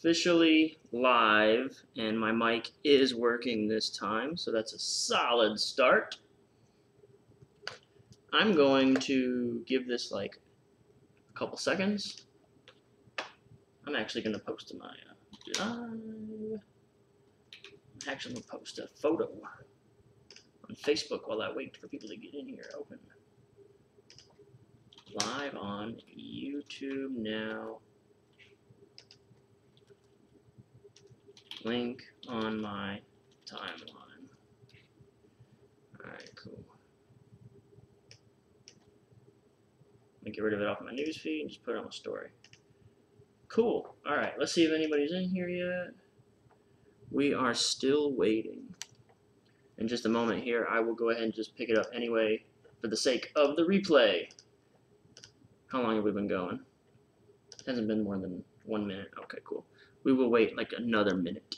officially live, and my mic is working this time, so that's a solid start. I'm going to give this like a couple seconds. I'm actually going to post my uh. I'm actually going to post a photo on Facebook while I wait for people to get in here. Open live on YouTube now. Link on my timeline. Alright, cool. Let me get rid of it off my newsfeed and just put it on my story. Cool. Alright, let's see if anybody's in here yet. We are still waiting. In just a moment here, I will go ahead and just pick it up anyway for the sake of the replay. How long have we been going? It hasn't been more than one minute. Okay, cool. We will wait like another minute.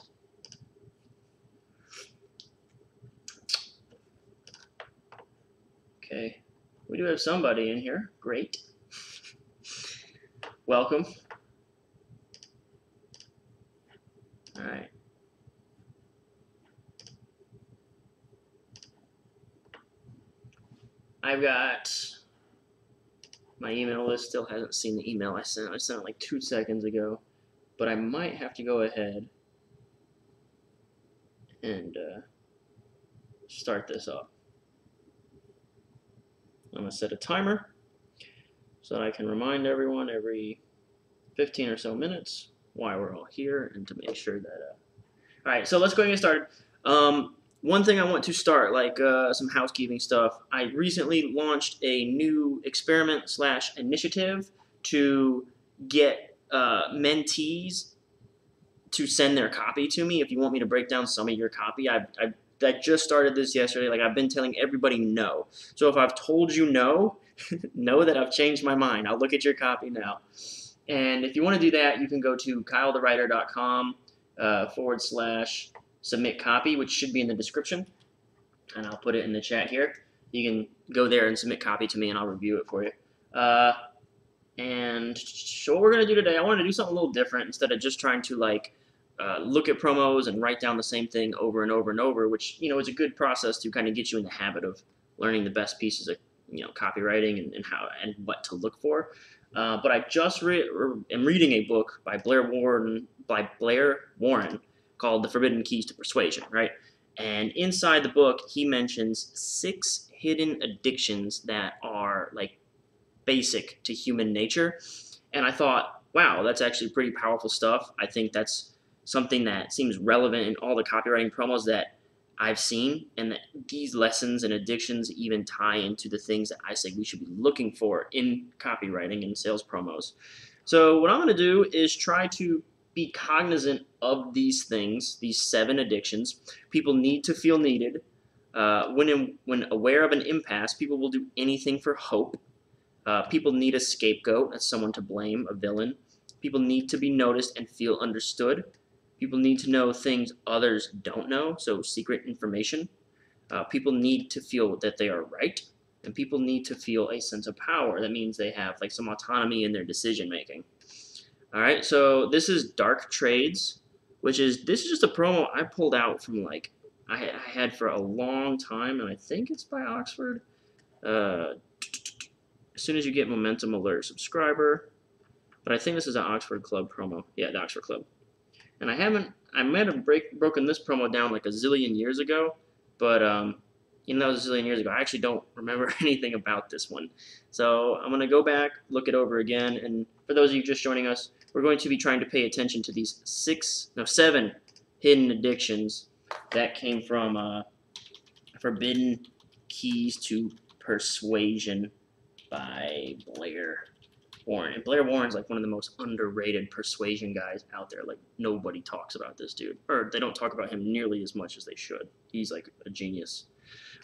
Okay. We do have somebody in here. Great. Welcome. Alright. I've got my email list still hasn't seen the email I sent. I sent it like two seconds ago. But I might have to go ahead and uh, start this up. I'm going to set a timer so that I can remind everyone every 15 or so minutes why we're all here and to make sure that... Uh... All right, so let's go and get started. Um, one thing I want to start, like uh, some housekeeping stuff, I recently launched a new experiment slash initiative to get uh, mentees to send their copy to me. If you want me to break down some of your copy, I've, I've I just started this yesterday. Like I've been telling everybody no. So if I've told you no, know that I've changed my mind. I'll look at your copy now. And if you want to do that, you can go to kylethewriter.com uh, forward slash submit copy, which should be in the description. And I'll put it in the chat here. You can go there and submit copy to me, and I'll review it for you. Uh, and so what we're going to do today, I wanted to do something a little different instead of just trying to like uh, look at promos and write down the same thing over and over and over, which you know is a good process to kind of get you in the habit of learning the best pieces of you know copywriting and, and how and what to look for. Uh, but I just re- am reading a book by Blair Warren by Blair Warren called The Forbidden Keys to Persuasion, right? And inside the book, he mentions six hidden addictions that are like basic to human nature. And I thought, wow, that's actually pretty powerful stuff. I think that's something that seems relevant in all the copywriting promos that I've seen, and that these lessons and addictions even tie into the things that I say we should be looking for in copywriting and sales promos. So, what I'm going to do is try to be cognizant of these things, these seven addictions. People need to feel needed. Uh, when, in, when aware of an impasse, people will do anything for hope. Uh, people need a scapegoat, that's someone to blame, a villain. People need to be noticed and feel understood. People need to know things others don't know, so secret information. Uh, people need to feel that they are right, and people need to feel a sense of power. That means they have like some autonomy in their decision making. All right, so this is Dark Trades, which is this is just a promo I pulled out from like I, I had for a long time, and I think it's by Oxford. Uh, as soon as you get Momentum Alert subscriber, but I think this is an Oxford Club promo. Yeah, the Oxford Club. And I haven't, I might have break, broken this promo down like a zillion years ago, but um, even though it was a zillion years ago, I actually don't remember anything about this one. So I'm going to go back, look it over again, and for those of you just joining us, we're going to be trying to pay attention to these six, no, seven hidden addictions that came from uh, Forbidden Keys to Persuasion by Blair Warren. And Blair Warren's like one of the most underrated persuasion guys out there. Like nobody talks about this dude, or they don't talk about him nearly as much as they should. He's like a genius.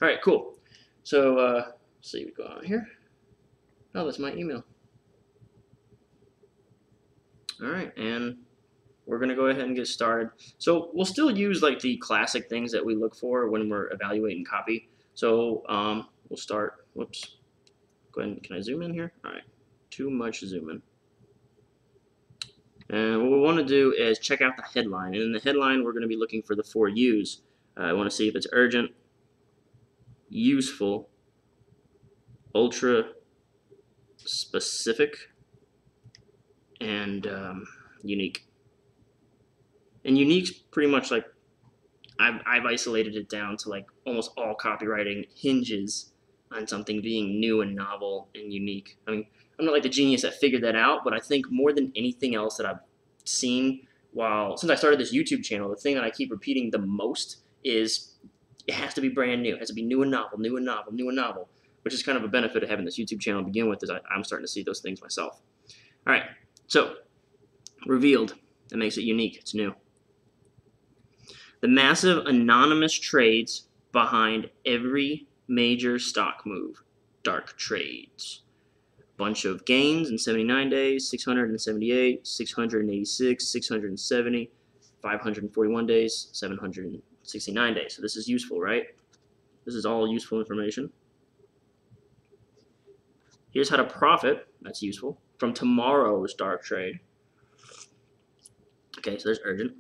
All right, cool. So uh, see what go on here. Oh, that's my email. All right, and we're going to go ahead and get started. So we'll still use like the classic things that we look for when we're evaluating copy. So um, we'll start, whoops, go ahead and, can I zoom in here? All right, too much zooming. And what we want to do is check out the headline. And in the headline, we're going to be looking for the four U's. Uh, I want to see if it's urgent, useful, ultra specific, and um, unique. And unique's pretty much like I've, I've isolated it down to like almost all copywriting hinges on something being new and novel and unique. I mean, I'm not like the genius that figured that out, but I think more than anything else that I've seen while since I started this YouTube channel, the thing that I keep repeating the most is it has to be brand new. It has to be new and novel, new and novel, new and novel, which is kind of a benefit of having this YouTube channel to begin with, is I, I'm starting to see those things myself. All right, so revealed. That makes it unique. It's new. The massive anonymous trades behind every major stock move. Dark trades. Bunch of gains in 79 days, 678, 686, 670, 541 days, 769 days. So this is useful, right? This is all useful information. Here's how to profit. That's useful. From tomorrow's dark trade. Okay, so there's urgent.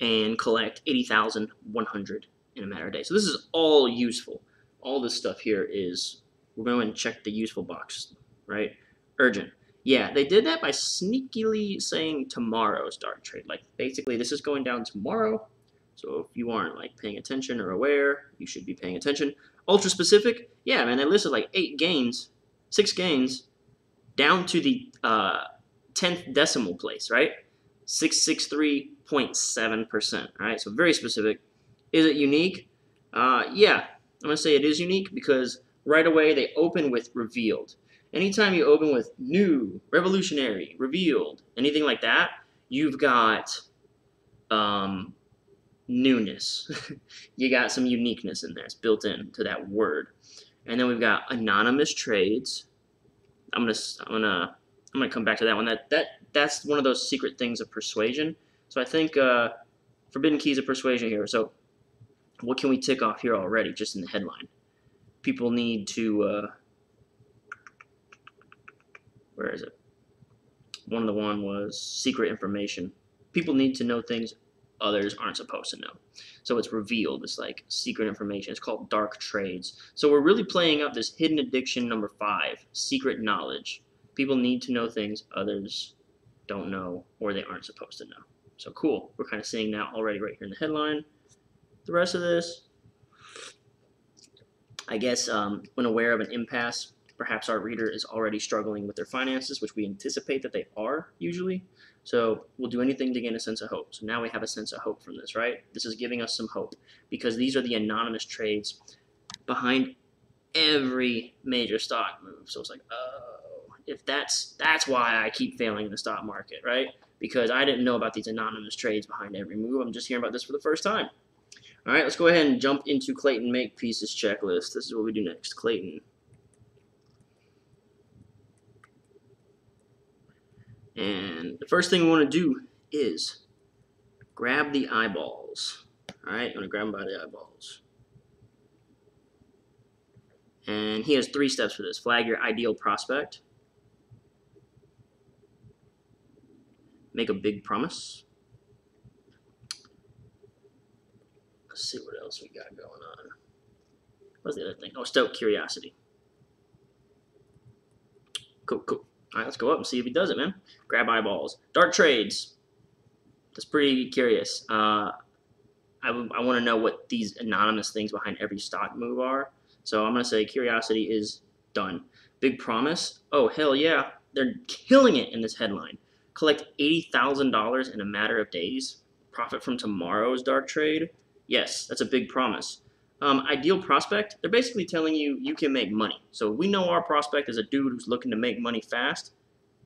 And collect 80,100 in a matter of days. So this is all useful. All this stuff here is, we're going to check the useful box, right? Urgent. Yeah, they did that by sneakily saying tomorrow's dark trade. Like, basically, this is going down tomorrow. So if you aren't, like, paying attention or aware, you should be paying attention. Ultra specific, yeah, man, they listed, like, eight gains, six gains, down to the uh, 10th decimal place, right? 663.7%, right? So very specific. Is it unique? Uh, yeah, I'm going to say it is unique because right away they open with revealed. Anytime you open with new, revolutionary, revealed, anything like that, you've got um, newness. you got some uniqueness in there. It's built into that word. And then we've got anonymous trades. I'm gonna I'm gonna I'm gonna come back to that one. That that that's one of those secret things of persuasion. So I think uh, forbidden keys of persuasion here. So what can we tick off here already, just in the headline? People need to, uh, where is it? One of the one was secret information. People need to know things others aren't supposed to know. So it's revealed. It's like secret information. It's called dark trades. So we're really playing up this hidden addiction number five, secret knowledge. People need to know things others don't know or they aren't supposed to know. So cool. We're kind of seeing that already right here in the headline the rest of this. I guess um, when aware of an impasse, perhaps our reader is already struggling with their finances, which we anticipate that they are usually. So we'll do anything to gain a sense of hope. So now we have a sense of hope from this, right? This is giving us some hope because these are the anonymous trades behind every major stock move. So it's like, oh, if that's that's why I keep failing in the stock market, right? Because I didn't know about these anonymous trades behind every move. I'm just hearing about this for the first time. All right, let's go ahead and jump into Clayton Makepeace's checklist. This is what we do next. Clayton. And the first thing we want to do is grab the eyeballs. All right, I'm going to grab them by the eyeballs. And he has three steps for this. Flag your ideal prospect. Make a big promise. Let's see what else we got going on. What's the other thing? Oh, stoke curiosity. Cool, cool. All right, let's go up and see if he does it, man. Grab eyeballs. Dark trades. That's pretty curious. Uh, I, I want to know what these anonymous things behind every stock move are. So I'm going to say curiosity is done. Big promise. Oh, hell yeah. They're killing it in this headline. Collect $80,000 in a matter of days. Profit from tomorrow's dark trade. Yes, that's a big promise. Um, ideal prospect, they're basically telling you you can make money. So we know our prospect is a dude who's looking to make money fast.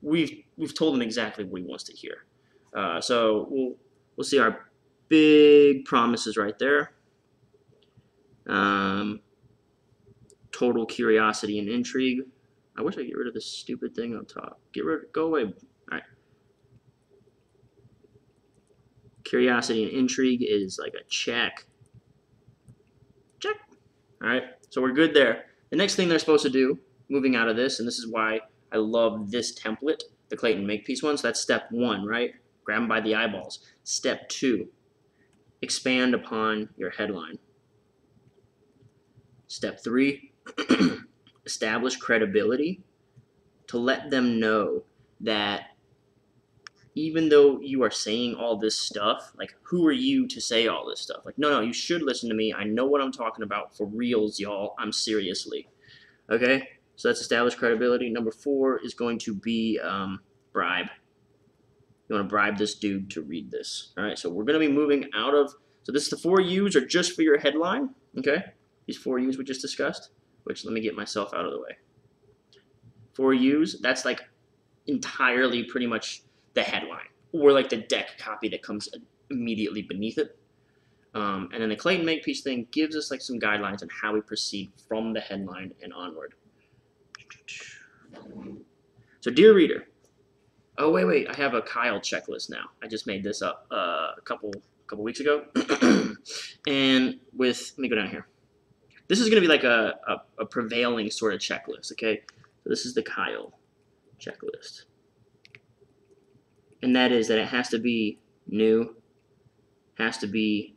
We've we've told him exactly what he wants to hear. Uh, so we'll we'll see our big promises right there. Um, total curiosity and intrigue. I wish I get rid of this stupid thing on top. Get rid, of go away. All right. Curiosity and intrigue is like a check. Check. All right, so we're good there. The next thing they're supposed to do, moving out of this, and this is why I love this template, the Clayton Makepeace one. So that's step one, right? Grab them by the eyeballs. Step two, expand upon your headline. Step three, establish credibility to let them know that even though you are saying all this stuff, like who are you to say all this stuff? Like, no, no, you should listen to me. I know what I'm talking about for reals, y'all. I'm seriously. Okay? So that's established credibility. Number four is going to be um, bribe. You want to bribe this dude to read this. All right, so we're going to be moving out of. So this is the four U's are just for your headline. Okay? These four U's we just discussed, which let me get myself out of the way. Four U's, that's like entirely pretty much the headline or like the deck copy that comes immediately beneath it. Um, and then the Clayton Makepeace thing gives us like some guidelines on how we proceed from the headline and onward. So, dear reader, oh wait, wait, I have a Kyle checklist now. I just made this up uh, a couple couple weeks ago, and with let me go down here. This is going to be like a, a, a prevailing sort of checklist. Okay, so this is the Kyle checklist and that is that it has to be new, has to be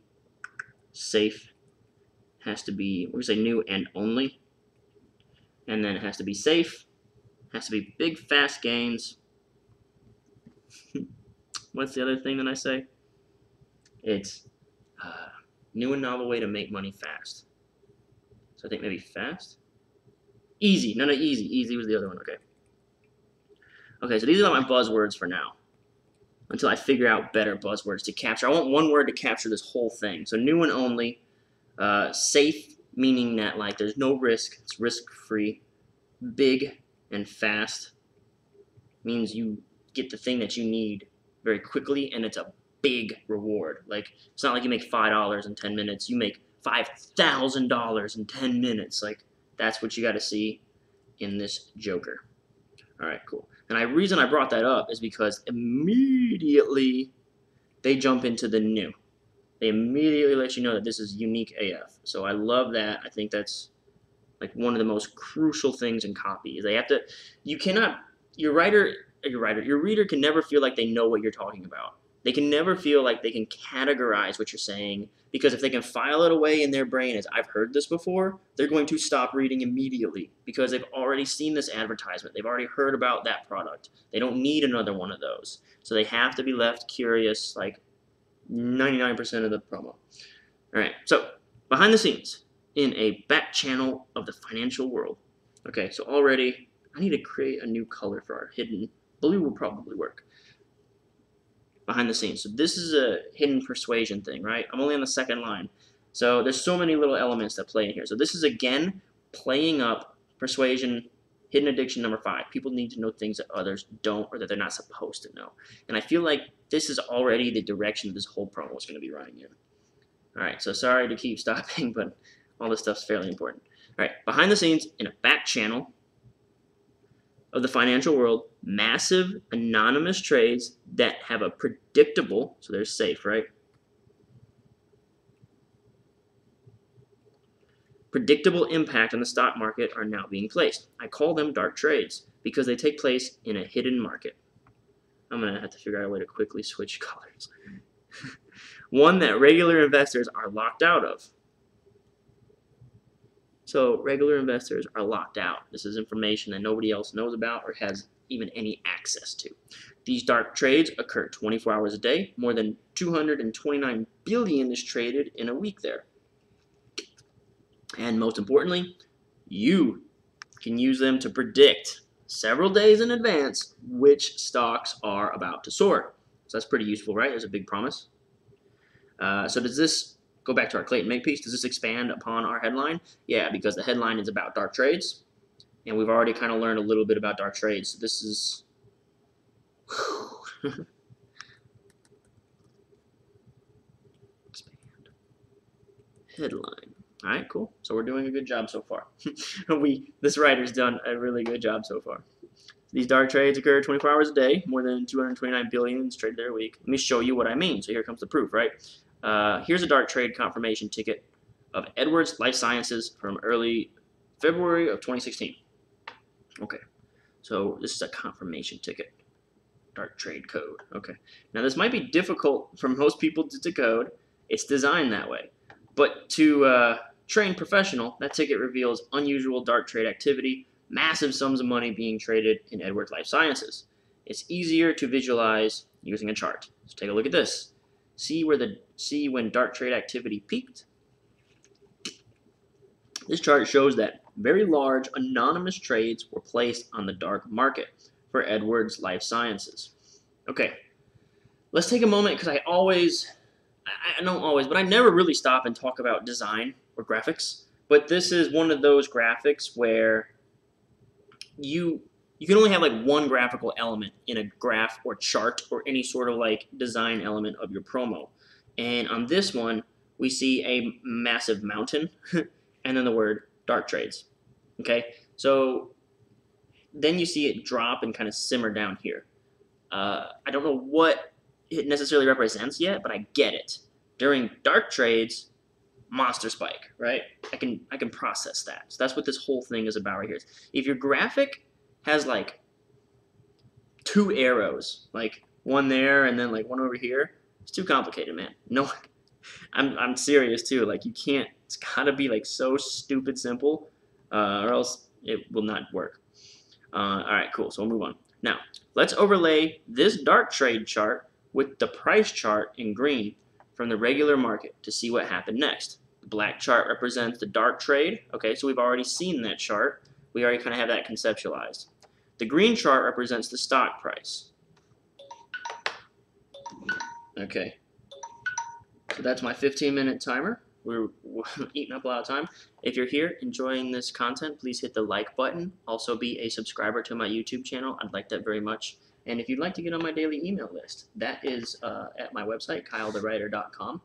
safe, has to be, we're going to say new and only, and then it has to be safe, has to be big, fast gains. What's the other thing that I say? It's uh, new and novel way to make money fast. So I think maybe fast? Easy. No, no, easy. Easy was the other one. Okay. Okay, so these are my buzzwords for now until I figure out better buzzwords to capture. I want one word to capture this whole thing. So new and only, uh, safe, meaning that like there's no risk, it's risk-free, big and fast, means you get the thing that you need very quickly and it's a big reward. Like it's not like you make five dollars in ten minutes, you make five thousand dollars in ten minutes. Like that's what you got to see in this Joker. All right, cool. And the reason I brought that up is because immediately they jump into the new. They immediately let you know that this is unique AF. So I love that. I think that's like one of the most crucial things in copy. They have to. You cannot. Your writer, your writer, your reader can never feel like they know what you're talking about. They can never feel like they can categorize what you're saying because if they can file it away in their brain as I've heard this before, they're going to stop reading immediately because they've already seen this advertisement. They've already heard about that product. They don't need another one of those. So they have to be left curious like 99% of the promo. All right, so behind the scenes in a back channel of the financial world. Okay, so already I need to create a new color for our hidden. Blue will probably work behind the scenes. So this is a hidden persuasion thing, right? I'm only on the second line. So there's so many little elements that play in here. So this is, again, playing up persuasion, hidden addiction number five. People need to know things that others don't or that they're not supposed to know. And I feel like this is already the direction this whole promo is going to be running in. All right, so sorry to keep stopping, but all this stuff's fairly important. All right, behind the scenes in a back channel, of the financial world, massive anonymous trades that have a predictable, so they're safe, right? Predictable impact on the stock market are now being placed. I call them dark trades because they take place in a hidden market. I'm going to have to figure out a way to quickly switch colors. One that regular investors are locked out of. So regular investors are locked out. This is information that nobody else knows about or has even any access to. These dark trades occur 24 hours a day. More than 229 billion is traded in a week there. And most importantly, you can use them to predict several days in advance which stocks are about to soar. So that's pretty useful, right? There's a big promise. Uh, so does this go back to our Clayton Makepeace. Does this expand upon our headline? Yeah, because the headline is about dark trades, and we've already kind of learned a little bit about dark trades. So this is. Headline. All right, cool. So we're doing a good job so far. we this writer's done a really good job so far. These dark trades occur 24 hours a day, more than 229 billion traded there a week. Let me show you what I mean. So here comes the proof, right? Uh, here's a dark trade confirmation ticket of Edwards Lifesciences from early February of 2016. Okay, So this is a confirmation ticket. Dark trade code. Okay. Now this might be difficult for most people to decode. It's designed that way. But to uh, trained professional, that ticket reveals unusual dark trade activity, massive sums of money being traded in Edwards Lifesciences. It's easier to visualize using a chart. So take a look at this. See where the see when dark trade activity peaked. This chart shows that very large anonymous trades were placed on the dark market for Edwards Lifesciences. Okay, let's take a moment because I always, I, don't always, but I never really stop and talk about design or graphics. But this is one of those graphics where you you can only have like one graphical element in a graph or chart or any sort of like design element of your promo. And on this one, we see a massive mountain and then the word dark trades. Okay, so then you see it drop and kind of simmer down here. Uh, I don't know what it necessarily represents yet, but I get it. During dark trades, monster spike, right? I can I can process that. So that's what this whole thing is about right here. If your graphic has like two arrows, like one there and then like one over here. It's too complicated, man. No, I'm I'm serious too. Like you can't. It's gotta be like so stupid simple, uh, or else it will not work. Uh, all right, cool. So we'll move on. Now let's overlay this dark trade chart with the price chart in green from the regular market to see what happened next. The black chart represents the dark trade. Okay, so we've already seen that chart. We already kind of have that conceptualized. The green chart represents the stock price. Okay. So that's my 15 minute timer. We're, we're, eating up a lot of time. If you're here enjoying this content, please hit the like button. Also be a subscriber to my YouTube channel. I'd like that very much. And if you'd like to get on my daily email list, that is uh, at my website, kylethewriter.com.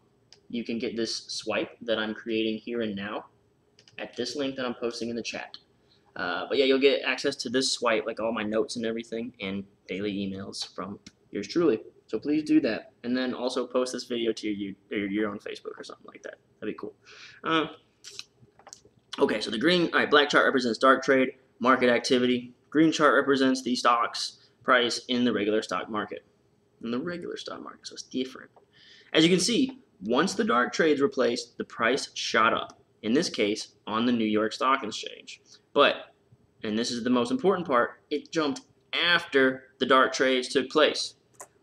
You can get this swipe that I'm creating here and now at this link that I'm posting in the chat. Uh, but yeah, you'll get access to this swipe, like all my notes and everything, and daily emails from yours truly. So please do that, and then also post this video to your your, your own Facebook or something like that. That'd be cool. Uh, okay, so the green, all right, black chart represents dark trade, market activity. Green chart represents the stocks price in the regular stock market. In the regular stock market, so it's different. As you can see, once the dark trades were placed, the price shot up. In this case, on the New York Stock Exchange. But, and this is the most important part, it jumped after the dark trades took place.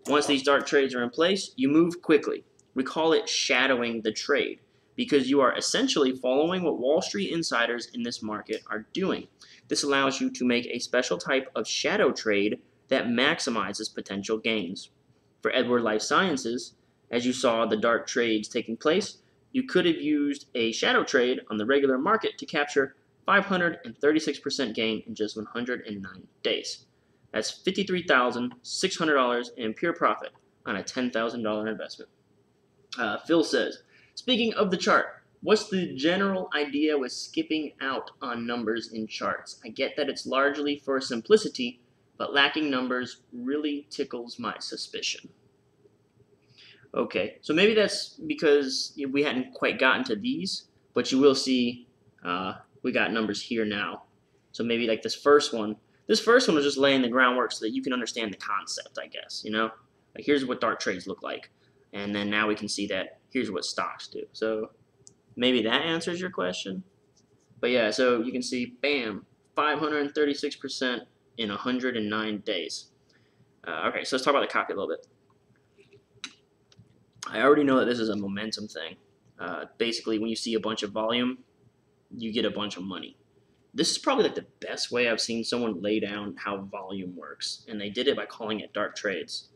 Once these dark trades are in place, you move quickly. We call it shadowing the trade because you are essentially following what Wall Street insiders in this market are doing. This allows you to make a special type of shadow trade that maximizes potential gains. For Edward Lifesciences, as you saw the dark trades taking place, you could have used a shadow trade on the regular market to capture 536% gain in just 109 days. That's $53,600 in pure profit on a $10,000 investment. Uh, Phil says, speaking of the chart, what's the general idea with skipping out on numbers in charts? I get that it's largely for simplicity, but lacking numbers really tickles my suspicion. Okay, so maybe that's because we hadn't quite gotten to these, but you will see uh, we got numbers here now. So maybe like this first one. This first one was just laying the groundwork so that you can understand the concept, I guess, you know? Like here's what dark trades look like. And then now we can see that here's what stocks do. So maybe that answers your question. But yeah, so you can see, bam, 536% in 109 days. Uh, okay, so let's talk about the copy a little bit. I already know that this is a momentum thing. Uh, basically, when you see a bunch of volume, you get a bunch of money. This is probably like the best way I've seen someone lay down how volume works, and they did it by calling it dark trades.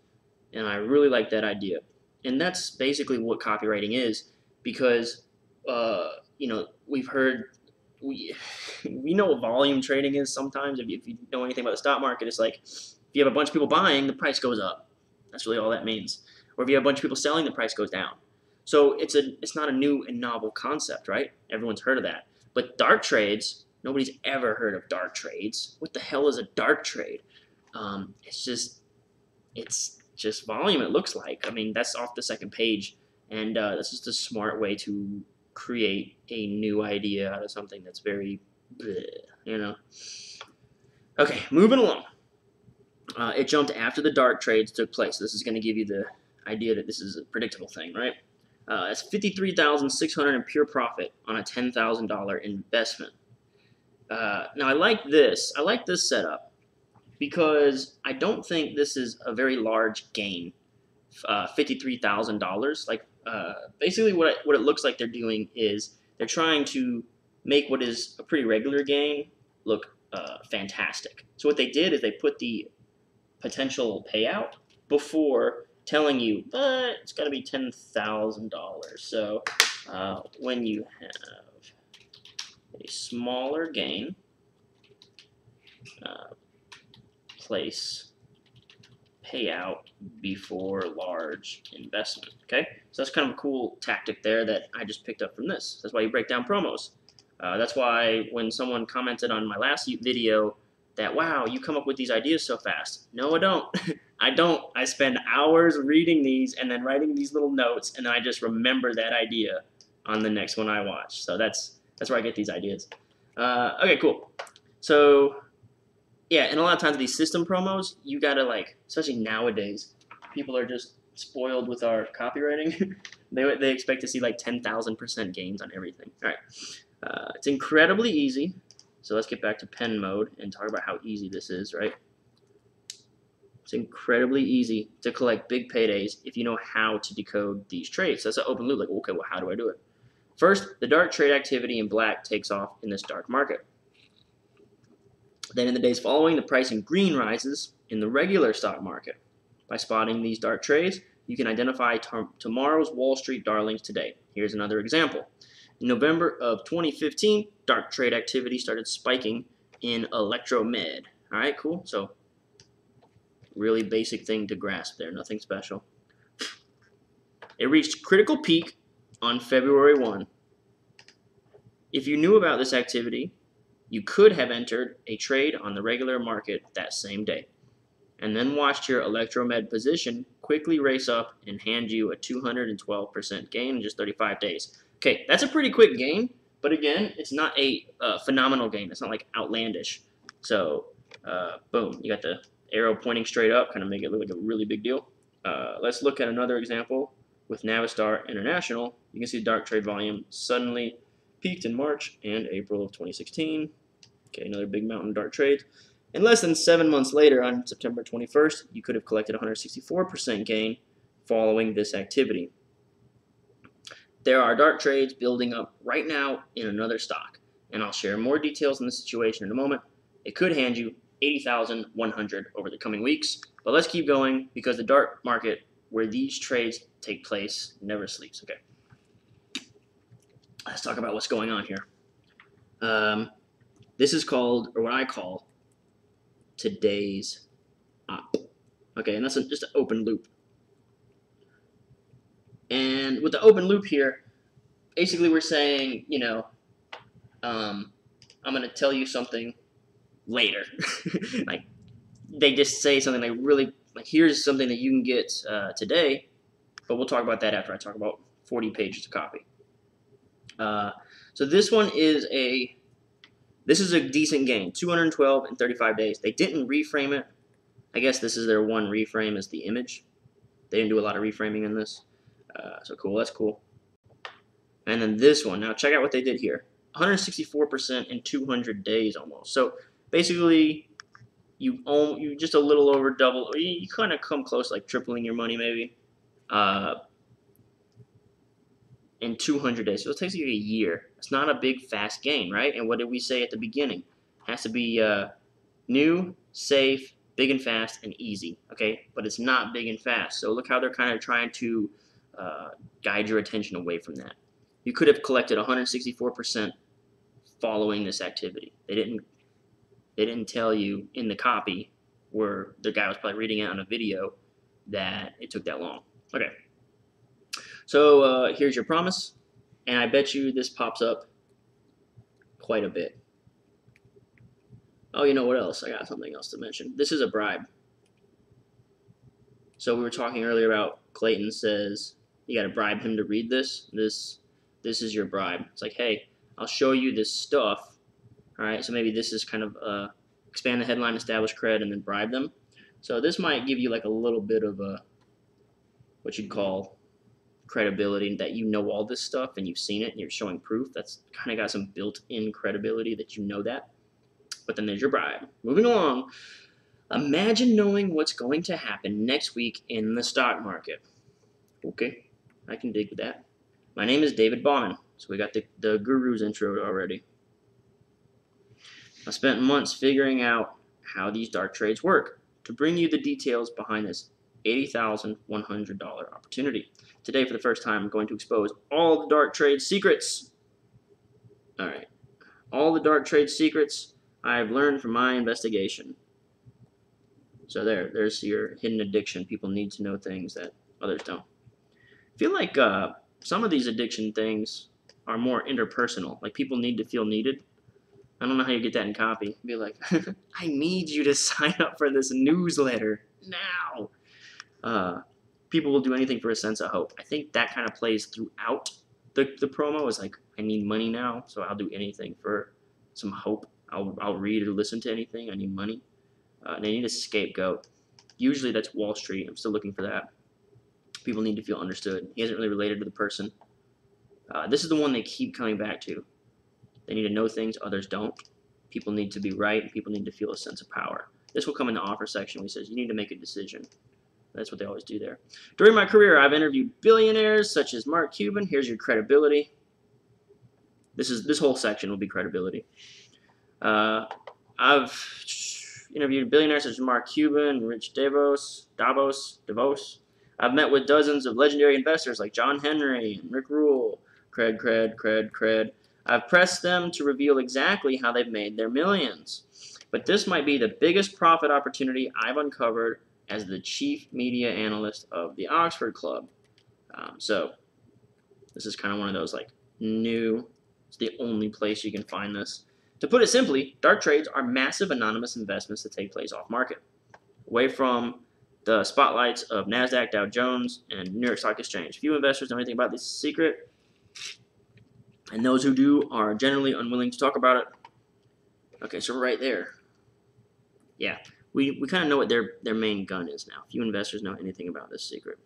And I really like that idea. And that's basically what copywriting is, because uh, you know we've heard we we know what volume trading is sometimes. If you, if you know anything about the stock market, it's like if you have a bunch of people buying, the price goes up. That's really all that means. Or if you have a bunch of people selling, the price goes down. So it's a it's not a new and novel concept, right? Everyone's heard of that. But dark trades, nobody's ever heard of dark trades. What the hell is a dark trade? Um, it's just, it's just volume. It looks like. I mean, that's off the second page, and uh, that's just a smart way to create a new idea out of something that's very, bleh, you know. Okay, moving along. Uh, it jumped after the dark trades took place. This is going to give you the idea that this is a predictable thing, right? Uh, it's fifty-three thousand six hundred in pure profit on a ten thousand dollar investment. Uh, now I like this. I like this setup because I don't think this is a very large gain. Uh, fifty-three thousand dollars. Like uh, basically, what it, what it looks like they're doing is they're trying to make what is a pretty regular gain look uh, fantastic. So what they did is they put the potential payout before telling you, but it's got to be ten thousand dollars. So uh, when you have a smaller gain, uh, place payout before large investment. Okay, so that's kind of a cool tactic there that I just picked up from this. That's why you break down promos. Uh, that's why when someone commented on my last video that, wow, you come up with these ideas so fast. No, I don't. I don't. I spend hours reading these and then writing these little notes, and then I just remember that idea on the next one I watch. So that's that's where I get these ideas. Uh, okay, cool. So yeah, and a lot of times these system promos, you gotta like, especially nowadays, people are just spoiled with our copywriting. they they expect to see like ten thousand percent gains on everything. All right, uh, it's incredibly easy. So let's get back to pen mode and talk about how easy this is, right? It's incredibly easy to collect big paydays if you know how to decode these trades. That's an open loop. Like, okay, well, how do I do it? First, the dark trade activity in black takes off in this dark market. Then in the days following, the price in green rises in the regular stock market. By spotting these dark trades, you can identify tomorrow's Wall Street darlings today. Here's another example. In November of 2015, dark trade activity started spiking in Electromed. All right, cool. So really basic thing to grasp there, nothing special. It reached critical peak on February 1. If you knew about this activity, you could have entered a trade on the regular market that same day, and then watched your Electromed position quickly race up and hand you a 212% gain in just 35 days. Okay, that's a pretty quick gain, but again, it's not a uh, phenomenal gain. It's not like outlandish. So, uh, boom, you got the arrow pointing straight up, kind of make it look like a really big deal. Uh, let's look at another example with Navistar International. You can see dark trade volume suddenly peaked in March and April of 2016. Okay, another big mountain dark trade. And less than seven months later, on September 21st, you could have collected 164% gain following this activity. There are dark trades building up right now in another stock, and I'll share more details on the situation in a moment. It could hand you 80,100 over the coming weeks, but let's keep going because the dark market where these trades take place never sleeps. Okay. Let's talk about what's going on here. Um, this is called, or what I call, today's op. Okay, and that's a, just an open loop. And with the open loop here, basically we're saying, you know, um, I'm going to tell you something later. like, they just say something like really, like, here's something that you can get uh, today, but we'll talk about that after I talk about 40 pages of copy. Uh, so this one is a, this is a decent game, 212 in 35 days. They didn't reframe it. I guess this is their one reframe is the image. They didn't do a lot of reframing in this. Uh, so cool, that's cool. And then this one. Now check out what they did here. 164% in 200 days almost. So basically, you own you just a little over double. You kind of come close, like tripling your money maybe. Uh, in 200 days. So it takes you a year. It's not a big fast gain, right? And what did we say at the beginning? It has to be uh, new, safe, big and fast, and easy. Okay, but it's not big and fast. So look how they're kind of trying to uh, guide your attention away from that. You could have collected 164% following this activity. They didn't they didn't tell you in the copy where the guy was probably reading it on a video that it took that long. Okay. So uh, here's your promise, and I bet you this pops up quite a bit. Oh, you know what else? I got something else to mention. This is a bribe. So we were talking earlier about Clayton says you got to bribe him to read this. This this is your bribe. It's like, hey, I'll show you this stuff. All right, so maybe this is kind of a expand the headline, establish cred, and then bribe them. So this might give you like a little bit of a what you'd call credibility that you know all this stuff and you've seen it and you're showing proof. That's kind of got some built-in credibility that you know that. But then there's your bribe. Moving along. Imagine knowing what's going to happen next week in the stock market. Okay, I can dig with that. My name is David Bauman. So we got the, the guru's intro already. I spent months figuring out how these dark trades work to bring you the details behind this $80,100 opportunity. Today, for the first time, I'm going to expose all the dark trade secrets. All right. All the dark trade secrets I've learned from my investigation. So there, there's your hidden addiction. People need to know things that others don't. I feel like uh, some of these addiction things are more interpersonal. Like people need to feel needed. I don't know how you get that in copy. Be like, I need you to sign up for this newsletter now. Uh, people will do anything for a sense of hope. I think that kind of plays throughout the, the promo. Is like, I need money now, so I'll do anything for some hope. I'll, I'll read or listen to anything. I need money. Uh, and I need a scapegoat. Usually that's Wall Street. I'm still looking for that. People need to feel understood. He isn't really related to the person. Uh, this is the one they keep coming back to. They need to know things others don't. People need to be right. People need to feel a sense of power. This will come in the offer section. Where he says you need to make a decision. That's what they always do there. During my career, I've interviewed billionaires such as Mark Cuban. Here's your credibility. This is this whole section will be credibility. Uh, I've interviewed billionaires such as Mark Cuban, Rich Davos, Davos, Davos. I've met with dozens of legendary investors like John Henry and Rick Rule. Cred, cred, cred, cred. I've pressed them to reveal exactly how they've made their millions. But this might be the biggest profit opportunity I've uncovered as the chief media analyst of the Oxford Club. Um, so this is kind of one of those like new, it's the only place you can find this. To put it simply, dark trades are massive anonymous investments that take place off market, away from the spotlights of NASDAQ, Dow Jones, and New York Stock Exchange. Few investors know anything about this secret, and those who do are generally unwilling to talk about it. Okay, so right there. Yeah, we, we kind of know what their, their main gun is now. Few investors know anything about this secret.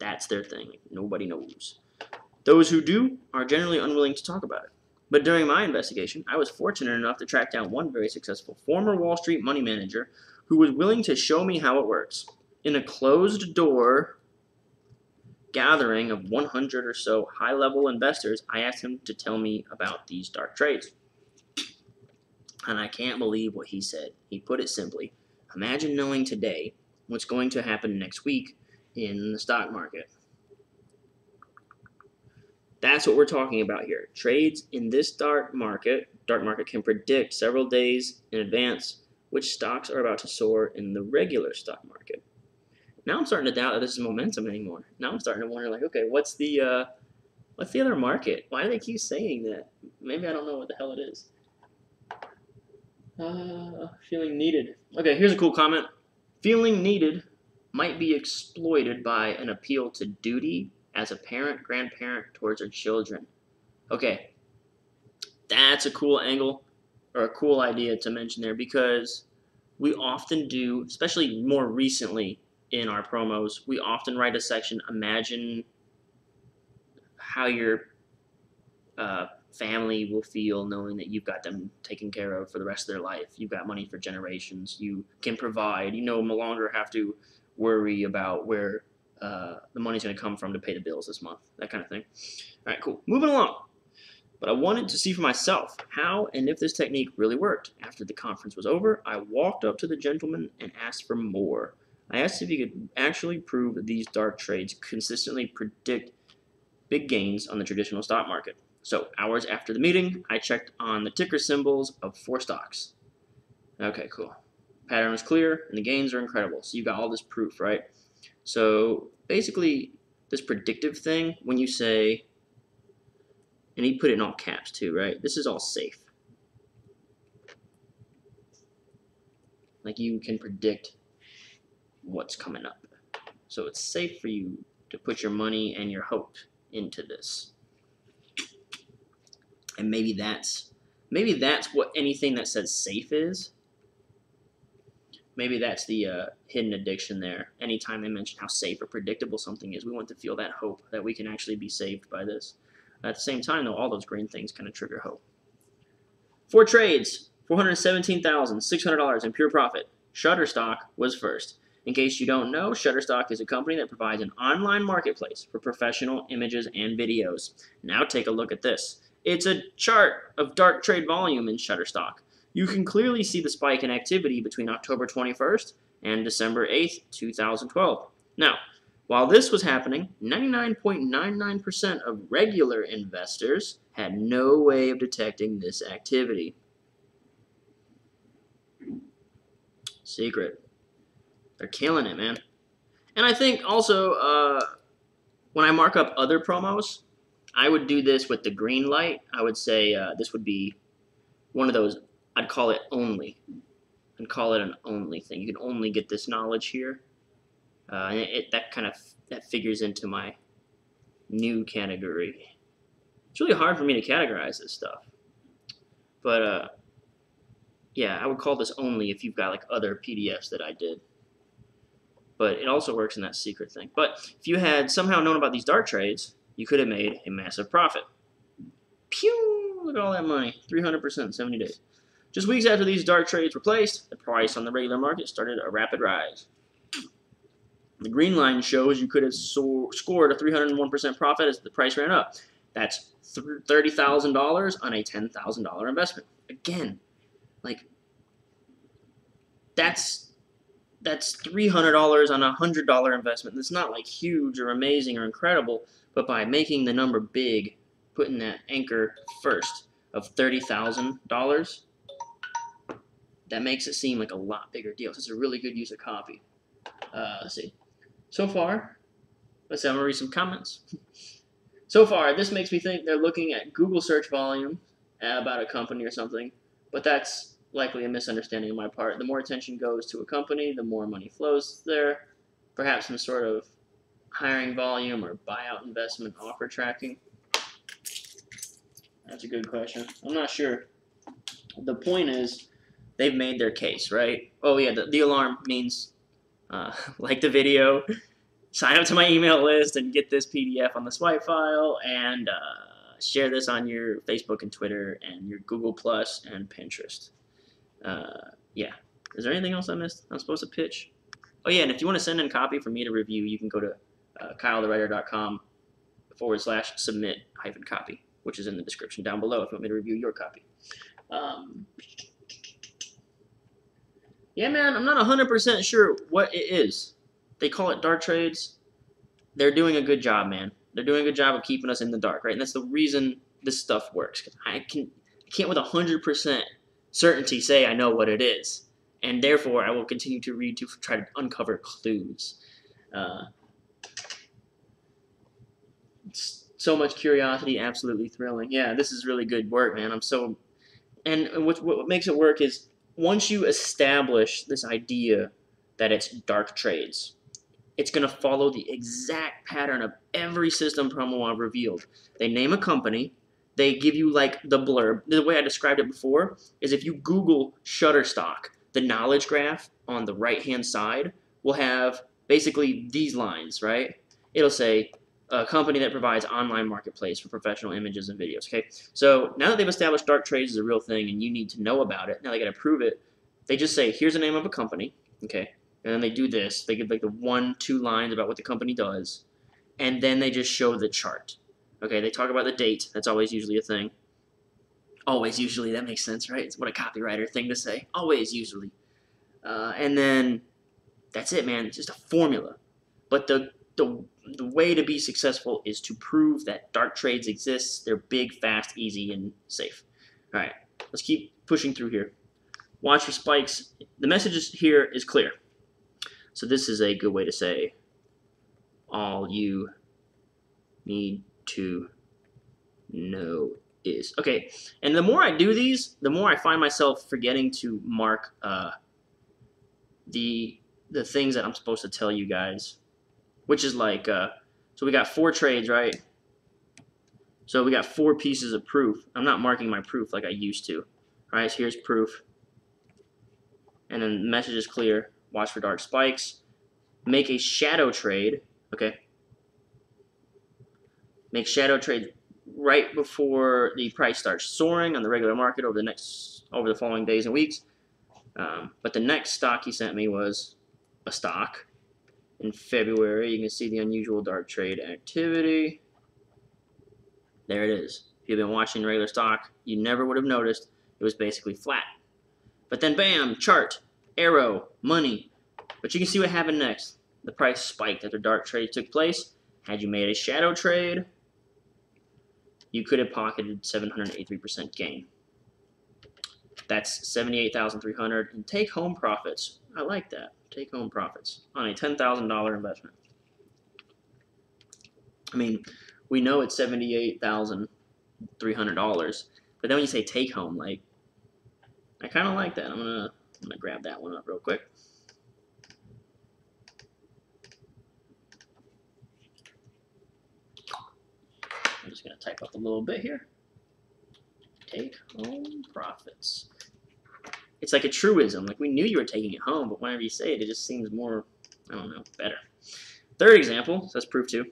That's their thing. Nobody knows. Those who do are generally unwilling to talk about it. But during my investigation, I was fortunate enough to track down one very successful former Wall Street money manager who was willing to show me how it works. In a closed door gathering of 100 or so high level investors, I asked him to tell me about these dark trades. And I can't believe what he said. He put it simply Imagine knowing today what's going to happen next week in the stock market. That's what we're talking about here. Trades in this dark market, dark market can predict several days in advance which stocks are about to soar in the regular stock market. Now I'm starting to doubt that this is momentum anymore. Now I'm starting to wonder, like, okay, what's the uh, what's the other market? Why do they keep saying that? Maybe I don't know what the hell it is. Uh, feeling needed. Okay, here's a cool comment. Feeling needed might be exploited by an appeal to duty as a parent, grandparent towards their children. Okay, that's a cool angle or a cool idea to mention there because we often do, especially more recently in our promos, we often write a section, imagine how your uh, family will feel knowing that you've got them taken care of for the rest of their life. You've got money for generations. You can provide. You no longer have to worry about where uh, the money's going to come from to pay the bills this month. That kind of thing. All right, cool. Moving along. But I wanted to see for myself how and if this technique really worked. After the conference was over, I walked up to the gentleman and asked for more. I asked if he could actually prove that these dark trades consistently predict big gains on the traditional stock market. So, hours after the meeting, I checked on the ticker symbols of four stocks. Okay, cool. Pattern was clear, and the gains are incredible. So, you got all this proof, right? So, basically, this predictive thing, when you say and he put it in all caps too, right? This is all safe. Like you can predict what's coming up. So it's safe for you to put your money and your hope into this. And maybe that's maybe that's what anything that says safe is. maybe that's the uh, hidden addiction there. Anytime they mention how safe or predictable something is, we want to feel that hope that we can actually be saved by this. At the same time, though, all those green things kind of trigger hope. Four trades, $417,600 in pure profit. Shutterstock was first. In case you don't know, Shutterstock is a company that provides an online marketplace for professional images and videos. Now take a look at this. It's a chart of dark trade volume in Shutterstock. You can clearly see the spike in activity between October 21st and December 8th, 2012. Now, while this was happening, 99.99% of regular investors had no way of detecting this activity. Secret. They're killing it, man. And I think also, uh, when I mark up other promos, I would do this with the green light. I would say uh, this would be one of those, I'd call it only. I'd call it an only thing. You can only get this knowledge here. Uh, and it, it, that kind of that figures into my new category. It's really hard for me to categorize this stuff. But, uh, yeah, I would call this only if you've got like other PDFs that I did but it also works in that secret thing. But if you had somehow known about these dark trades, you could have made a massive profit. Pew! Look at all that money. 300% in 70 days. Just weeks after these dark trades were placed, the price on the regular market started a rapid rise. The green line shows you could have so scored a 301% profit as the price ran up. That's $30,000 on a $10,000 investment. Again, like, that's that's $300 on a $100 investment. That's not like huge or amazing or incredible, but by making the number big, putting that anchor first of $30,000, that makes it seem like a lot bigger deal. So it's a really good use of copy. Uh, let's see. So far, let's see, I'm to read some comments. so far, this makes me think they're looking at Google search volume about a company or something, but that's likely a misunderstanding on my part. The more attention goes to a company, the more money flows there. Perhaps some sort of hiring volume or buyout investment offer tracking. That's a good question. I'm not sure. The point is, they've made their case, right? Oh yeah, the, the alarm means uh, like the video, sign up to my email list, and get this PDF on the swipe file, and uh, share this on your Facebook and Twitter, and your Google Plus and Pinterest uh, yeah. Is there anything else I missed? I'm supposed to pitch. Oh yeah, and if you want to send in a copy for me to review, you can go to uh, kylethewriter.com forward slash submit hyphen copy, which is in the description down below if you want me to review your copy. Um, yeah, man, I'm not 100% sure what it is. They call it dark trades. They're doing a good job, man. They're doing a good job of keeping us in the dark, right? And that's the reason this stuff works. I can I can't with 100% certainty say I know what it is, and therefore I will continue to read to try to uncover clues. Uh, so much curiosity, absolutely thrilling. Yeah, this is really good work, man. I'm so, and what what makes it work is once you establish this idea that it's dark trades, it's going to follow the exact pattern of every system promo I've revealed. They name a company, they give you like the blurb. The way I described it before is if you Google Shutterstock, the knowledge graph on the right hand side will have basically these lines, right? It'll say a company that provides online marketplace for professional images and videos. Okay, so now that they've established dark trades is a real thing and you need to know about it, now they got to prove it. They just say, here's the name of a company, okay, and then they do this. They give like the one, two lines about what the company does, and then they just show the chart. Okay, they talk about the date. That's always usually a thing. Always, usually, that makes sense, right? It's what a copywriter thing to say. Always, usually. Uh, and then that's it, man. It's just a formula. But the, the, the way to be successful is to prove that dark trades exist. They're big, fast, easy, and safe. All right, let's keep pushing through here. Watch your spikes. The message here is clear. So this is a good way to say all you need to know is. Okay, and the more I do these, the more I find myself forgetting to mark uh, the the things that I'm supposed to tell you guys, which is like, uh, so we got four trades, right? So we got four pieces of proof. I'm not marking my proof like I used to. All right, so here's proof. and then the message is clear. Watch for dark spikes. Make a shadow trade. Okay. Make shadow trade right before the price starts soaring on the regular market over the next over the following days and weeks. Um, but the next stock he sent me was a stock in February. You can see the unusual dark trade activity. There it is. If you've been watching regular stock, you never would have noticed it was basically flat. But then bam, chart, arrow, money. But you can see what happened next. The price spiked after dark trade took place. Had you made a shadow trade, you could have pocketed 783% gain. That's 78,300 in take-home profits. I like that. Take-home profits on a $10,000 investment. I mean, we know it's $78,300, but then when you say take-home, like, I kind of like that. I'm gonna, I'm gonna grab that one up real quick. I'm just going to type up a little bit here. Take home profits. It's like a truism. Like we knew you were taking it home, but whenever you say it, it just seems more, I don't know, better. Third example, so that's proof two.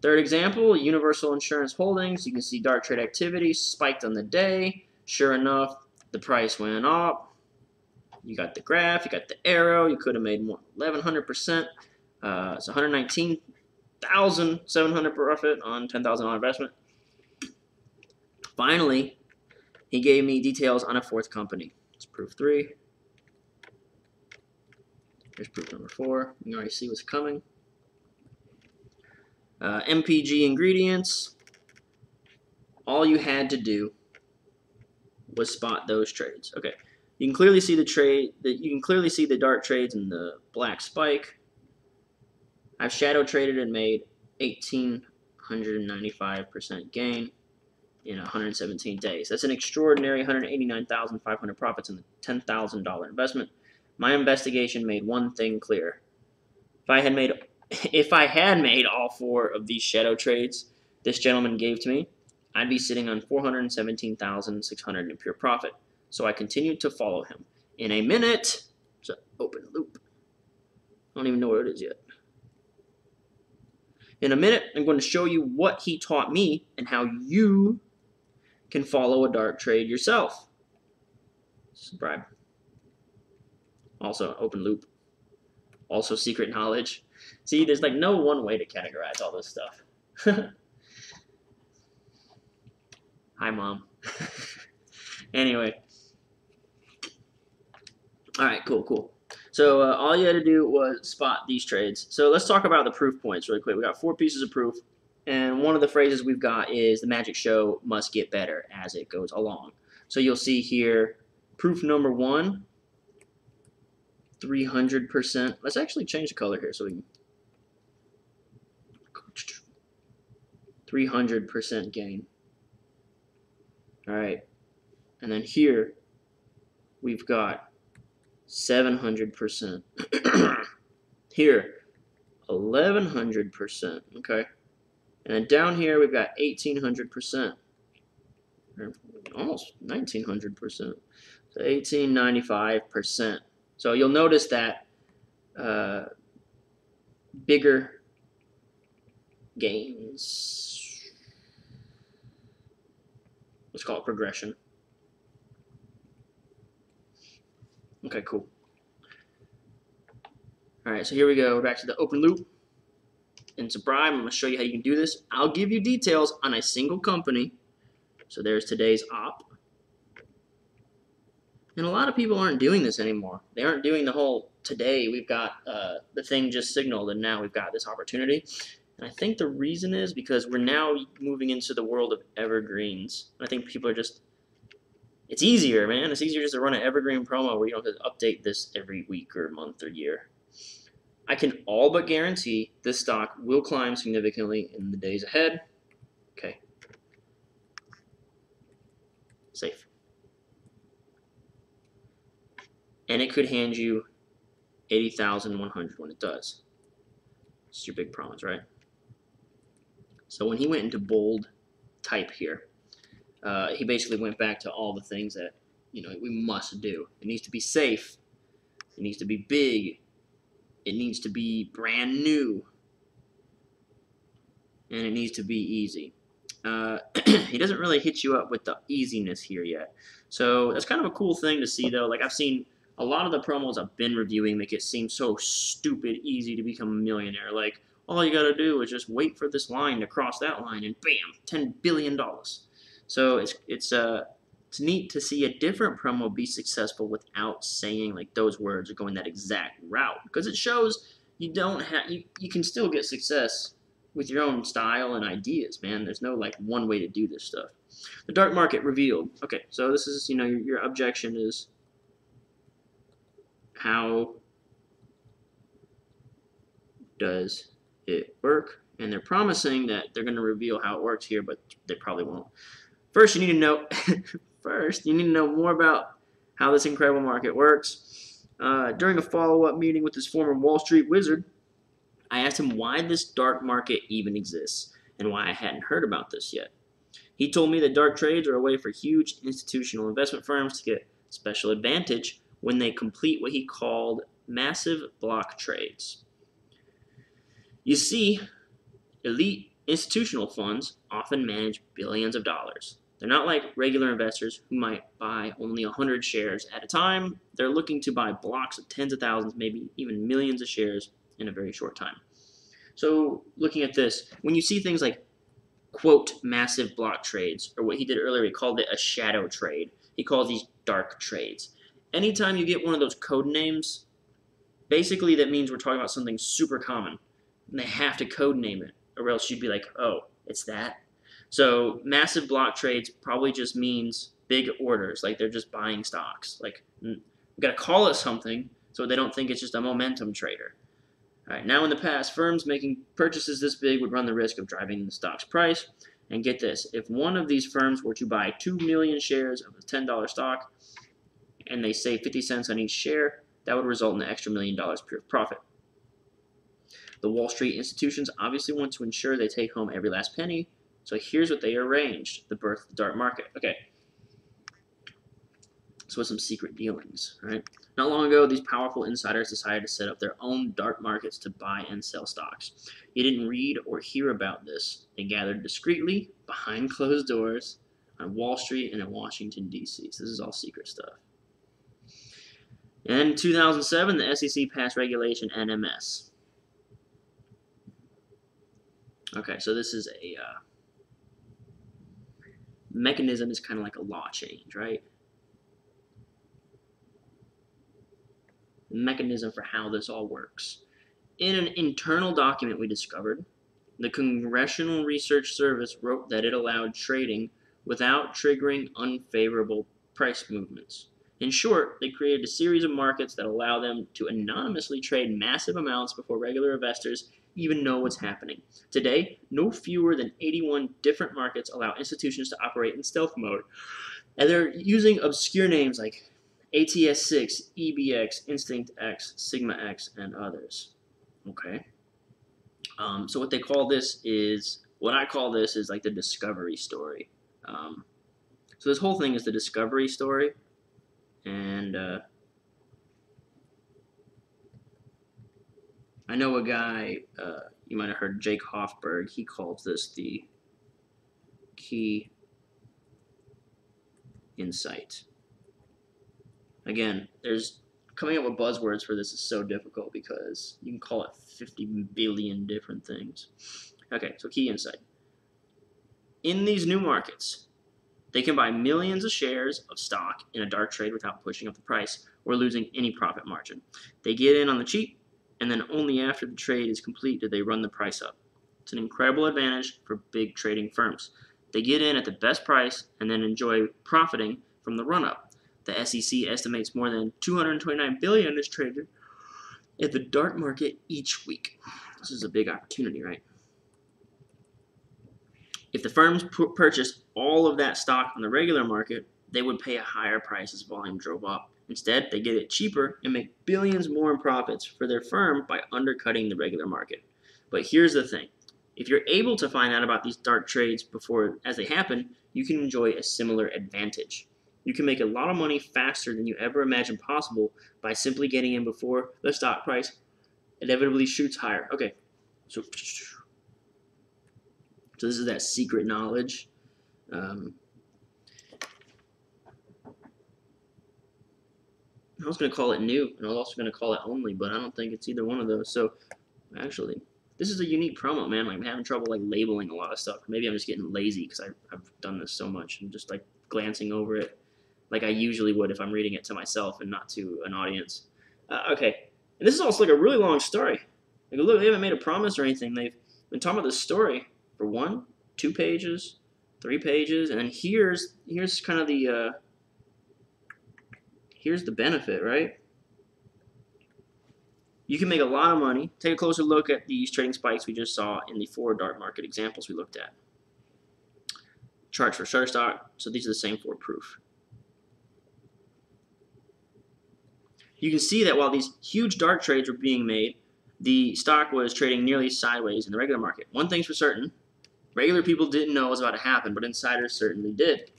Third example, Universal Insurance Holdings. You can see dark trade activity spiked on the day. Sure enough, the price went up. You got the graph, you got the arrow. You could have made more, 1100%. Uh, it's 119 thousand seven hundred profit on ten thousand dollar investment. Finally, he gave me details on a fourth company. It's proof three. Here's proof number four. You can already see what's coming. Uh, MPG ingredients. All you had to do was spot those trades. Okay, you can clearly see the trade. That you can clearly see the dark trades and the black spike. I've shadow traded and made 1,895% gain in 117 days. That's an extraordinary 189,500 profits in the $10,000 investment. My investigation made one thing clear. If I had made if I had made all four of these shadow trades this gentleman gave to me, I'd be sitting on 417,600 in pure profit. So I continued to follow him. In a minute, it's an open loop. I don't even know where it is yet. In a minute, I'm going to show you what he taught me and how you can follow a dark trade yourself. Subscribe. Also, open loop. Also, secret knowledge. See, there's like no one way to categorize all this stuff. Hi, Mom. anyway. Alright, cool, cool. So uh, all you had to do was spot these trades. So let's talk about the proof points really quick. We got four pieces of proof, and one of the phrases we've got is the magic show must get better as it goes along. So you'll see here, proof number one, 300%. Let's actually change the color here so we can 300% gain. All right. And then here we've got 700%. here, 1100%, okay? And then down here, we've got 1800%. Almost 1900%. So 1895%. So you'll notice that uh, bigger gains. Let's call it progression. Okay, cool. Alright, so here we go. We're back to the open loop. In Sublime, I'm going to show you how you can do this. I'll give you details on a single company. So there's today's op. And a lot of people aren't doing this anymore. They aren't doing the whole, today we've got uh, the thing just signaled and now we've got this opportunity. And I think the reason is because we're now moving into the world of evergreens. I think people are just it's easier, man. It's easier just to run an evergreen promo where you don't have to update this every week or month or year. I can all but guarantee this stock will climb significantly in the days ahead. Okay. Safe. And it could hand you 80,100 when it does. It's your big promise, right? So when he went into bold type here, uh, he basically went back to all the things that you know we must do. It needs to be safe. It needs to be big. It needs to be brand new. And it needs to be easy. Uh, he doesn't really hit you up with the easiness here yet. So that's kind of a cool thing to see, though. Like, I've seen a lot of the promos I've been reviewing make it seem so stupid easy to become a millionaire. Like, all you got to do is just wait for this line to cross that line, and bam, $10 billion. So it's, it's, uh, it's neat to see a different promo be successful without saying like those words or going that exact route because it shows you don't have you, you can still get success with your own style and ideas, man. There's no like one way to do this stuff. The dark market revealed. Okay, so this is you know your, your objection is how does it work? And they're promising that they're going to reveal how it works here, but they probably won't. First, you need to know. first, you need to know more about how this incredible market works. Uh, during a follow-up meeting with his former Wall Street wizard, I asked him why this dark market even exists and why I hadn't heard about this yet. He told me that dark trades are a way for huge institutional investment firms to get special advantage when they complete what he called massive block trades. You see, elite institutional funds often manage billions of dollars. They're not like regular investors who might buy only 100 shares at a time. They're looking to buy blocks of tens of thousands, maybe even millions of shares in a very short time. So looking at this, when you see things like quote massive block trades, or what he did earlier, he called it a shadow trade. He calls these dark trades. Anytime you get one of those code names, basically that means we're talking about something super common. And they have to code name it, or else you'd be like, oh, it's that? So massive block trades probably just means big orders, like they're just buying stocks. Like, we got to call it something so they don't think it's just a momentum trader. All right, now in the past, firms making purchases this big would run the risk of driving the stock's price. And get this, if one of these firms were to buy 2 million shares of a $10 stock and they save 50 cents on each share, that would result in an extra million dollars pure profit. The Wall Street institutions obviously want to ensure they take home every last penny, so here's what they arranged, the birth of the dark market. Okay, so with some secret dealings, right? Not long ago, these powerful insiders decided to set up their own dark markets to buy and sell stocks. You didn't read or hear about this. They gathered discreetly, behind closed doors, on Wall Street and in Washington, D.C. So this is all secret stuff. And In 2007, the SEC passed Regulation NMS. Okay, so this is a uh, mechanism is kind of like a law change, right? mechanism for how this all works. In an internal document we discovered, the Congressional Research Service wrote that it allowed trading without triggering unfavorable price movements. In short, they created a series of markets that allow them to anonymously trade massive amounts before regular investors even know what's happening. Today, no fewer than 81 different markets allow institutions to operate in stealth mode. And they're using obscure names like ATS6, EBX, Instinet X, Sigma X, and others. Okay. Um, so what they call this is, what I call this is like the discovery story. Um, so this whole thing is the discovery story, and uh, I know a guy, uh, you might have heard Jake Hoffberg, he calls this the key insight. Again, there's coming up with buzzwords for this is so difficult because you can call it 50 billion different things. Okay, so key insight. In these new markets, they can buy millions of shares of stock in a dark trade without pushing up the price or losing any profit margin. They get in on the cheap, and then only after the trade is complete do they run the price up. It's an incredible advantage for big trading firms. They get in at the best price and then enjoy profiting from the run up. The SEC estimates more than 229 billion is traded at the dark market each week. This is a big opportunity, right? If the firms purchased all of that stock on the regular market, they would pay a higher price as volume drove up. Instead, they get it cheaper and make billions more in profits for their firm by undercutting the regular market. But here's the thing. If you're able to find out about these dark trades before as they happen, you can enjoy a similar advantage. You can make a lot of money faster than you ever imagined possible by simply getting in before the stock price inevitably shoots higher. Okay, so so this is that secret knowledge. Um, I was going to call it new, and I was also going to call it only, but I don't think it's either one of those. So, actually, this is a unique promo, man. Like, I'm having trouble, like, labeling a lot of stuff. Maybe I'm just getting lazy because I've done this so much. I'm just, like, glancing over it like I usually would if I'm reading it to myself and not to an audience. Uh, okay, and this is also, like, a really long story. Like, look, they haven't made a promise or anything. They've been talking about this story for one, two pages, three pages, and then here's here's kind of the uh, here's the benefit, right? You can make a lot of money. Take a closer look at these trading spikes we just saw in the four dark market examples we looked at. Charts for Shutterstock, so these are the same for proof. You can see that while these huge dark trades were being made, the stock was trading nearly sideways in the regular market. One thing's for certain, regular people didn't know it was about to happen, but insiders certainly did.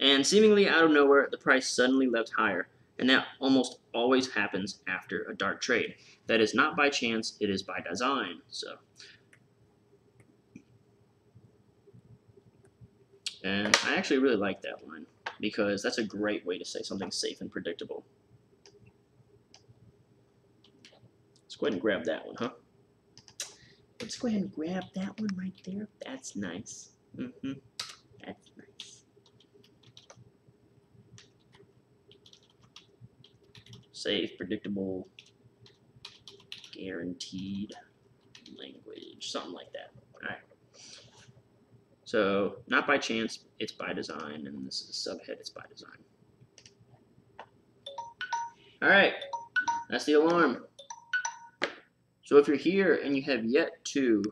And seemingly out of nowhere, the price suddenly leapt higher. And that almost always happens after a dark trade. That is not by chance, it is by design. So, And I actually really like that line because that's a great way to say something safe and predictable. Let's go ahead and grab that one, huh? Let's go ahead and grab that one right there. That's nice. Mm-hmm. That's nice. Safe, predictable, guaranteed language, something like that. All right. So not by chance, it's by design, and this is a subhead, it's by design. All right, that's the alarm. So if you're here and you have yet to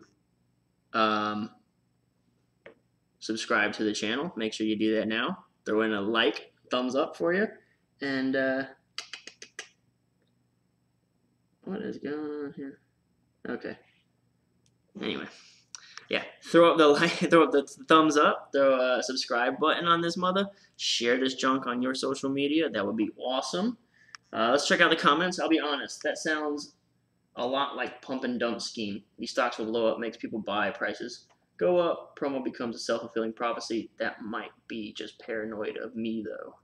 um, subscribe to the channel, make sure you do that now. Throw in a like, thumbs up for you, and uh, what is going on here? Okay. Anyway, yeah, throw up the like, throw up the thumbs up, throw a subscribe button on this mother, share this junk on your social media. That would be awesome. Uh, let's check out the comments. I'll be honest, that sounds a lot like pump and dump scheme. These stocks will blow up, makes people buy, prices go up, promo becomes a self-fulfilling prophecy. That might be just paranoid of me, though.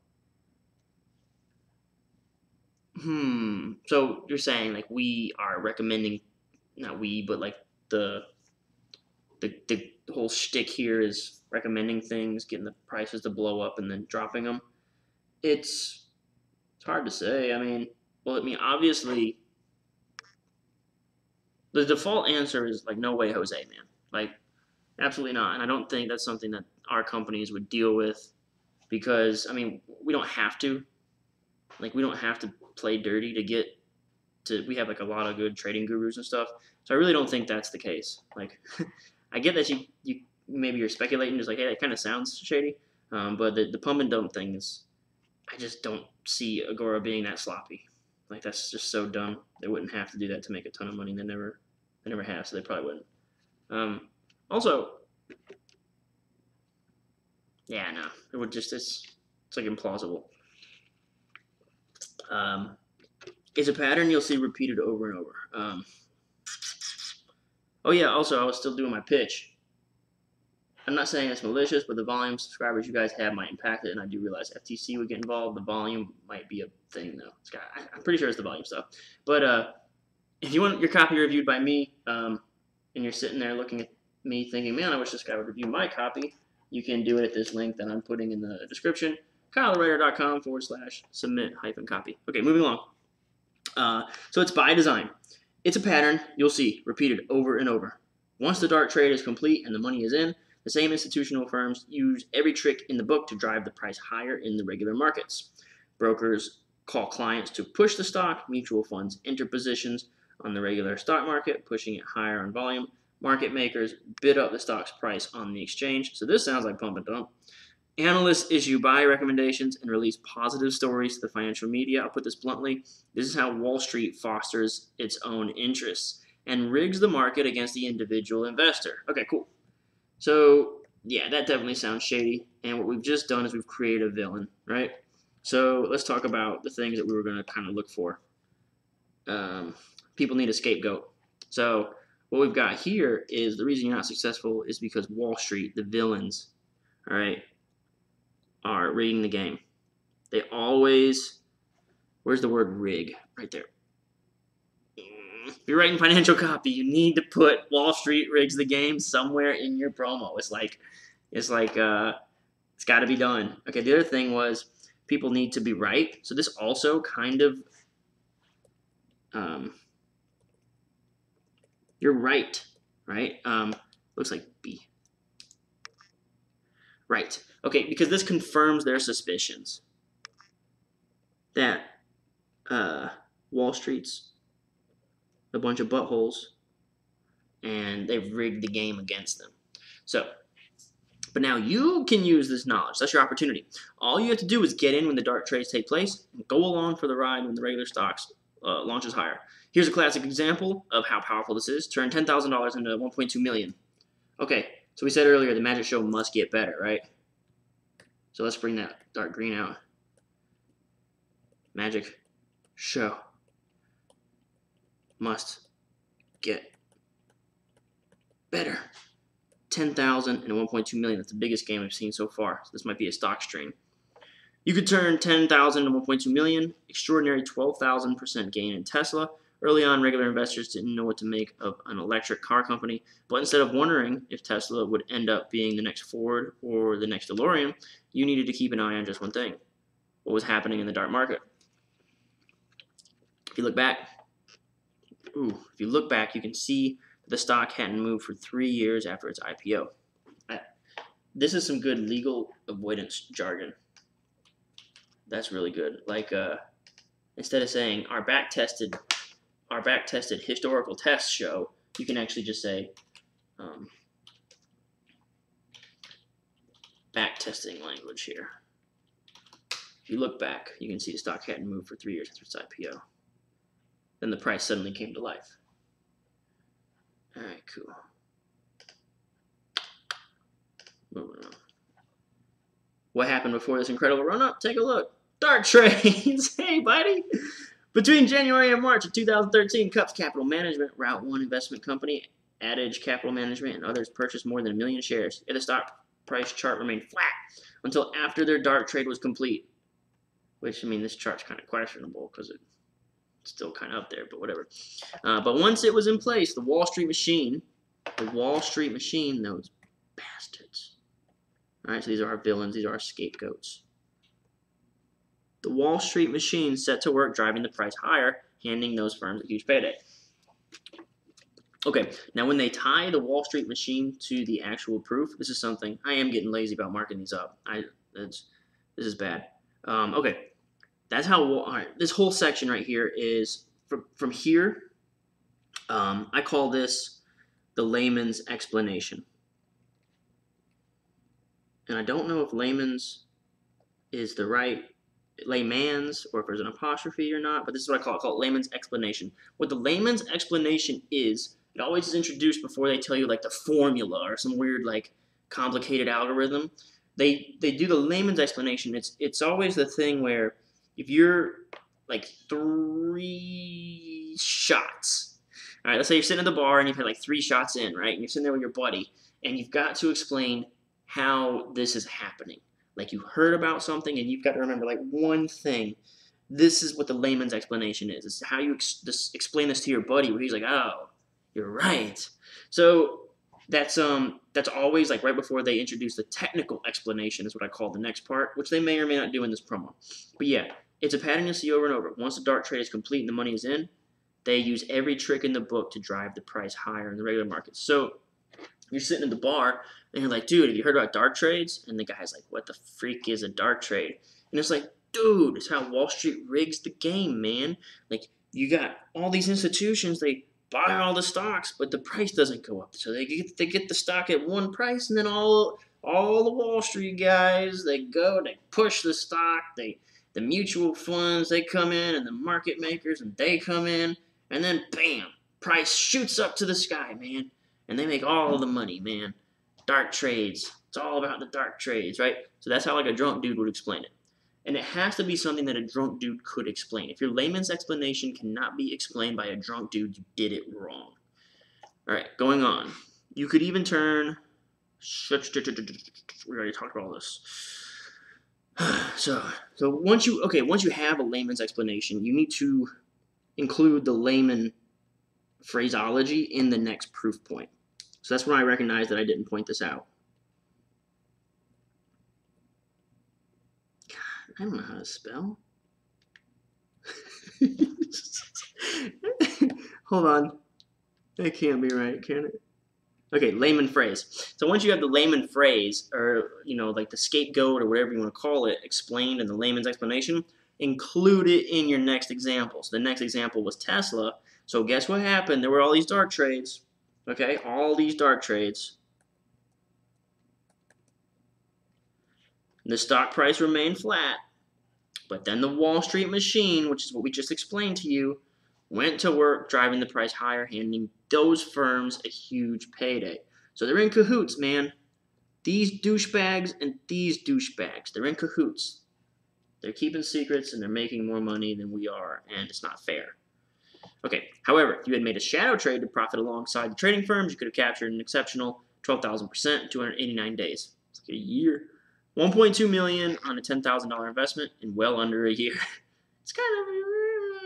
Hmm. So you're saying like we are recommending, not we, but like the the the whole shtick here is recommending things, getting the prices to blow up, and then dropping them. It's it's hard to say. I mean, well, I mean, obviously the default answer is like no way Jose man like absolutely not and I don't think that's something that our companies would deal with because I mean we don't have to like we don't have to play dirty to get to we have like a lot of good trading gurus and stuff so I really don't think that's the case like I get that you you maybe you're speculating just like hey that kind of sounds shady um, but the, the pump and dump thing is I just don't see Agora being that sloppy like that's just so dumb. They wouldn't have to do that to make a ton of money. They never they never have, so they probably wouldn't. Um, also, yeah, no, it would just it's it's like implausible. Um, it's a pattern you'll see repeated over and over. Um, oh yeah, also I was still doing my pitch. I'm not saying it's malicious, but the volume subscribers you guys have might impact it, and I do realize FTC would get involved. The volume might be a thing, though. Got, I'm pretty sure it's the volume stuff. But uh, if you want your copy reviewed by me, um, and you're sitting there looking at me thinking, man, I wish this guy would review my copy, you can do it at this link that I'm putting in the description, kylewriter.com forward slash submit hyphen copy. Okay, moving along. Uh, so it's by design. It's a pattern you'll see repeated over and over. Once the dark trade is complete and the money is in, the same institutional firms use every trick in the book to drive the price higher in the regular markets. Brokers call clients to push the stock, mutual funds enter positions, on the regular stock market, pushing it higher on volume. Market makers bid up the stock's price on the exchange. So this sounds like pump and dump. Analysts issue buy recommendations and release positive stories to the financial media. I'll put this bluntly. This is how Wall Street fosters its own interests and rigs the market against the individual investor. Okay, cool. So yeah, that definitely sounds shady. And what we've just done is we've created a villain, right? So let's talk about the things that we were going to kind of look for. Um, people need a scapegoat. So what we've got here is the reason you're not successful is because Wall Street, the villains, all right, are rigging the game. They always, where's the word rig? Right there. If you're writing financial copy, you need to put Wall Street rigs the game somewhere in your promo. It's like, it's like, uh, it's got to be done. Okay, the other thing was people need to be right. So this also kind of, um, you're right, right? Um, looks like B. Right. Okay, because this confirms their suspicions that uh, Wall Street's a bunch of buttholes and they've rigged the game against them. So, but now you can use this knowledge. That's your opportunity. All you have to do is get in when the dark trades take place and go along for the ride when the regular stocks uh, launches higher. Here's a classic example of how powerful this is. Turn $10,000 into 1.2 million. Okay, so we said earlier the magic show must get better, right? So let's bring that dark green out. Magic show must get better. 10,000 and 1.2 million. That's the biggest game I've seen so far. So this might be a stock stream. You could turn 10,000 to 1.2 million. Extraordinary 12,000% gain in Tesla. Early on, regular investors didn't know what to make of an electric car company, but instead of wondering if Tesla would end up being the next Ford or the next DeLorean, you needed to keep an eye on just one thing what was happening in the dark market. If you look back, ooh, if you look back, you can see the stock hadn't moved for three years after its IPO. This is some good legal avoidance jargon. That's really good. Like, uh, instead of saying our back tested, our back tested historical tests show, you can actually just say um, back testing language here. If you look back, you can see the stock hadn't moved for three years after its IPO. Then the price suddenly came to life. All right, cool. Moving on. What happened before this incredible run up? Take a look. Dark trades. hey, buddy. Between January and March of 2013, Cups Capital Management, Route 1 Investment Company, Adage Capital Management, and others purchased more than a million shares. The stock price chart remained flat until after their dark trade was complete. Which, I mean, this chart's kind of questionable because it's still kind of up there, but whatever. Uh, but once it was in place, the Wall Street machine, the Wall Street machine, those bastards. All right, so these are our villains. These are our scapegoats. The Wall Street machine set to work driving the price higher, handing those firms a huge payday. Okay, now when they tie the Wall Street machine to the actual proof, this is something I am getting lazy about marking these up. I it's this is bad. Um, okay, that's how. All right, this whole section right here is from from here. Um, I call this the layman's explanation, and I don't know if layman's is the right layman's or if there's an apostrophe or not, but this is what I call it. Call it layman's explanation. What the layman's explanation is it always is introduced before they tell you like the formula or some weird like complicated algorithm. They they do the layman's explanation. It's it's always the thing where if you're like three shots, all right, let's say you're sitting at the bar and you've had like three shots in, right? And you're sitting there with your buddy, and you've got to explain how this is happening. Like you heard about something, and you've got to remember like one thing. This is what the layman's explanation is. It's how you ex- explain this to your buddy, where he's like, "Oh, you're right. So that's um that's always like right before they introduce the technical explanation is what I call the next part, which they may or may not do in this promo. But yeah, it's a pattern you'll see over and over. Once the dark trade is complete and the money is in, they use every trick in the book to drive the price higher in the regular market. So you're sitting at the bar and like, dude, have you heard about dark trades? And the guy's like, what the freak is a dark trade? And it's like, dude, it's how Wall Street rigs the game, man. Like you got all these institutions, they buy all the stocks, but the price doesn't go up. So they get they get the stock at one price, and then all all the Wall Street guys they go they push the stock. They the mutual funds they come in, and the market makers and they come in, and then bam, price shoots up to the sky, man, and they make all the money, man. Dark trades. It's all about the dark trades, right? So that's how like a drunk dude would explain it. And it has to be something that a drunk dude could explain. If your layman's explanation cannot be explained by a drunk dude, you did it wrong. All right, going on. You could even turn. We already talked about all this. So, so once you okay, once you have a layman's explanation, you need to include the layman phraseology in the next proof point. So that's when I recognize that I didn't point this out. God, I don't know how to spell. Hold on. That can't be right, can it? Okay, layman phrase. So once you have the layman phrase, or you know, like the scapegoat or whatever you want to call it, explained in the layman's explanation, include it in your next example. So the next example was Tesla. So guess what happened? There were all these dark trades. Okay, all these dark trades. The stock price remained flat, but then the Wall Street machine, which is what we just explained to you, went to work driving the price higher, handing those firms a huge payday. So they're in cahoots, man. These douchebags and these douchebags, they're in cahoots. They're keeping secrets and they're making more money than we are, and it's not fair. Okay, however, if you had made a shadow trade to profit alongside the trading firms, you could have captured an exceptional 12,000% in 289 days. It's like a year. 1.2 million on a $10,000 investment in well under a year. It's kind of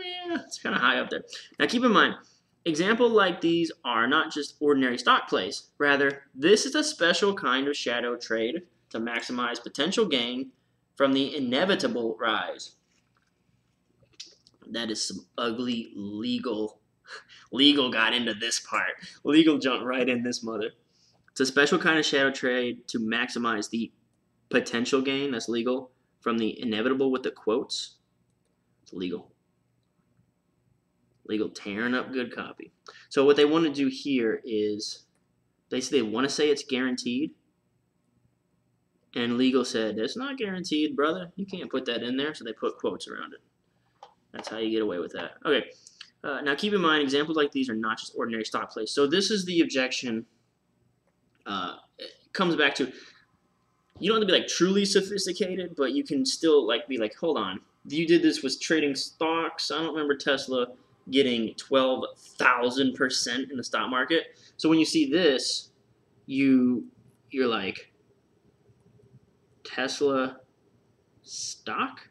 yeah, it's kind of high up there. Now keep in mind, examples like these are not just ordinary stock plays. Rather, this is a special kind of shadow trade to maximize potential gain from the inevitable rise. That is some ugly legal. Legal got into this part. Legal jumped right in this mother. It's a special kind of shadow trade to maximize the potential gain that's legal from the inevitable with the quotes. It's legal. Legal tearing up good copy. So what they want to do here is they say they want to say it's guaranteed. And legal said, it's not guaranteed, brother. You can't put that in there. So they put quotes around it. That's how you get away with that. Okay. Uh, now keep in mind, examples like these are not just ordinary stock plays. So this is the objection. Uh, comes back to you don't have to be like truly sophisticated, but you can still like be like, hold on, you did this with trading stocks. I don't remember Tesla getting twelve thousand percent in the stock market. So when you see this, you you're like Tesla stock.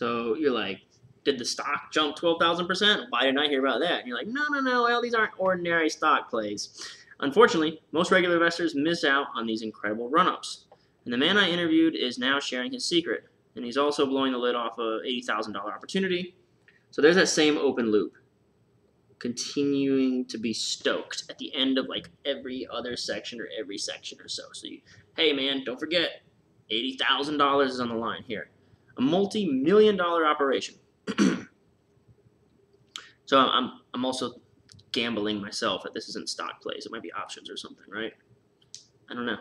So you're like, did the stock jump 12,000%? Why didn't I hear about that? And you're like, no, no, no, well, these aren't ordinary stock plays. Unfortunately, most regular investors miss out on these incredible run-ups. And the man I interviewed is now sharing his secret. And he's also blowing the lid off a $80,000 opportunity. So there's that same open loop. Continuing to be stoked at the end of like every other section or every section or so. So you, hey man, don't forget, $80,000 is on the line here. A multi-million dollar operation. so I'm, I'm also gambling myself that this isn't stock plays. It might be options or something, right? I don't know.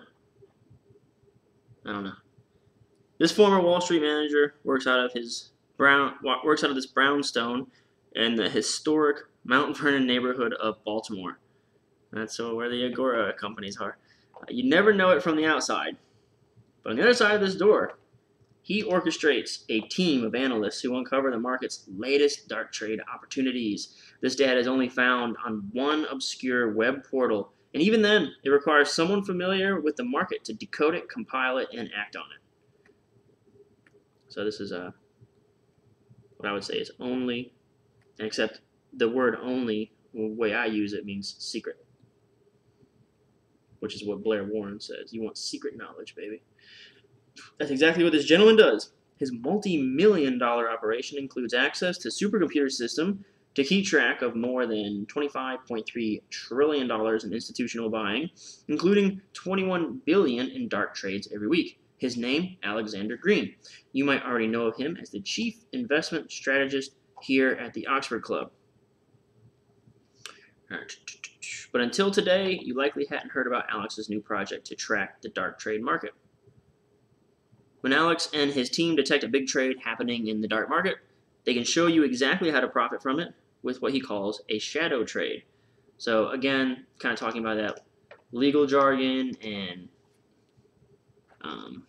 I don't know. This former Wall Street manager works out of his brown works out of this brownstone in the historic Mount Vernon neighborhood of Baltimore. That's uh, where the Agora companies are. You never know it from the outside, but on the other side of this door, he orchestrates a team of analysts who uncover the market's latest dark trade opportunities. This data is only found on one obscure web portal, and even then, it requires someone familiar with the market to decode it, compile it, and act on it. So this is a uh, what I would say is only, except the word only, the way I use it means secret, which is what Blair Warren says. You want secret knowledge, baby. That's exactly what this gentleman does. His multi-million dollar operation includes access to supercomputer system to keep track of more than $25.3 trillion in institutional buying, including 21 billion in dark trades every week. His name, Alexander Green. You might already know of him as the chief investment strategist here at the Oxford Club. But until today, you likely hadn't heard about Alex's new project to track the dark trade market. When Alex and his team detect a big trade happening in the dark market, they can show you exactly how to profit from it with what he calls a shadow trade. So again, kind of talking about that legal jargon and um,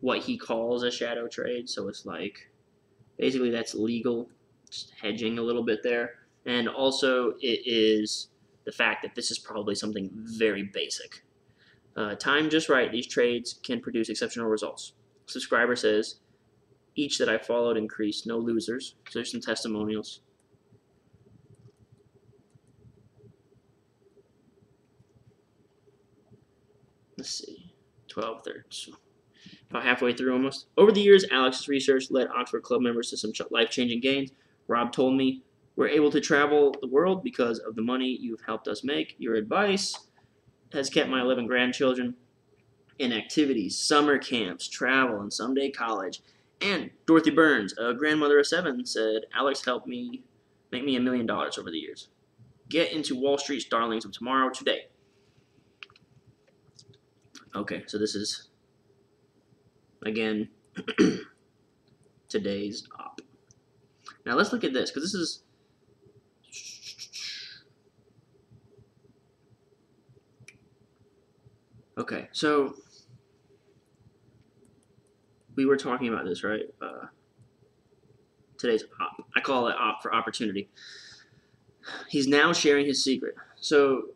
what he calls a shadow trade. So it's like basically that's legal, just hedging a little bit there. And also it is the fact that this is probably something very basic. Uh, time just right, these trades can produce exceptional results. Subscriber says, each that I followed increased, no losers. So there's some testimonials. Let's see, 12 thirds. About halfway through almost. Over the years, Alex's research led Oxford Club members to some life-changing gains. Rob told me, we're able to travel the world because of the money you've helped us make. Your advice has kept my 11 grandchildren in activities, summer camps, travel, and someday college. And Dorothy Burns, a grandmother of seven, said, Alex helped me make me a million dollars over the years. Get into Wall Street's darlings of tomorrow today. Okay, so this is, again, today's op. Now let's look at this, because this is Okay, so we were talking about this, right? Uh, today's op. I call it op for opportunity. He's now sharing his secret. So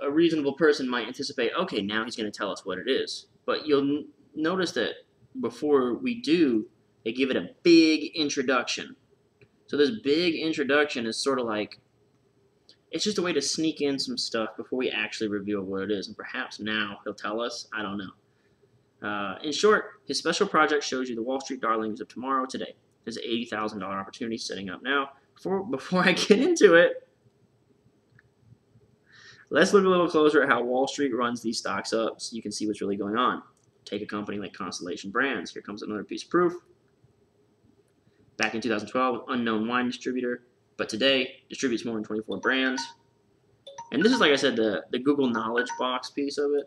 a reasonable person might anticipate, okay, now he's going to tell us what it is. But you'll notice that before we do, they give it a big introduction. So this big introduction is sort of like it's just a way to sneak in some stuff before we actually reveal what it is. And perhaps now he'll tell us. I don't know. Uh, in short, his special project shows you the Wall Street darlings of tomorrow today. There's an $80,000 opportunity setting up now. Before, before I get into it, let's look a little closer at how Wall Street runs these stocks up so you can see what's really going on. Take a company like Constellation Brands. Here comes another piece of proof. Back in 2012, unknown wine distributor but today distributes more than 24 brands. And this is, like I said, the, the Google Knowledge Box piece of it.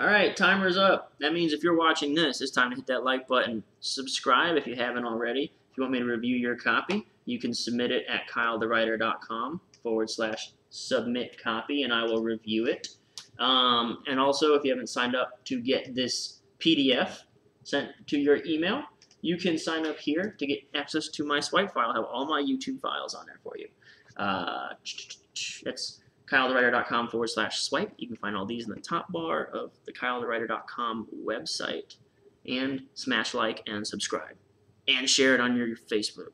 All right, timer's up. That means if you're watching this, it's time to hit that like button. Subscribe if you haven't already. If you want me to review your copy, you can submit it at kylethewriter.com forward slash submit copy, and I will review it. Um, and also, if you haven't signed up to get this PDF sent to your email, you can sign up here to get access to my swipe file. I have all my YouTube files on there for you. That's Uh, that's kylethewriter.com forward slash swipe. You can find all these in the top bar of the kylethewriter.com website. And smash like and subscribe. And share it on your Facebook.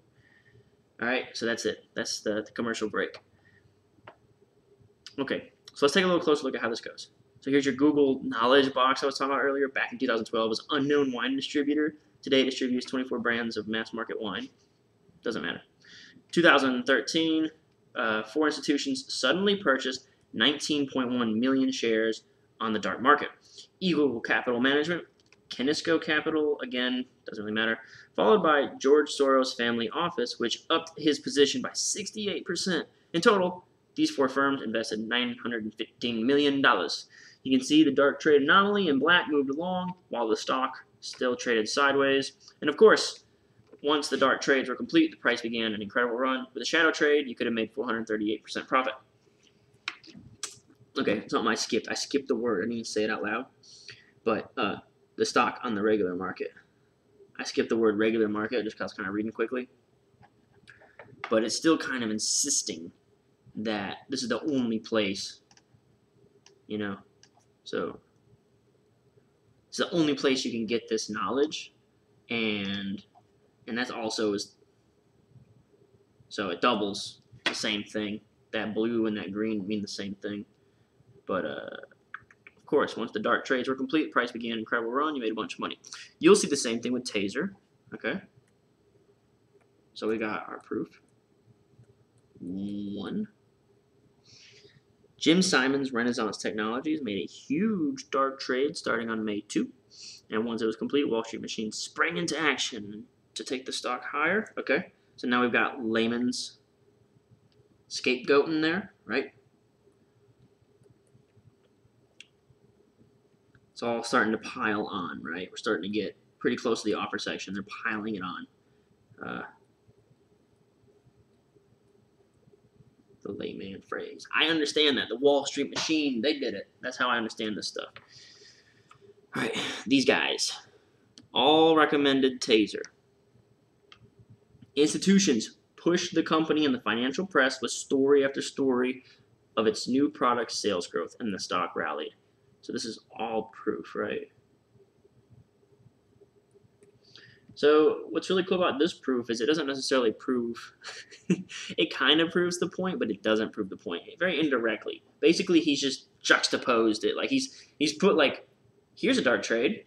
Alright, so that's it. That's the, the commercial break. Okay, so let's take a little closer look at how this goes. So here's your Google knowledge box I was talking about earlier. Back in 2012 was unknown wine distributor. Today distributes 24 brands of mass market wine. Doesn't matter. 2013, uh, four institutions suddenly purchased 19.1 million shares on the dark market. Eagle Capital Management, Kensico Capital, again, doesn't really matter, followed by George Soros Family Office, which upped his position by 68%. In total, these four firms invested $915 million. You can see the dark trade anomaly in black moved along while the stock still traded sideways. And of course, once the dark trades were complete, the price began an incredible run. With a shadow trade, you could have made 438% profit. Okay, it's not my skipped. I skipped the word. I didn't even say it out loud. But uh, the stock on the regular market. I skipped the word regular market just because I was kind of reading quickly. But it's still kind of insisting that this is the only place, you know. So it's the only place you can get this knowledge, and and that's also is so it doubles the same thing. That blue and that green mean the same thing, but uh, of course, once the dark trades were complete, price began an incredible run. You made a bunch of money. You'll see the same thing with Taser. Okay. So we got our proof. One. Jim Simons Renaissance Technologies made a huge dark trade starting on May 2. And once it was complete, Wall Street machines sprang into action to take the stock higher. Okay, so now we've got Lehman's scapegoat in there, right? It's all starting to pile on, right? We're starting to get pretty close to the offer section. They're piling it on. Uh, the layman phrase. I understand that. The Wall Street machine, they did it. That's how I understand this stuff. All right, these guys all recommended Taser. Institutions pushed the company in the financial press with story after story of its new product sales growth, and the stock rallied. So this is all proof, right? So what's really cool about this proof is it doesn't necessarily prove, it kind of proves the point, but it doesn't prove the point. Very indirectly. Basically, he's just juxtaposed it. Like he's he's put like, here's a dark trade,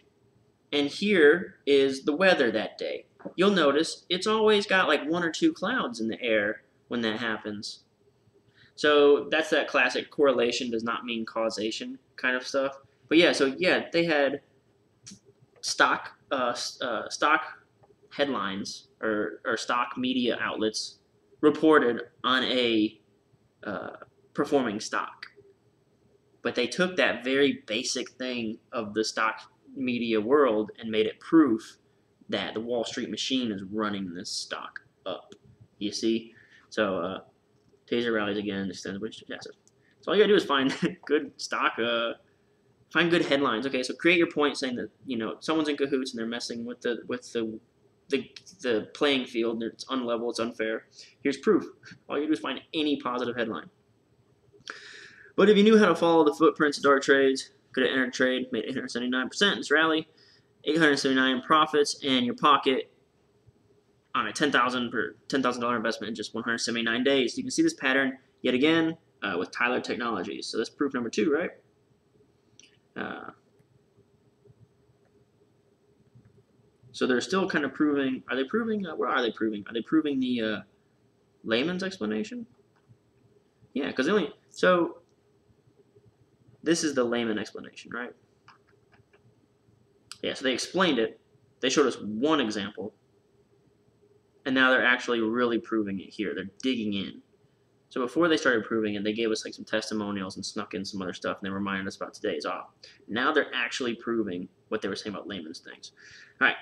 and here is the weather that day. You'll notice it's always got like one or two clouds in the air when that happens. So that's that classic correlation does not mean causation kind of stuff. But yeah, so yeah, they had stock uh, uh, stock headlines or, or stock media outlets reported on a uh, performing stock. But they took that very basic thing of the stock media world and made it proof that the Wall Street machine is running this stock up. You see? So, uh, Taser rallies again, extends which passive. So all you gotta do is find good stock, uh, find good headlines. Okay, so create your point saying that you know someone's in cahoots and they're messing with the with the the, the playing field. It's unlevel. It's unfair. Here's proof. All you do is find any positive headline. But if you knew how to follow the footprints of dark trades, could have entered trade, made 879% in this rally, 879 profits in your pocket on a 10000 per $10,000 investment in just 179 days. You can see this pattern yet again uh, with Tyler Technologies. So that's proof number two, right? Uh, So they're still kind of proving. Are they proving? Uh, where are they proving? Are they proving the uh, layman's explanation? Yeah, because they only. So this is the layman explanation, right? Yeah, so they explained it. They showed us one example. And now they're actually really proving it here. They're digging in. So before they started proving it, they gave us like some testimonials and snuck in some other stuff, and they reminded us about today's off. Now they're actually proving what they were saying about layman's things. All right,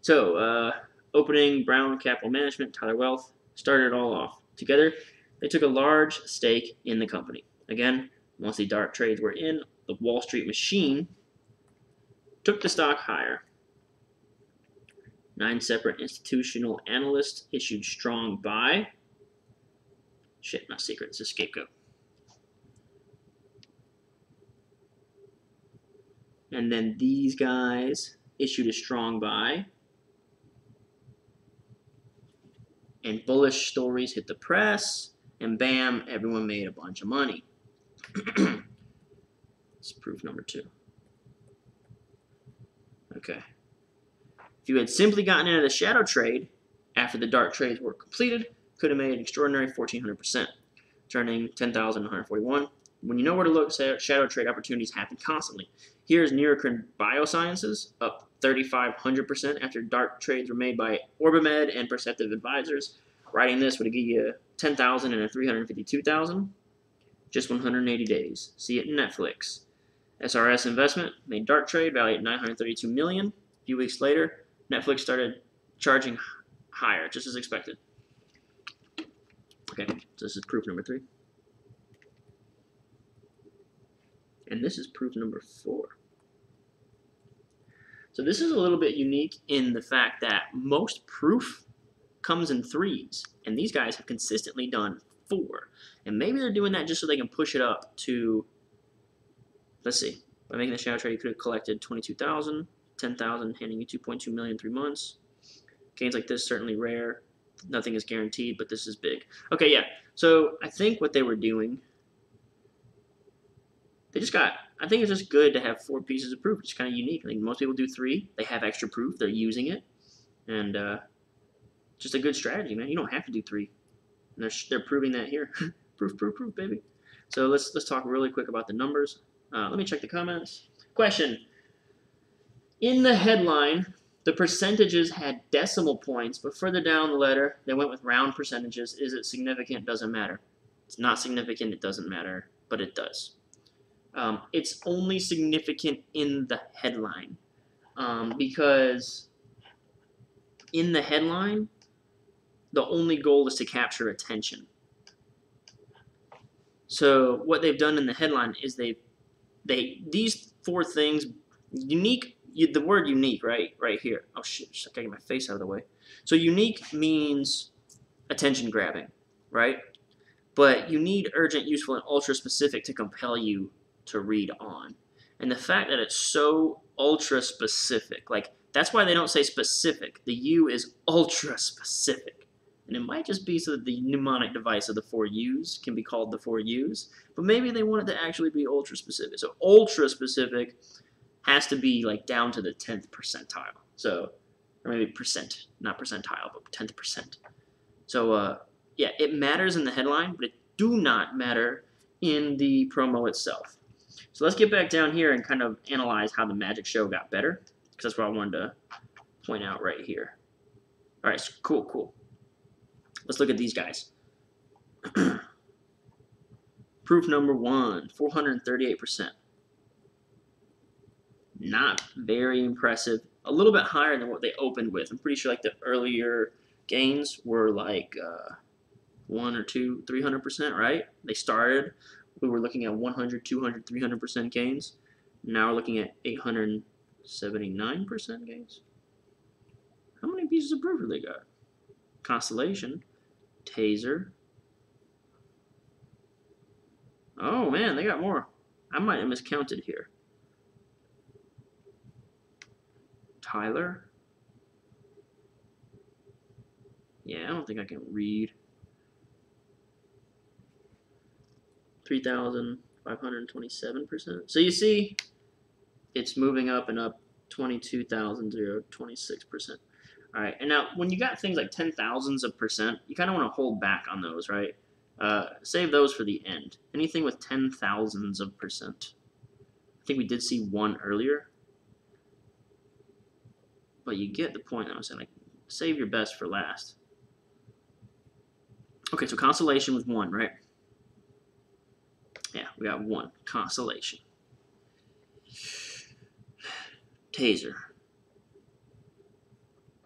so, uh, opening Brown Capital Management, Tyler Wealth, started it all off. Together, they took a large stake in the company. Again, once the dark trades were in, the Wall Street machine took the stock higher. Nine separate institutional analysts issued strong buy. Shit, not secret, it's a scapegoat. And then these guys issued a strong buy. And bullish stories hit the press, and bam, everyone made a bunch of money. It's proof number two. Okay. If you had simply gotten into the shadow trade after the dark trades were completed, could have made an extraordinary 1400%, turning 10,141. When you know where to look, shadow trade opportunities happen constantly. Here's Neurocrine Biosciences, up 3,500% after dark trades were made by Orbimed and Perceptive Advisors. Writing this would give you 10,000 and a 352,000, just 180 days. See it in Netflix. SRS Investment made dark trade valued at 932 million. A few weeks later, Netflix started charging higher, just as expected. Okay, so this is proof number three. And this is proof number four. So this is a little bit unique in the fact that most proof comes in threes, and these guys have consistently done four. And maybe they're doing that just so they can push it up to, let's see, by making the shadow trade, you could have collected 22,000, 10,000, handing you 2.2 million three months. Gains like this certainly rare. Nothing is guaranteed, but this is big. Okay, yeah. So I think what they were doing, they just got I think it's just good to have four pieces of proof. It's kind of unique. I think most people do three. They have extra proof. They're using it, and uh, just a good strategy, man. You don't have to do three. And they're they're proving that here. proof, proof, proof, baby. So let's let's talk really quick about the numbers. Uh, let me check the comments. Question: In the headline, the percentages had decimal points, but further down the letter, they went with round percentages. Is it significant? Doesn't matter. It's not significant. It doesn't matter, but it does. Um, it's only significant in the headline um, because in the headline, the only goal is to capture attention. So what they've done in the headline is they they these four things unique you, the word unique right right here. Oh shit! I gotta get my face out of the way. So unique means attention grabbing, right? But you need urgent, useful, and ultra specific to compel you to read on. And the fact that it's so ultra specific, like that's why they don't say specific. The U is ultra specific. And it might just be so that the mnemonic device of the four U's can be called the four U's, but maybe they want it to actually be ultra specific. So ultra specific has to be like down to the 10th percentile. So, or maybe percent, not percentile, but 10th percent. So, uh, yeah, it matters in the headline, but it do not matter in the promo itself. So let's get back down here and kind of analyze how the magic show got better, because that's what I wanted to point out right here. All right, so cool, cool. Let's look at these guys. Proof number one, 438%. Not very impressive. A little bit higher than what they opened with. I'm pretty sure like the earlier gains were like uh, one or two, 300%, right? They started, we were looking at 100, 200, 300% gains. Now we're looking at 879% gains. How many pieces of proof have they got? Constellation, Taser. Oh man, they got more. I might have miscounted here. Tyler. Yeah, I don't think I can read. 3,527%. So you see, it's moving up and up 22,026%. All right, and now when you got things like 10 thousands of percent, you kind of want to hold back on those, right? Uh, save those for the end. Anything with 10 thousands of percent. I think we did see one earlier. But you get the point I was saying. Like, save your best for last. Okay, so Constellation was one, right? Yeah, we got one. Constellation. Taser.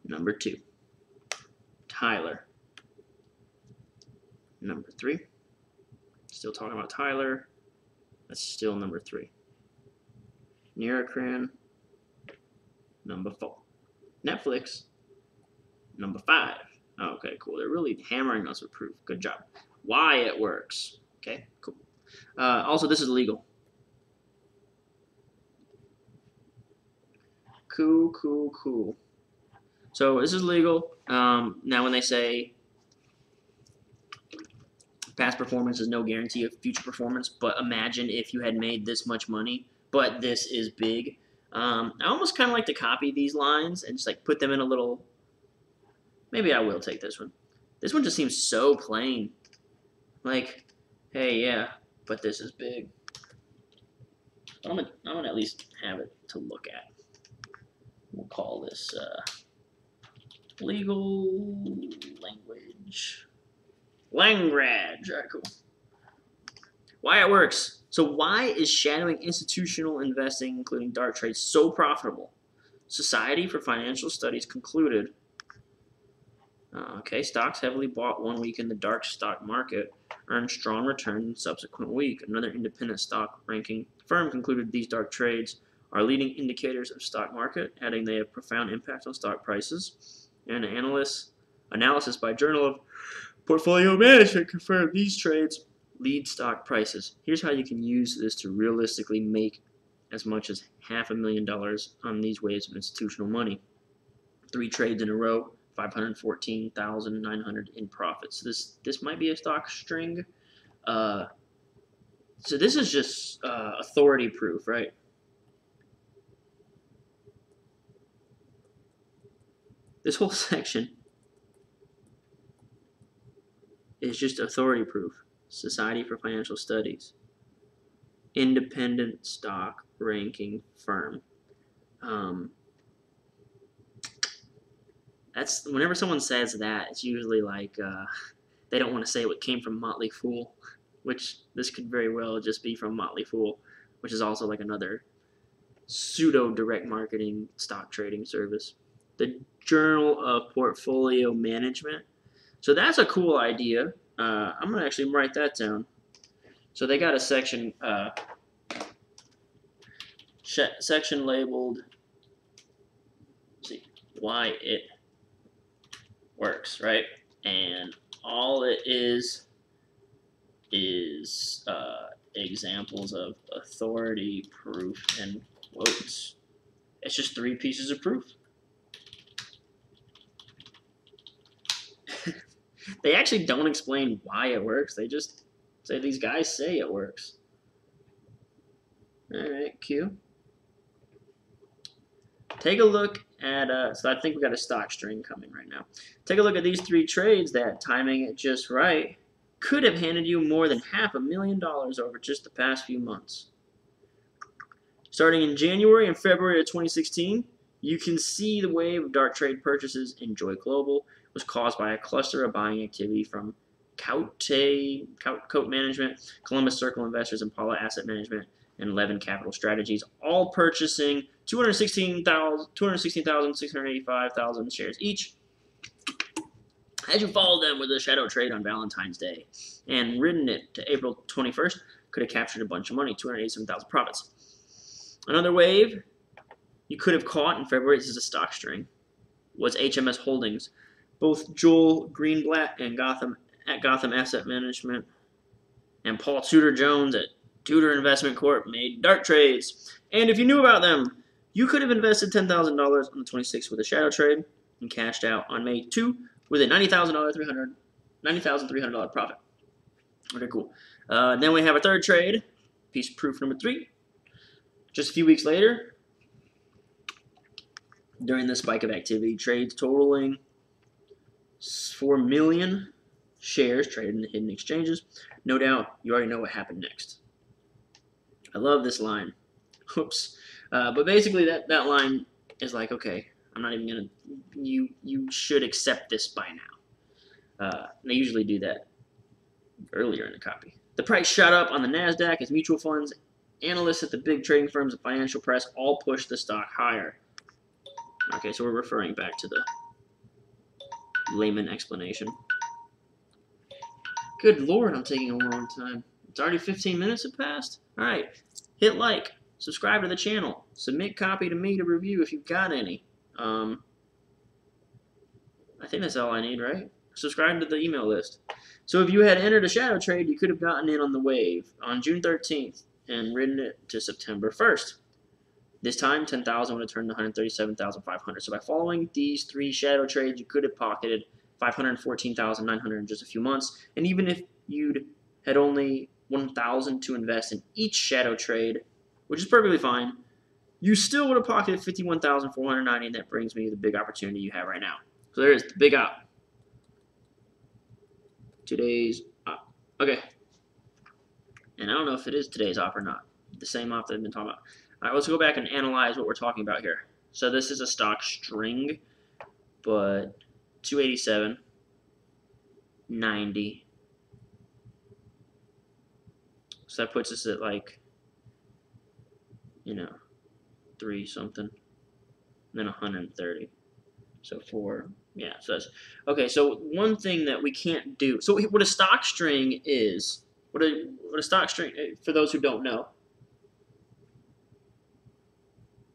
Number two. Tyler. Number three. Still talking about Tyler. That's still number three. Neurocrine. Number four. Netflix. Number five. Okay, cool. They're really hammering us with proof. Good job. Why it works. Okay, cool. Uh, also, this is legal. Cool, cool, cool. So this is legal. Um, now, when they say past performance is no guarantee of future performance, but imagine if you had made this much money, but this is big. Um, I almost kind of like to copy these lines and just like put them in a little. Maybe I will take this one. This one just seems so plain. Like, hey, yeah, but this is big. I'm gonna, at least have it to look at. We'll call this uh, legal language. Language. All right, cool. Why it works. So why is shadowing institutional investing, including dark trades, so profitable? Society for Financial Studies concluded uh, okay, stocks heavily bought one week in the dark stock market earned strong returns in subsequent week. Another independent stock ranking firm concluded these dark trades are leading indicators of stock market, adding they have profound impact on stock prices. And analysts, analysis by Journal of Portfolio Management confirmed these trades lead stock prices. Here's how you can use this to realistically make as much as half a million dollars on these waves of institutional money. Three trades in a row 514,900 in profits. This this might be a stock string. Uh, so this is just uh, authority proof, right? This whole section is just authority proof. Society for Financial Studies. Independent stock ranking firm. Um, that's whenever someone says that, it's usually like uh, they don't want to say what came from Motley Fool, which this could very well just be from Motley Fool, which is also like another pseudo direct marketing stock trading service. The Journal of Portfolio Management. So that's a cool idea. Uh, I'm gonna actually write that down. So they got a section uh, section labeled see why it works, right? And all it is is uh, examples of authority, proof, and quotes. It's just three pieces of proof. They actually don't explain why it works. They just say these guys say it works. All right, Q. Take a look at, uh, so I think we got a stock string coming right now. Take a look at these three trades that, timing it just right, could have handed you more than half a million dollars over just the past few months. Starting in January and February of 2016, you can see the wave of dark trade purchases in Joy Global was caused by a cluster of buying activity from Coute, Coat Management, Columbus Circle Investors, Impala Asset Management, and Levin Capital Strategies, all purchasing 216,685,000 shares each. As you followed them with a shadow trade on Valentine's Day and ridden it to April 21st, could have captured a bunch of money, 287,000 profits. Another wave you could have caught in February, this is a stock string, was HMS Holdings. Both Joel Greenblatt and Gotham at Gotham Asset Management and Paul Tudor Jones at Tudor Investment Corp made dark trades. And if you knew about them, you could have invested $10,000 on the 26th with a shadow trade and cashed out on May 2 with a $90,000 300 $90,300 profit. Okay, cool. Uh, then we have a third trade, piece of proof number three. Just a few weeks later, during the spike of activity, trades totaling 4 million shares traded in the hidden exchanges. No doubt you already know what happened next. I love this line. Oops. Uh, but basically, that, that line is like, okay, I'm not even going to, you, you should accept this by now. Uh, they usually do that earlier in the copy. The price shot up on the NASDAQ as mutual funds, analysts at the big trading firms, and financial press all pushed the stock higher. Okay, so we're referring back to the layman explanation. Good lord, I'm taking a long time. It's already 15 minutes have passed? Alright, hit like, subscribe to the channel, submit copy to me to review if you've got any. Um, I think that's all I need, right? Subscribe to the email list. So if you had entered a shadow trade, you could have gotten in on the wave on June 13th and ridden it to September 1st. This time, 10,000 would have turned to 137,500. So by following these three shadow trades, you could have pocketed 514,900 in just a few months. And even if you'd had only 1,000 to invest in each shadow trade, which is perfectly fine, you still would have pocketed 51,490, and that brings me to the big opportunity you have right now. So there is the big op. Today's op. Okay. And I don't know if it is today's op or not. The same op that I've been talking about. All right, let's go back and analyze what we're talking about here. So this is a stock string, but 287, 90. So that puts us at like, you know, 3 something. And then 130. So 4, yeah, so that's, okay, so one thing that we can't do, so what a stock string is, what a, what a stock string, eh, for those who don't know,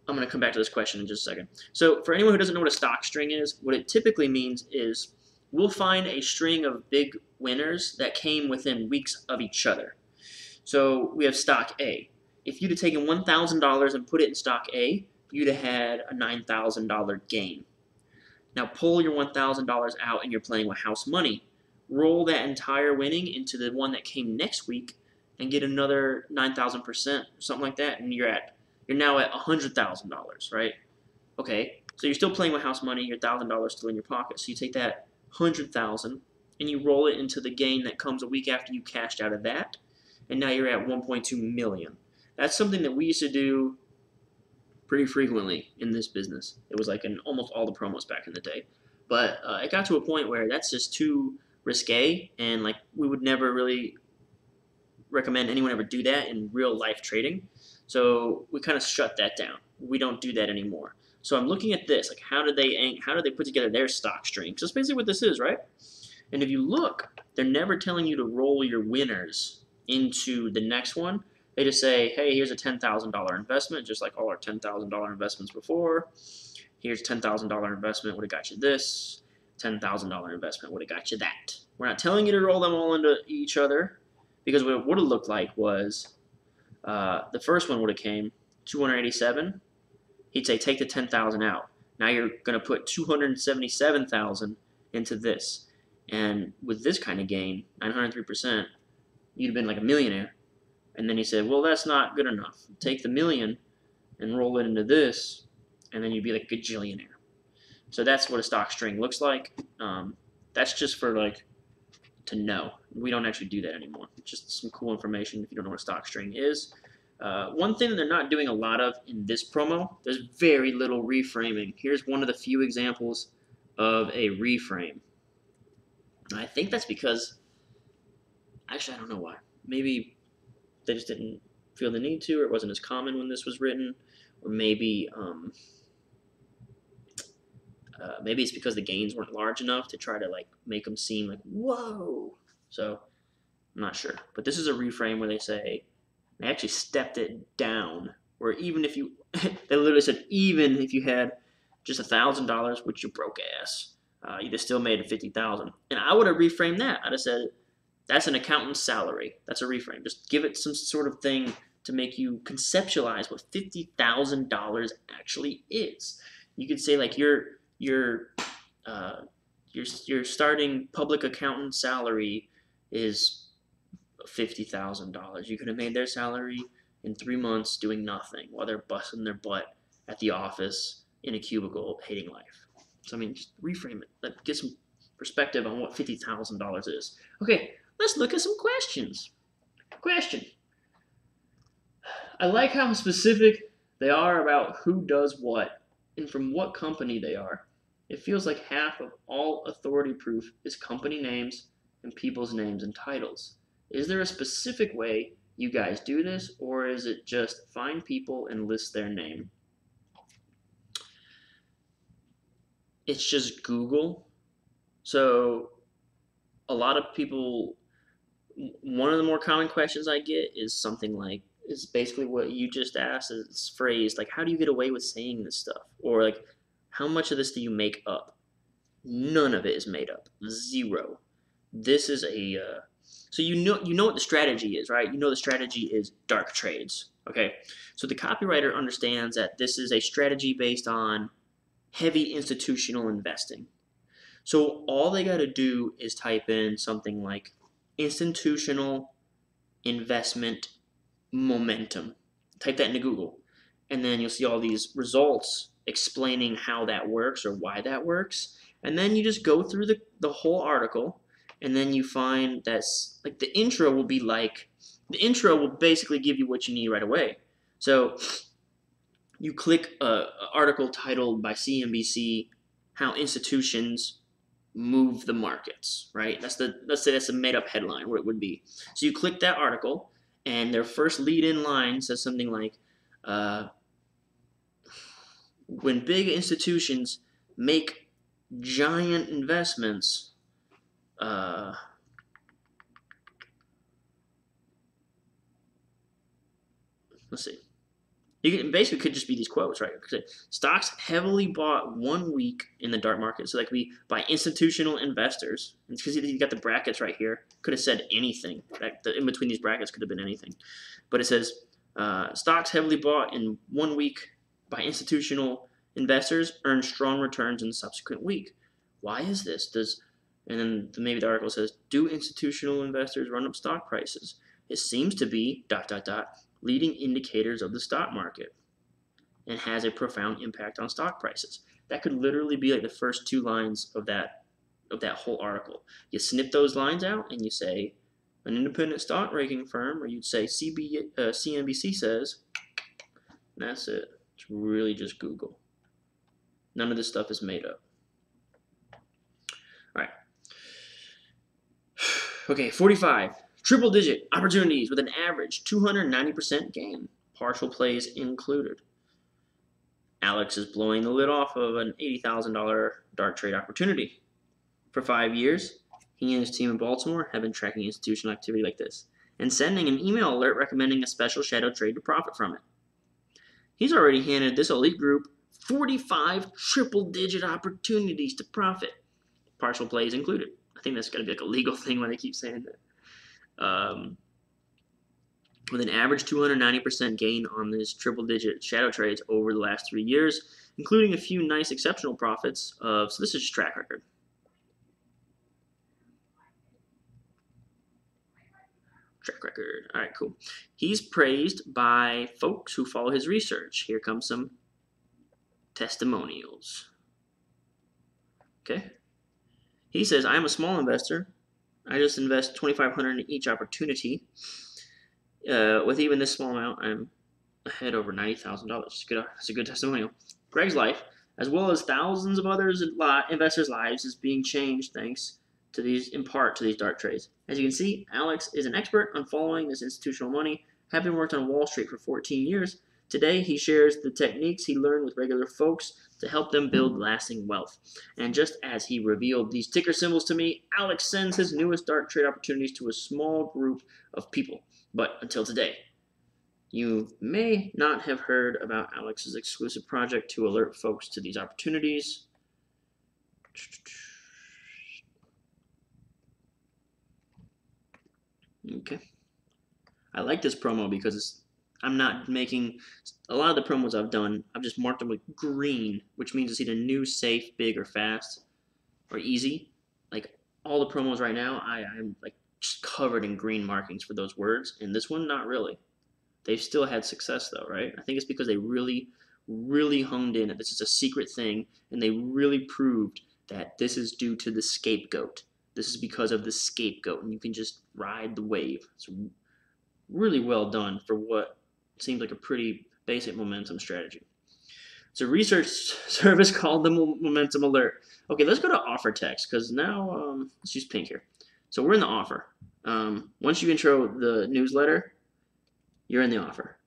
I'm going to come back to this question in just a second. So for anyone who doesn't know what a stock string is, what it typically means is we'll find a string of big winners that came within weeks of each other. So we have stock A. If you'd have taken $1,000 and put it in stock A, you'd have had a $9,000 gain. Now pull your $1,000 out and you're playing with house money. Roll that entire winning into the one that came next week and get another 9,000%, something like that, and you're at you're now at $100,000, right? Okay, so you're still playing with house money, your $1,000 still in your pocket. So you take that 100000 and you roll it into the gain that comes a week after you cashed out of that, and now you're at 1.2 million. That's something that we used to do pretty frequently in this business. It was like in almost all the promos back in the day. But uh, it got to a point where that's just too risque, and like we would never really recommend anyone ever do that in real life trading. So we kind of shut that down. We don't do that anymore. So I'm looking at this, like how did they how did they put together their stock stream? So that's basically what this is, right? And if you look, they're never telling you to roll your winners into the next one. They just say, hey, here's a $10,000 investment, just like all our $10,000 investments before. Here's $10,000 investment, would have got you this. $10,000 investment would have got you that. We're not telling you to roll them all into each other because what it would have looked like was uh, the first one would have came 287. He'd say take the 10,000 out. Now you're going to put 277,000 into this. And with this kind of gain, 903%, you'd have been like a millionaire. And then he said, well, that's not good enough. Take the million and roll it into this, and then you'd be like a gajillionaire. So that's what a stock string looks like. Um, that's just for like to know. We don't actually do that anymore. Just some cool information if you don't know what a stock string is. Uh, one thing that they're not doing a lot of in this promo, there's very little reframing. Here's one of the few examples of a reframe. I think that's because, actually, I don't know why. Maybe they just didn't feel the need to, or it wasn't as common when this was written, or maybe um, uh, maybe it's because the gains weren't large enough to try to like make them seem like whoa. So I'm not sure, but this is a reframe where they say they actually stepped it down, where even if you they literally said even if you had just a thousand dollars, which you broke ass, uh, you'd have still made fifty thousand. And I would have reframed that. I'd have said that's an accountant's salary. That's a reframe. Just give it some sort of thing to make you conceptualize what fifty thousand dollars actually is. You could say like your your uh, your your starting public accountant salary is fifty thousand dollars. You could have made their salary in three months doing nothing while they're busting their butt at the office in a cubicle, hating life. So I mean, just reframe it. Let get some perspective on what fifty thousand dollars is. Okay, let's look at some questions. Question. I like how specific they are about who does what and from what company they are. It feels like half of all authority proof is company names and people's names and titles. Is there a specific way you guys do this, or is it just find people and list their name? It's just Google. So a lot of people, one of the more common questions I get is something like, is basically what you just asked is phrased like, how do you get away with saying this stuff? Or like, how much of this do you make up? None of it is made up. Zero. This is a uh, so you know you know what the strategy is, right? You know the strategy is dark trades. Okay, so the copywriter understands that this is a strategy based on heavy institutional investing. So all they got to do is type in something like institutional investment momentum. Type that into Google, and then you'll see all these results explaining how that works or why that works. And then you just go through the, the whole article and then you find that's like the intro will be like the intro will basically give you what you need right away. So you click a, article titled by CNBC how institutions move the markets, right? That's the let's say that's a made up headline where it would be. So you click that article and their first lead in line says something like uh, when big institutions make giant investments, uh, let's see. You can basically could just be these quotes, right? Stocks heavily bought one week in the dark market, so that could be by institutional investors. It's because you got the brackets right here. Could have said anything. in between these brackets could have been anything, but it says uh, stocks heavily bought in one week by institutional investors earn strong returns in the subsequent week. Why is this? Does and then maybe the article says, do institutional investors run up stock prices? It seems to be dot dot dot leading indicators of the stock market and has a profound impact on stock prices. That could literally be like the first two lines of that of that whole article. You snip those lines out and you say an independent stock ranking firm, or you'd say CB, uh, CNBC says. that's it. It's really just Google. None of this stuff is made up. All right. Okay, 45. Triple digit opportunities with an average 290% gain. Partial plays included. Alex is blowing the lid off of an $80,000 dark trade opportunity. For five years, he and his team in Baltimore have been tracking institutional activity like this. and sending an email alert recommending a special shadow trade to profit from it. He's already handed this elite group 45 triple digit opportunities to profit, partial plays included. I think that's going to be like a legal thing when they keep saying that. Um, with an average 290% gain on these triple digit shadow trades over the last three years, including a few nice exceptional profits of, so this is just track record. Track record. All right, cool. He's praised by folks who follow his research. Here comes some testimonials. Okay. He says, I am a small investor. I just invest 2500 in each opportunity. Uh, with even this small amount, I'm ahead over $90,000. It's good. It's a good testimonial. Greg's life, as well as thousands of others investors' lives, is being changed thanks to these, in part, to these dark trades. As you can see, Alex is an expert on following this institutional money, having worked on Wall Street for 14 years. Today, he shares the techniques he learned with regular folks to help them build lasting wealth. And just as he revealed these ticker symbols to me, Alex sends his newest dark trade opportunities to a small group of people. But until today, you may not have heard about Alex's exclusive project to alert folks to these opportunities. Okay. I like this promo because I'm not making a lot of the promos I've done. I've just marked them with green, which means it's either new, safe, big, or fast, or easy. Like all the promos right now, I, I'm like just covered in green markings for those words, and this one not really. They've still had success though, right? I think it's because they really, really honed in that this is a secret thing, and they really proved that this is due to the scapegoat. This is because of the scapegoat, and you can just ride the wave. It's really well done for what seems like a pretty basic momentum strategy. It's a research service called the Momentum Alert. Okay, let's go to offer text because now um, let's use pink here. So we're in the offer. Um, once you intro the newsletter, you're in the offer.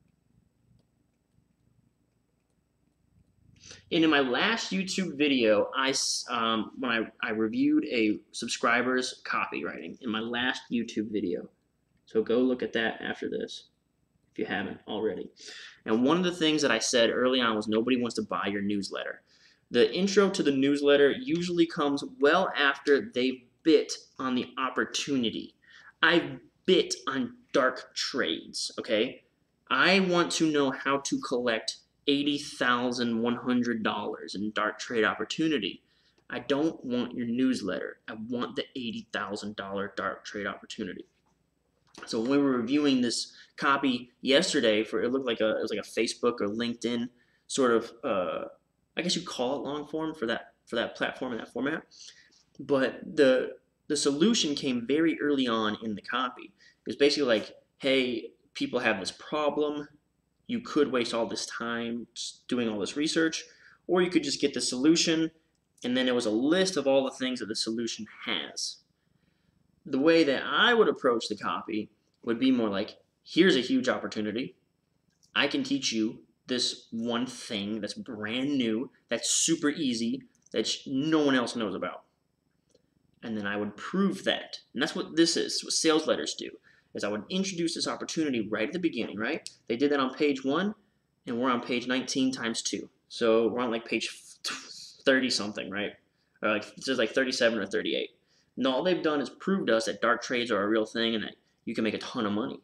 And in my last YouTube video, I um, when I, I reviewed a subscriber's copywriting in my last YouTube video. So go look at that after this if you haven't already. And one of the things that I said early on was nobody wants to buy your newsletter. The intro to the newsletter usually comes well after they've bit on the opportunity. I've bit on dark trades, okay? I want to know how to collect $80,100 in dark trade opportunity. I don't want your newsletter. I want the $80,000 dark trade opportunity. So when we were reviewing this copy yesterday for it looked like a it was like a Facebook or LinkedIn sort of uh, I guess you call it long form for that for that platform and that format. But the the solution came very early on in the copy. It was basically like, hey, people have this problem you could waste all this time doing all this research, or you could just get the solution, and then it was a list of all the things that the solution has. The way that I would approach the copy would be more like, here's a huge opportunity. I can teach you this one thing that's brand new, that's super easy, that no one else knows about. And then I would prove that. And that's what this is, what sales letters do is I would introduce this opportunity right at the beginning, right? They did that on page one, and we're on page 19 times two. So we're on like page 30 something, right? Or like this is like 37 or 38. And all they've done is proved us that dark trades are a real thing and that you can make a ton of money.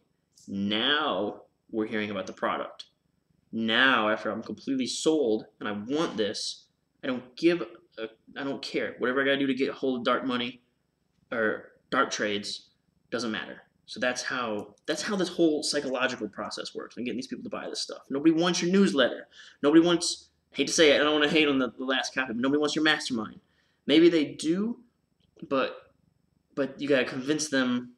Now we're hearing about the product. Now, after I'm completely sold and I want this, I don't give I don't care. Whatever I gotta do to get a hold of dark money or dark trades doesn't matter. So that's how that's how this whole psychological process works. And getting these people to buy this stuff. Nobody wants your newsletter. Nobody wants. Hate to say it. I don't want to hate on the, the last copy, but nobody wants your mastermind. Maybe they do, but but you gotta convince them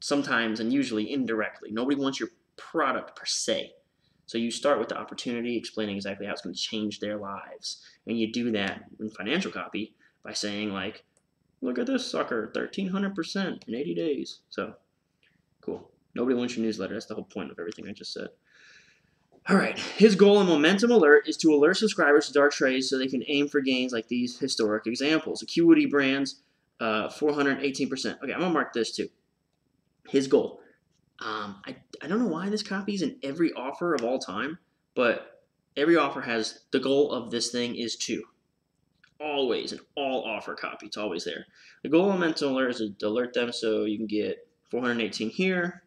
sometimes and usually indirectly. Nobody wants your product per se. So you start with the opportunity, explaining exactly how it's going to change their lives. And you do that in financial copy by saying like, look at this sucker, 1300% in 80 days. So Cool. Nobody wants your newsletter. That's the whole point of everything I just said. All right. His goal in Momentum Alert is to alert subscribers to dark trades so they can aim for gains like these historic examples. Acuity Brands, uh, 418%. Okay, I'm going to mark this too. His goal Um, I, I don't know why this copy is in every offer of all time, but every offer has the goal of this thing is to always in all offer copy. It's always there. The goal of Momentum Alert is to alert them so you can get 418 here,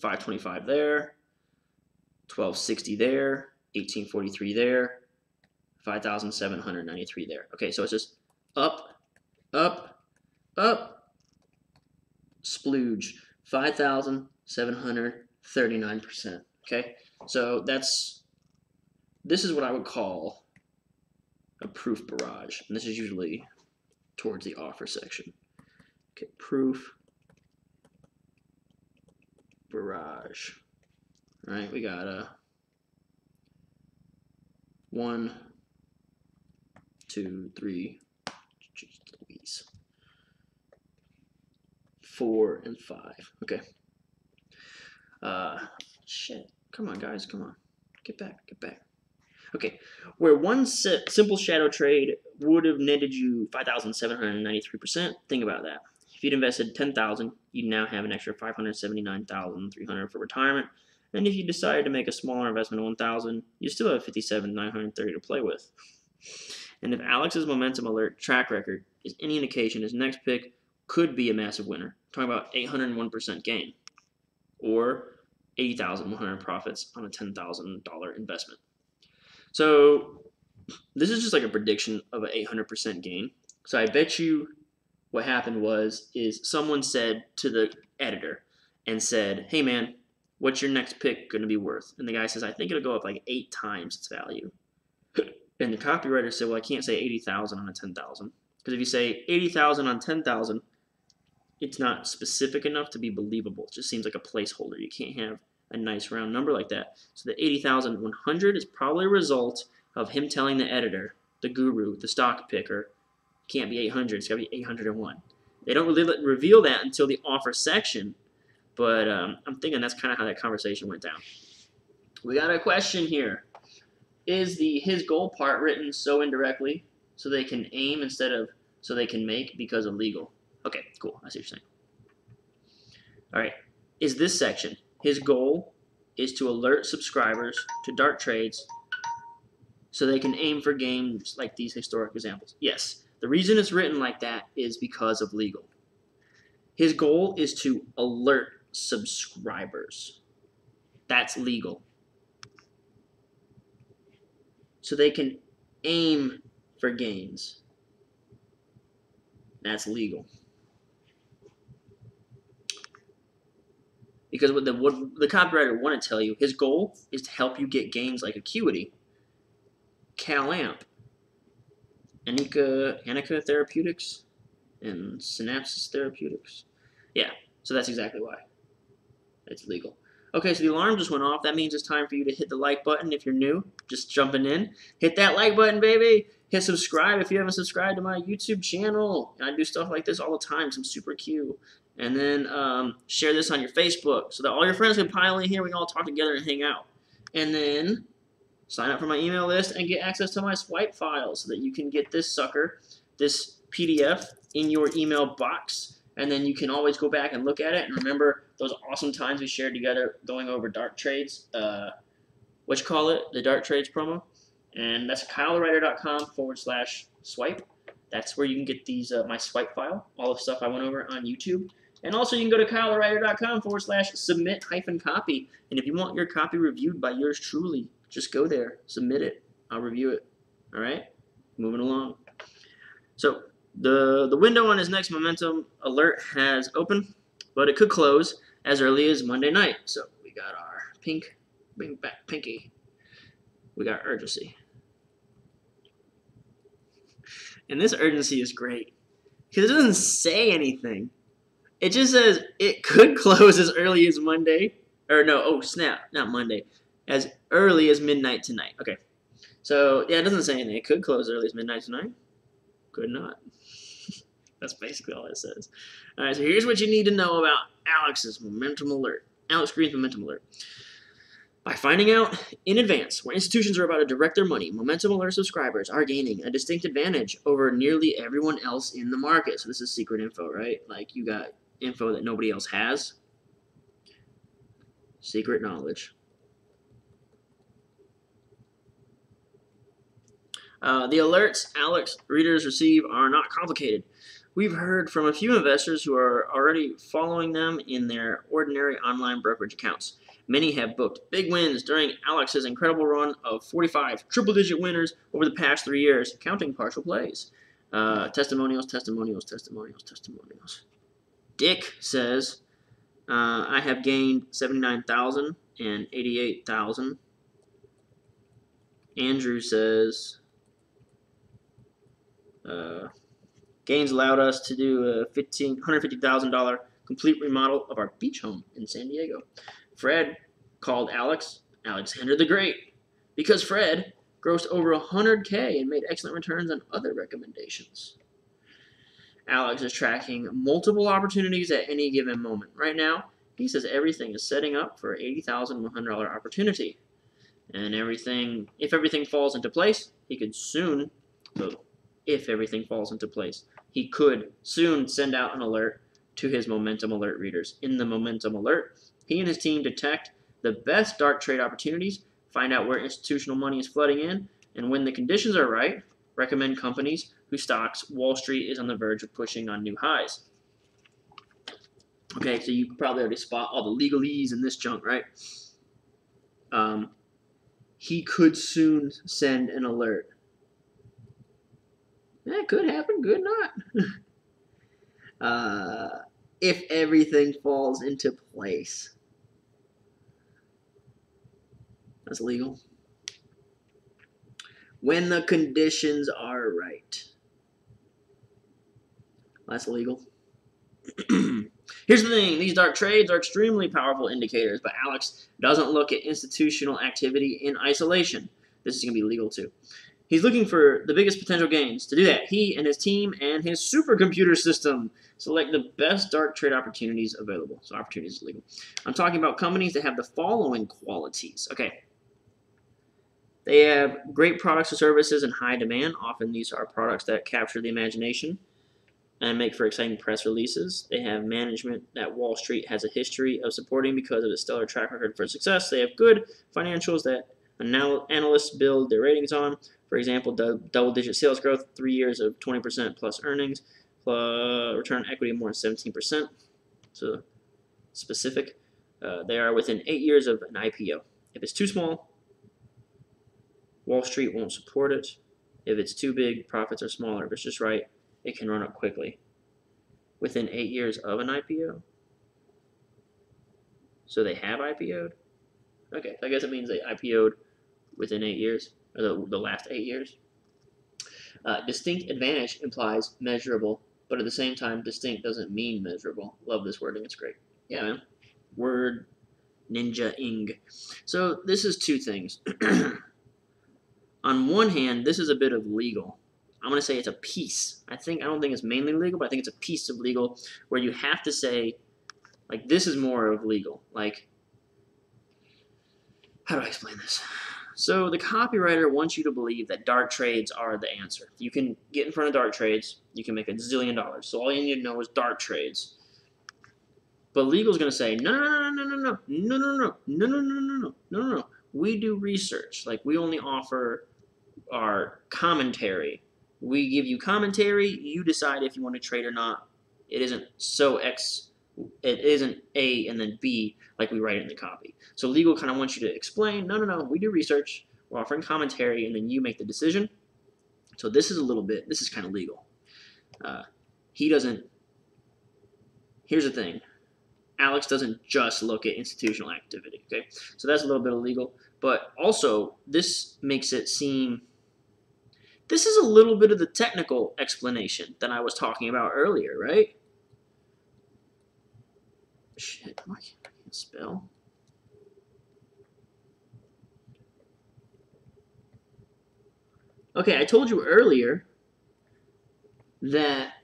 525 there, 1260 there, 1843 there, 5,793 there. Okay, so it's just up, up, up, splooge, 5,739%. Okay, so that's, this is what I would call a proof barrage. And this is usually towards the offer section. Okay, proof barrage. All right, we got a one, two, three, Louise, four, and five. Okay. Uh, shit. Come on, guys. Come on. Get back. Get back. Okay, where one simple shadow trade would have netted you 5,793%, think about that. If you'd invested 10,000, you'd now have an extra 579,300 for retirement. And if you decided to make a smaller investment of 1,000, you still have 57,930 to play with. And if Alex's momentum alert track record is any indication, his next pick could be a massive winner. talking about 801% gain, or 80,100 profits on a $10,000 investment. So this is just like a prediction of an 800% gain. So I bet you what happened was is someone said to the editor and said, "Hey man, what's your next pick going to be worth?" And the guy says, "I think it'll go up like 8 times its value." and the copywriter said, "Well, I can't say 80,000 on a 10,000 because if you say 80,000 on 10,000, it's not specific enough to be believable. It just seems like a placeholder. You can't have a nice round number like that. So the 80,100 is probably a result of him telling the editor, the guru, the stock picker, can't be 800, it's got to be 801. They don't really reveal that until the offer section, but um, I'm thinking that's kind of how that conversation went down. We got a question here. Is the his goal part written so indirectly so they can aim instead of so they can make because of legal? Okay, cool. I see what you're saying. All right. Is this section his goal is to alert subscribers to dark trades so they can aim for games like these historic examples. Yes, the reason it's written like that is because of legal. His goal is to alert subscribers. That's legal. So they can aim for gains. That's legal. Because what the what the copywriter want to tell you, his goal is to help you get gains like Acuity, CalAmp, Anika, Anika Therapeutics, and Synapses Therapeutics. Yeah, so that's exactly why. It's legal. Okay, so the alarm just went off. That means it's time for you to hit the like button if you're new, just jumping in. Hit that like button, baby. Hit subscribe if you haven't subscribed to my YouTube channel. I do stuff like this all the time, some super cute. And then um, share this on your Facebook so that all your friends can pile in here. We can all talk together and hang out. And then sign up for my email list and get access to my swipe file so that you can get this sucker, this PDF, in your email box. And then you can always go back and look at it and remember those awesome times we shared together going over dark trades. Uh, what you call it? The dark trades promo. And that's kylewriter.com forward slash swipe. That's where you can get these uh, my swipe file, all the stuff I went over on YouTube. And also, you can go to kylewriter.com forward slash submit hyphen copy. And if you want your copy reviewed by yours truly, just go there, submit it. I'll review it. All right? Moving along. So, the, the window on his next momentum alert has opened, but it could close as early as Monday night. So, we got our pink, bring back pinky. We got urgency. And this urgency is great because it doesn't say anything. It just says it could close as early as Monday. Or no, oh snap, not Monday. As early as midnight tonight. Okay. So yeah, it doesn't say anything. It could close as early as midnight tonight. Could not. That's basically all it says. Alright, so here's what you need to know about Alex's momentum alert. Alex Green's momentum alert. By finding out in advance where institutions are about to direct their money, Momentum Alert subscribers are gaining a distinct advantage over nearly everyone else in the market. So this is secret info, right? Like you got info that nobody else has. secret knowledge. Uh, the alerts Alex readers receive are not complicated. We've heard from a few investors who are already following them in their ordinary online brokerage accounts. Many have booked big wins during Alex's incredible run of 45 triple digit winners over the past three years, counting partial plays. Uh, testimonials, testimonials, testimonials, testimonials. Dick says, uh, I have gained 79,000 and 88,000. Andrew says, uh, gains allowed us to do a $15, $150,000 complete remodel of our beach home in San Diego. Fred called Alex Alexander the Great because Fred grossed over 100K and made excellent returns on other recommendations. Alex is tracking multiple opportunities at any given moment. Right now, he says everything is setting up for $80,100 opportunity. And everything, if everything falls into place, he could soon, so if everything falls into place, he could soon send out an alert to his Momentum Alert readers. In the Momentum Alert, he and his team detect the best dark trade opportunities, find out where institutional money is flooding in, and when the conditions are right, recommend companies whose stocks Wall Street is on the verge of pushing on new highs. Okay, so you probably already spot all the legalese in this junk, right? Um, he could soon send an alert. That could happen, could not. uh, if everything falls into place. That's legal. When the conditions are right. That's legal. Here's the thing these dark trades are extremely powerful indicators, but Alex doesn't look at institutional activity in isolation. This is going to be legal too. He's looking for the biggest potential gains. To do that, he and his team and his supercomputer system select the best dark trade opportunities available. So opportunities legal. I'm talking about companies that have the following qualities. Okay. They have great products or services in high demand. Often these are products that capture the imagination and make for exciting press releases. They have management that Wall Street has a history of supporting because of its stellar track record for success. They have good financials that analysts build their ratings on. For example, double-digit sales growth, three years of 20% plus earnings, plus return on equity more than 17%. So specific. Uh, they are within eight years of an IPO. If it's too small, Wall Street won't support it. If it's too big, profits are smaller. If it's just right, it can run up quickly. Within eight years of an IPO? So they have IPO'd? Okay, I guess it means they IPO'd within eight years, the, the last eight years. Uh, distinct advantage implies measurable, but at the same time, distinct doesn't mean measurable. Love this wording, it's great. Yeah, man. Word ninja ing. So this is two things. On one hand, this is a bit of legal. I'm going to say it's a piece. I think I don't think it's mainly legal, but I think it's a piece of legal where you have to say, like, this is more of legal. Like, how do I explain this? So the copywriter wants you to believe that dark trades are the answer. You can get in front of dark trades, you can make a zillion dollars. So all you need to know is dark trades. But legal's going to say, no, no, no, no, no, no, no, no, no, no, no, no, no, no, no, no. No. We do research. Like we only offer our commentary. We give you commentary. You decide if you want to trade or not. It isn't so X. It isn't A and then B like we write it in the copy. So legal kind of wants you to explain, no, no, no, we do research, we're offering commentary, and then you make the decision. So this is a little bit, this is kind of legal. Uh, he doesn't, here's the thing, Alex doesn't just look at institutional activity, okay? So that's a little bit illegal, but also this makes it seem, this is a little bit of the technical explanation that I was talking about earlier, right? Shit, why can't I can't spell? Okay, I told you earlier that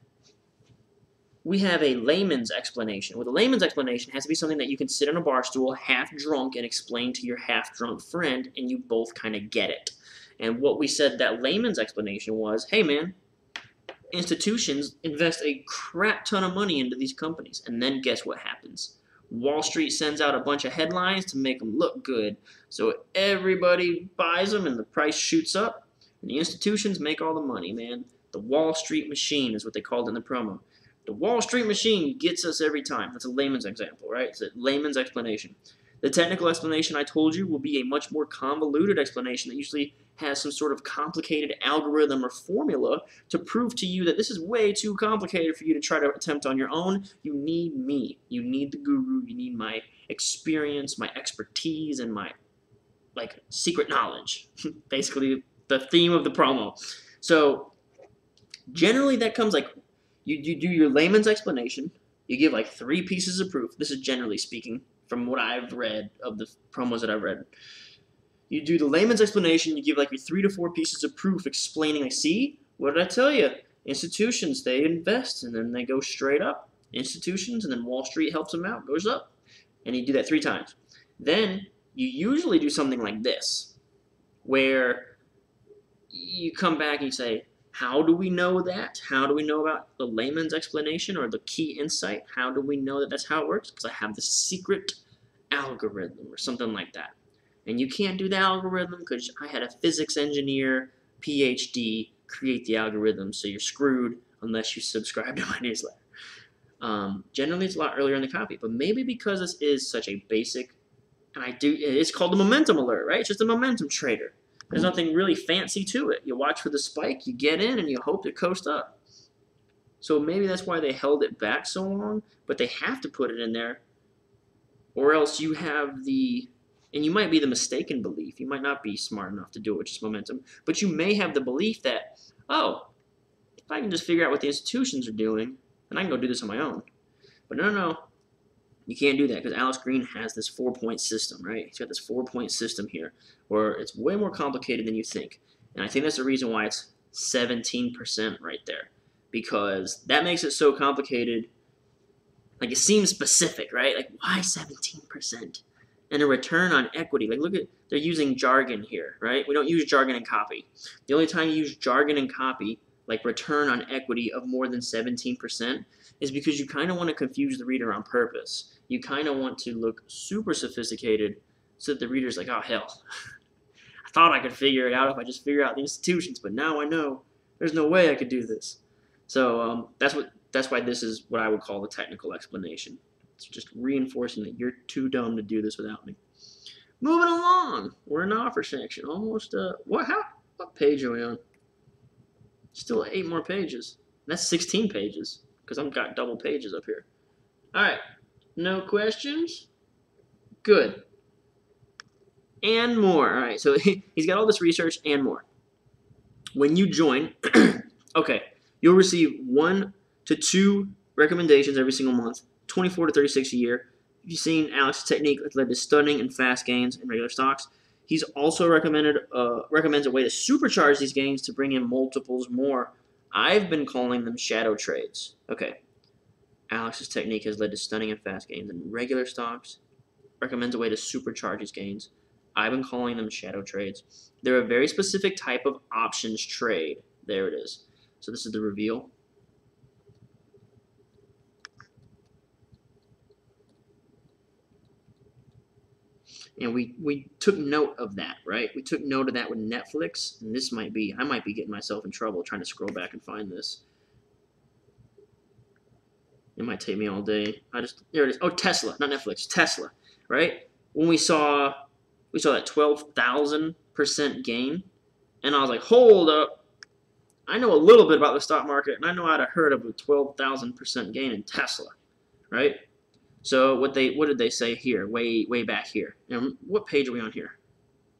we have a layman's explanation. Well, a layman's explanation has to be something that you can sit on a bar stool half drunk and explain to your half drunk friend, and you both kind of get it. And what we said that layman's explanation was, hey man, institutions invest a crap ton of money into these companies, and then guess what happens? Wall Street sends out a bunch of headlines to make them look good. So everybody buys them and the price shoots up. And the institutions make all the money, man. The Wall Street machine is what they called in the promo. The Wall Street machine gets us every time. That's a layman's example, right? It's a layman's explanation. The technical explanation I told you will be a much more convoluted explanation that usually has some sort of complicated algorithm or formula to prove to you that this is way too complicated for you to try to attempt on your own. You need me. You need the guru. You need my experience, my expertise, and my like secret knowledge. Basically, the theme of the promo. So generally, that comes like you, you do your layman's explanation. You give like three pieces of proof. This is generally speaking from what I've read of the promos that I've read. You do the layman's explanation, you give like your three to four pieces of proof explaining, like, see, what did I tell you? Institutions, they invest and then they go straight up. Institutions, and then Wall Street helps them out, goes up. And you do that three times. Then you usually do something like this, where you come back and you say, how do we know that? How do we know about the layman's explanation or the key insight? How do we know that that's how it works? Because I have the secret algorithm or something like that. And you can't do the algorithm because I had a physics engineer, PhD, create the algorithm, so you're screwed unless you subscribe to my newsletter. Um, generally, it's a lot earlier in the copy, but maybe because this is such a basic, and I do, it's called the momentum alert, right? It's just a momentum trader. There's nothing really fancy to it. You watch for the spike, you get in, and you hope to coast up. So maybe that's why they held it back so long, but they have to put it in there, or else you have the, and you might be the mistaken belief. You might not be smart enough to do it with just momentum, but you may have the belief that, oh, if I can just figure out what the institutions are doing, then I can go do this on my own. But no, no, no. You can't do that because Alex Green has this four-point system, right? He's got this four-point system here where it's way more complicated than you think. And I think that's the reason why it's 17% right there because that makes it so complicated. Like it seems specific, right? Like why 17%? And a return on equity. Like look at they're using jargon here, right? We don't use jargon and copy. The only time you use jargon and copy, like return on equity of more than 17%, is because you kind of want to confuse the reader on purpose you kind of want to look super sophisticated so that the reader's like, oh, hell. I thought I could figure it out if I just figure out the institutions, but now I know there's no way I could do this. So um, that's what that's why this is what I would call the technical explanation. It's just reinforcing that you're too dumb to do this without me. Moving along, we're in the offer section. Almost, uh, what, how, what page are we on? Still eight more pages. That's 16 pages, because I've got double pages up here. All right, no questions? Good. And more. All right, so he's got all this research and more. When you join, okay, you'll receive one to two recommendations every single month, 24 to 36 a year. You've seen Alex's technique that led to stunning and fast gains in regular stocks. He's also recommended uh, recommends a way to supercharge these gains to bring in multiples more. I've been calling them shadow trades. Okay, Alex's technique has led to stunning and fast gains in regular stocks. Recommends a way to supercharge his gains. I've been calling them shadow trades. They're a very specific type of options trade. There it is. So this is the reveal. And we, we took note of that, right? We took note of that with Netflix. And this might be, I might be getting myself in trouble trying to scroll back and find this. It might take me all day. I just there it is. Oh, Tesla, not Netflix. Tesla, right? When we saw we saw that twelve thousand percent gain, and I was like, hold up. I know a little bit about the stock market, and I know I'd have heard of a twelve thousand percent gain in Tesla, right? So what they what did they say here? Way way back here. And what page are we on here?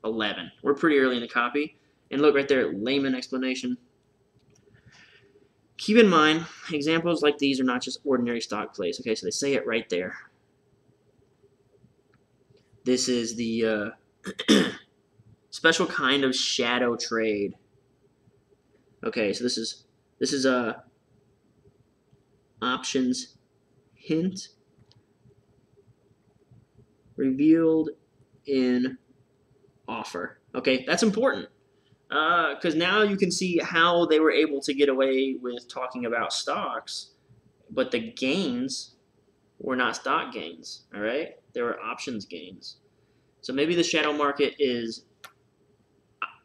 Eleven. We're pretty early in the copy. And look right there, layman explanation. Keep in mind, examples like these are not just ordinary stock plays. Okay, so they say it right there. This is the uh, special kind of shadow trade. Okay, so this is this is a options hint revealed in offer. Okay, that's important because uh, now you can see how they were able to get away with talking about stocks, but the gains were not stock gains, all right? They were options gains. So maybe the shadow market is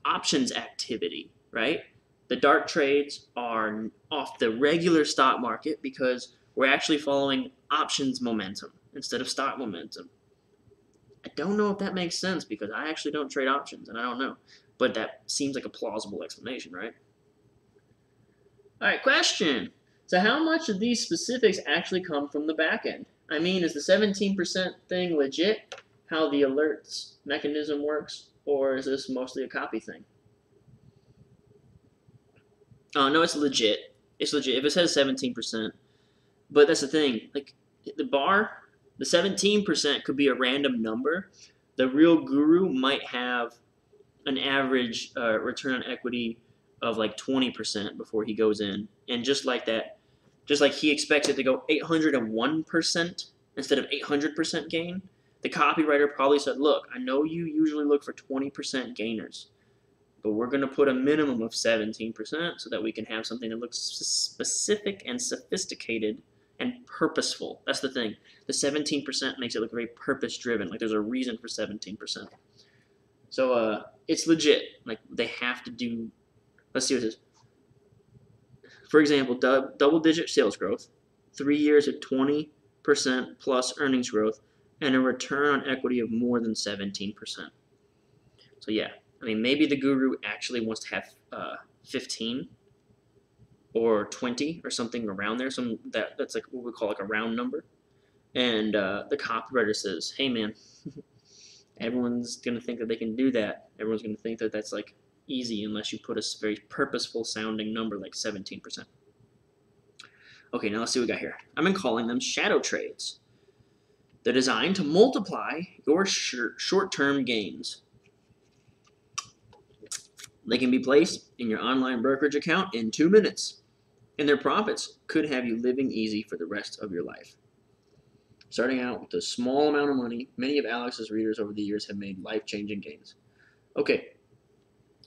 options activity, right? The dark trades are off the regular stock market because we're actually following options momentum instead of stock momentum. I don't know if that makes sense because I actually don't trade options and I don't know. But that seems like a plausible explanation, right? All right, question. So how much of these specifics actually come from the back end? I mean, is the 17% thing legit, how the alerts mechanism works, or is this mostly a copy thing? Oh, no, it's legit. It's legit. If it says 17%, but that's the thing. Like, the bar, the 17% could be a random number. The real guru might have an average uh, return on equity of like 20% before he goes in. And just like that, just like he expects it to go 801% instead of 800% gain, the copywriter probably said, Look, I know you usually look for 20% gainers, but we're going to put a minimum of 17% so that we can have something that looks specific and sophisticated and purposeful. That's the thing. The 17% makes it look very purpose driven, like there's a reason for 17%. So uh, it's legit. Like they have to do. Let's see what this. For example, double digit sales growth, three years of 20% plus earnings growth, and a return on equity of more than 17%. So yeah, I mean maybe the guru actually wants to have uh, 15 or 20 or something around there. Some that that's like what we call like a round number. And uh, the copywriter says, "Hey man, everyone's gonna think that they can do that. Everyone's gonna think that that's like easy unless you put a very purposeful sounding number like 17%. Okay, now let's see what we got here. I've been calling them shadow trades. They're designed to multiply your short-term gains. They can be placed in your online brokerage account in two minutes and their profits could have you living easy for the rest of your life. Starting out with a small amount of money, many of Alex's readers over the years have made life changing gains. Okay,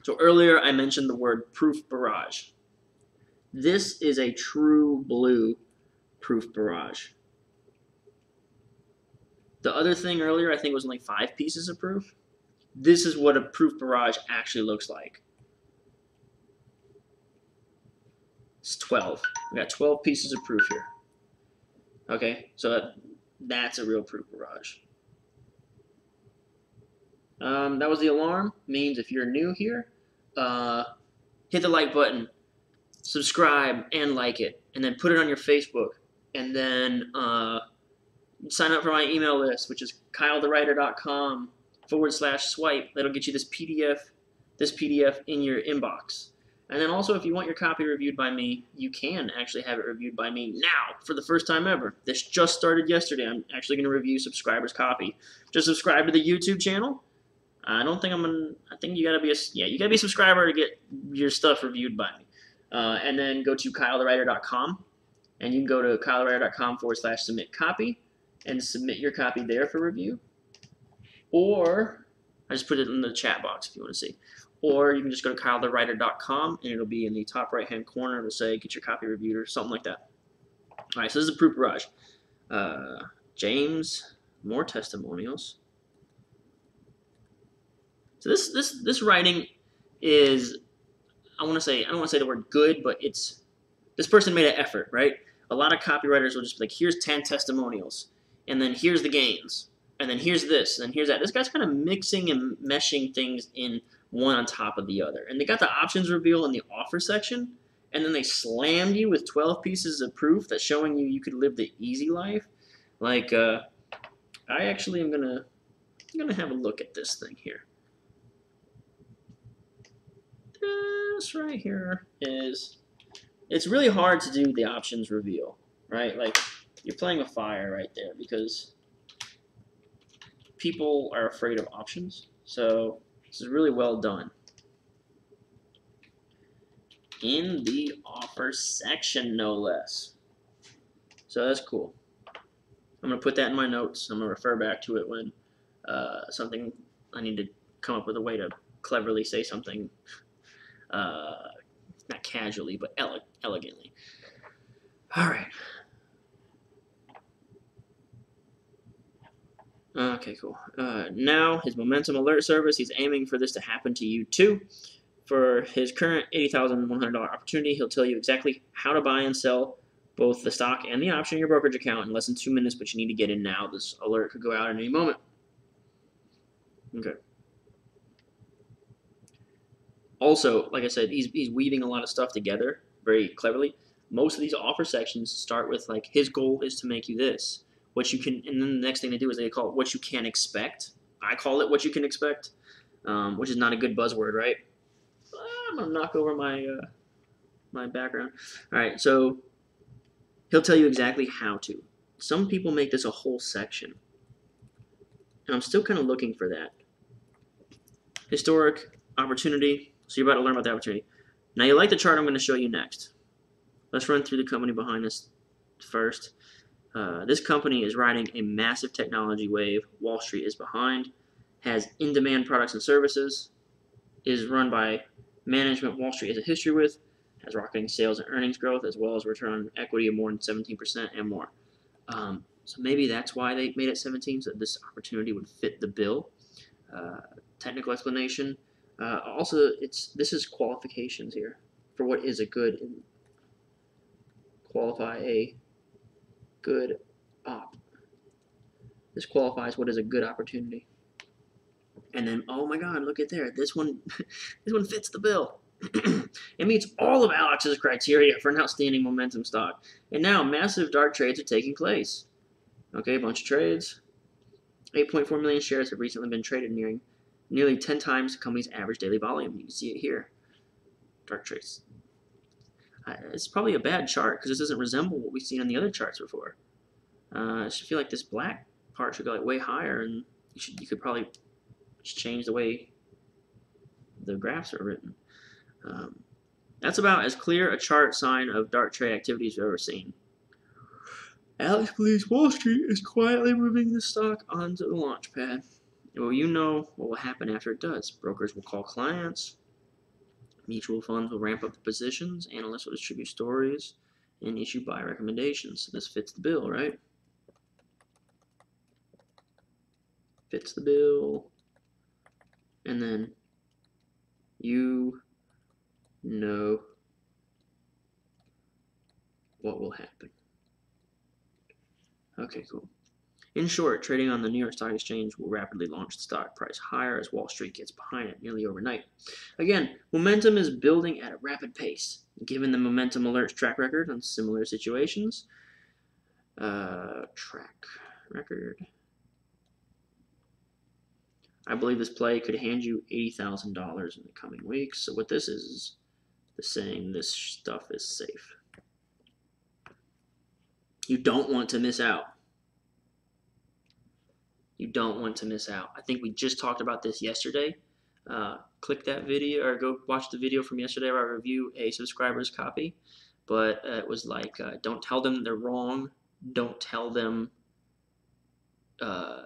so earlier I mentioned the word proof barrage. This is a true blue proof barrage. The other thing earlier I think was only five pieces of proof. This is what a proof barrage actually looks like. It's 12. We got 12 pieces of proof here. Okay, so that, that's a real proof barrage. Um, that was the alarm. Means if you're new here, uh, hit the like button, subscribe, and like it, and then put it on your Facebook, and then uh, sign up for my email list, which is kylethewriter.com forward slash swipe. That'll get you this PDF, this PDF in your inbox. And then also, if you want your copy reviewed by me, you can actually have it reviewed by me now for the first time ever. This just started yesterday. I'm actually going to review subscribers' copy. Just subscribe to the YouTube channel. I don't think I'm gonna. I think you gotta be a yeah. You gotta be a subscriber to get your stuff reviewed by me. Uh, and then go to kylethewriter.com, and you can go to kylethewriter.com forward slash submit copy, and submit your copy there for review. Or I just put it in the chat box if you want to see or you can just go to kylethewriter.com and it'll be in the top right hand corner. It'll say get your copy reviewed or something like that. All right, so this is a proof barrage. Uh, James, more testimonials. So this this this writing is I want to say I don't want to say the word good, but it's this person made an effort, right? A lot of copywriters will just be like, here's ten testimonials, and then here's the gains, and then here's this, and here's that. This guy's kind of mixing and meshing things in one on top of the other. And they got the options reveal in the offer section, and then they slammed you with 12 pieces of proof that's showing you you could live the easy life. Like, uh, I actually am gonna, I'm gonna have a look at this thing here. This right here is, it's really hard to do the options reveal, right? Like, you're playing with fire right there because people are afraid of options. So this is really well done. In the offer section, no less. So that's cool. I'm going to put that in my notes. I'm going to refer back to it when uh, something, I need to come up with a way to cleverly say something, uh, not casually, but ele elegantly. All right. Okay, cool. Uh, now, his momentum alert service, he's aiming for this to happen to you too. For his current $80,100 opportunity, he'll tell you exactly how to buy and sell both the stock and the option in your brokerage account in less than two minutes, but you need to get in now. This alert could go out at any moment. Okay. Also, like I said, he's, he's weaving a lot of stuff together very cleverly. Most of these offer sections start with like his goal is to make you this, what you can, and then the next thing they do is they call it what you can expect. I call it what you can expect, um, which is not a good buzzword, right? I'm gonna knock over my uh, my background. All right, so he'll tell you exactly how to. Some people make this a whole section, and I'm still kind of looking for that. Historic opportunity. So you're about to learn about the opportunity. Now you like the chart I'm going to show you next. Let's run through the company behind this first. Uh, this company is riding a massive technology wave. Wall Street is behind. Has in-demand products and services. Is run by management Wall Street has a history with. Has rocketing sales and earnings growth as well as return on equity of more than 17% and more. Um, so maybe that's why they made it 17, so this opportunity would fit the bill. Uh, technical explanation. Uh, also, it's this is qualifications here for what is a good qualify a good op. This qualifies what is a good opportunity. And then, oh my God, look at there. This one, this one fits the bill. it meets all of Alex's criteria for an outstanding momentum stock. And now, massive dark trades are taking place. Okay, a bunch of trades. 8.4 million shares have recently been traded, nearing nearly 10 times the company's average daily volume. You can see it here. Dark trades. It's probably a bad chart because this doesn't resemble what we've seen on the other charts before. Uh, I should feel like this black part should go like way higher, and you should you could probably change the way the graphs are written. Um, that's about as clear a chart sign of dark trade activity you've ever seen. Alex believes Wall Street is quietly moving the stock onto the launch pad. Well, you know what will happen after it does. Brokers will call clients, mutual funds will ramp up the positions, analysts will distribute stories, and issue buy recommendations. So this fits the bill, right? Fits the bill. And then you know what will happen. Okay, cool. In short, trading on the New York Stock Exchange will rapidly launch the stock price higher as Wall Street gets behind it nearly overnight. Again, momentum is building at a rapid pace. Given the Momentum Alerts track record on similar situations, uh, track record, I believe this play could hand you $80,000 in the coming weeks. So what this is, is the saying this stuff is safe. You don't want to miss out. You don't want to miss out. I think we just talked about this yesterday. Uh, click that video or go watch the video from yesterday where I review a subscriber's copy. But uh, it was like, uh, don't tell them they're wrong. Don't tell them uh,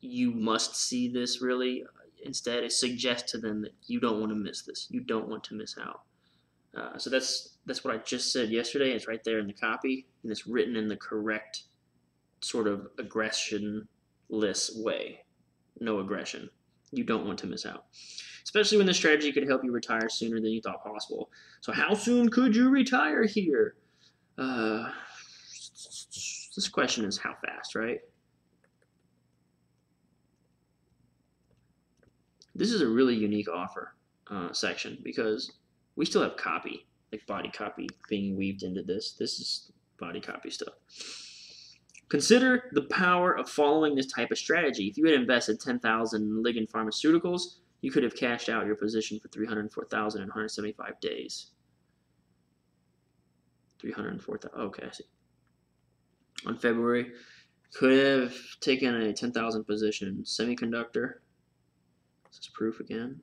you must see this really. Instead, it suggests to them that you don't want to miss this. You don't want to miss out. Uh, so that's that's what I just said yesterday. It's right there in the copy, and it's written in the correct sort of aggressionless way. No aggression. You don't want to miss out. Especially when the strategy could help you retire sooner than you thought possible. So how soon could you retire here? Uh, this question is how fast, right? This is a really unique offer uh, section because we still have copy, like body copy being weaved into this. This is body copy stuff. Consider the power of following this type of strategy. If you had invested 10,000 in Ligand Pharmaceuticals, you could have cashed out your position for 304,000 in 175 days. 304,000. Okay, I see. On February, could have taken a 10,000 position semiconductor this is proof again.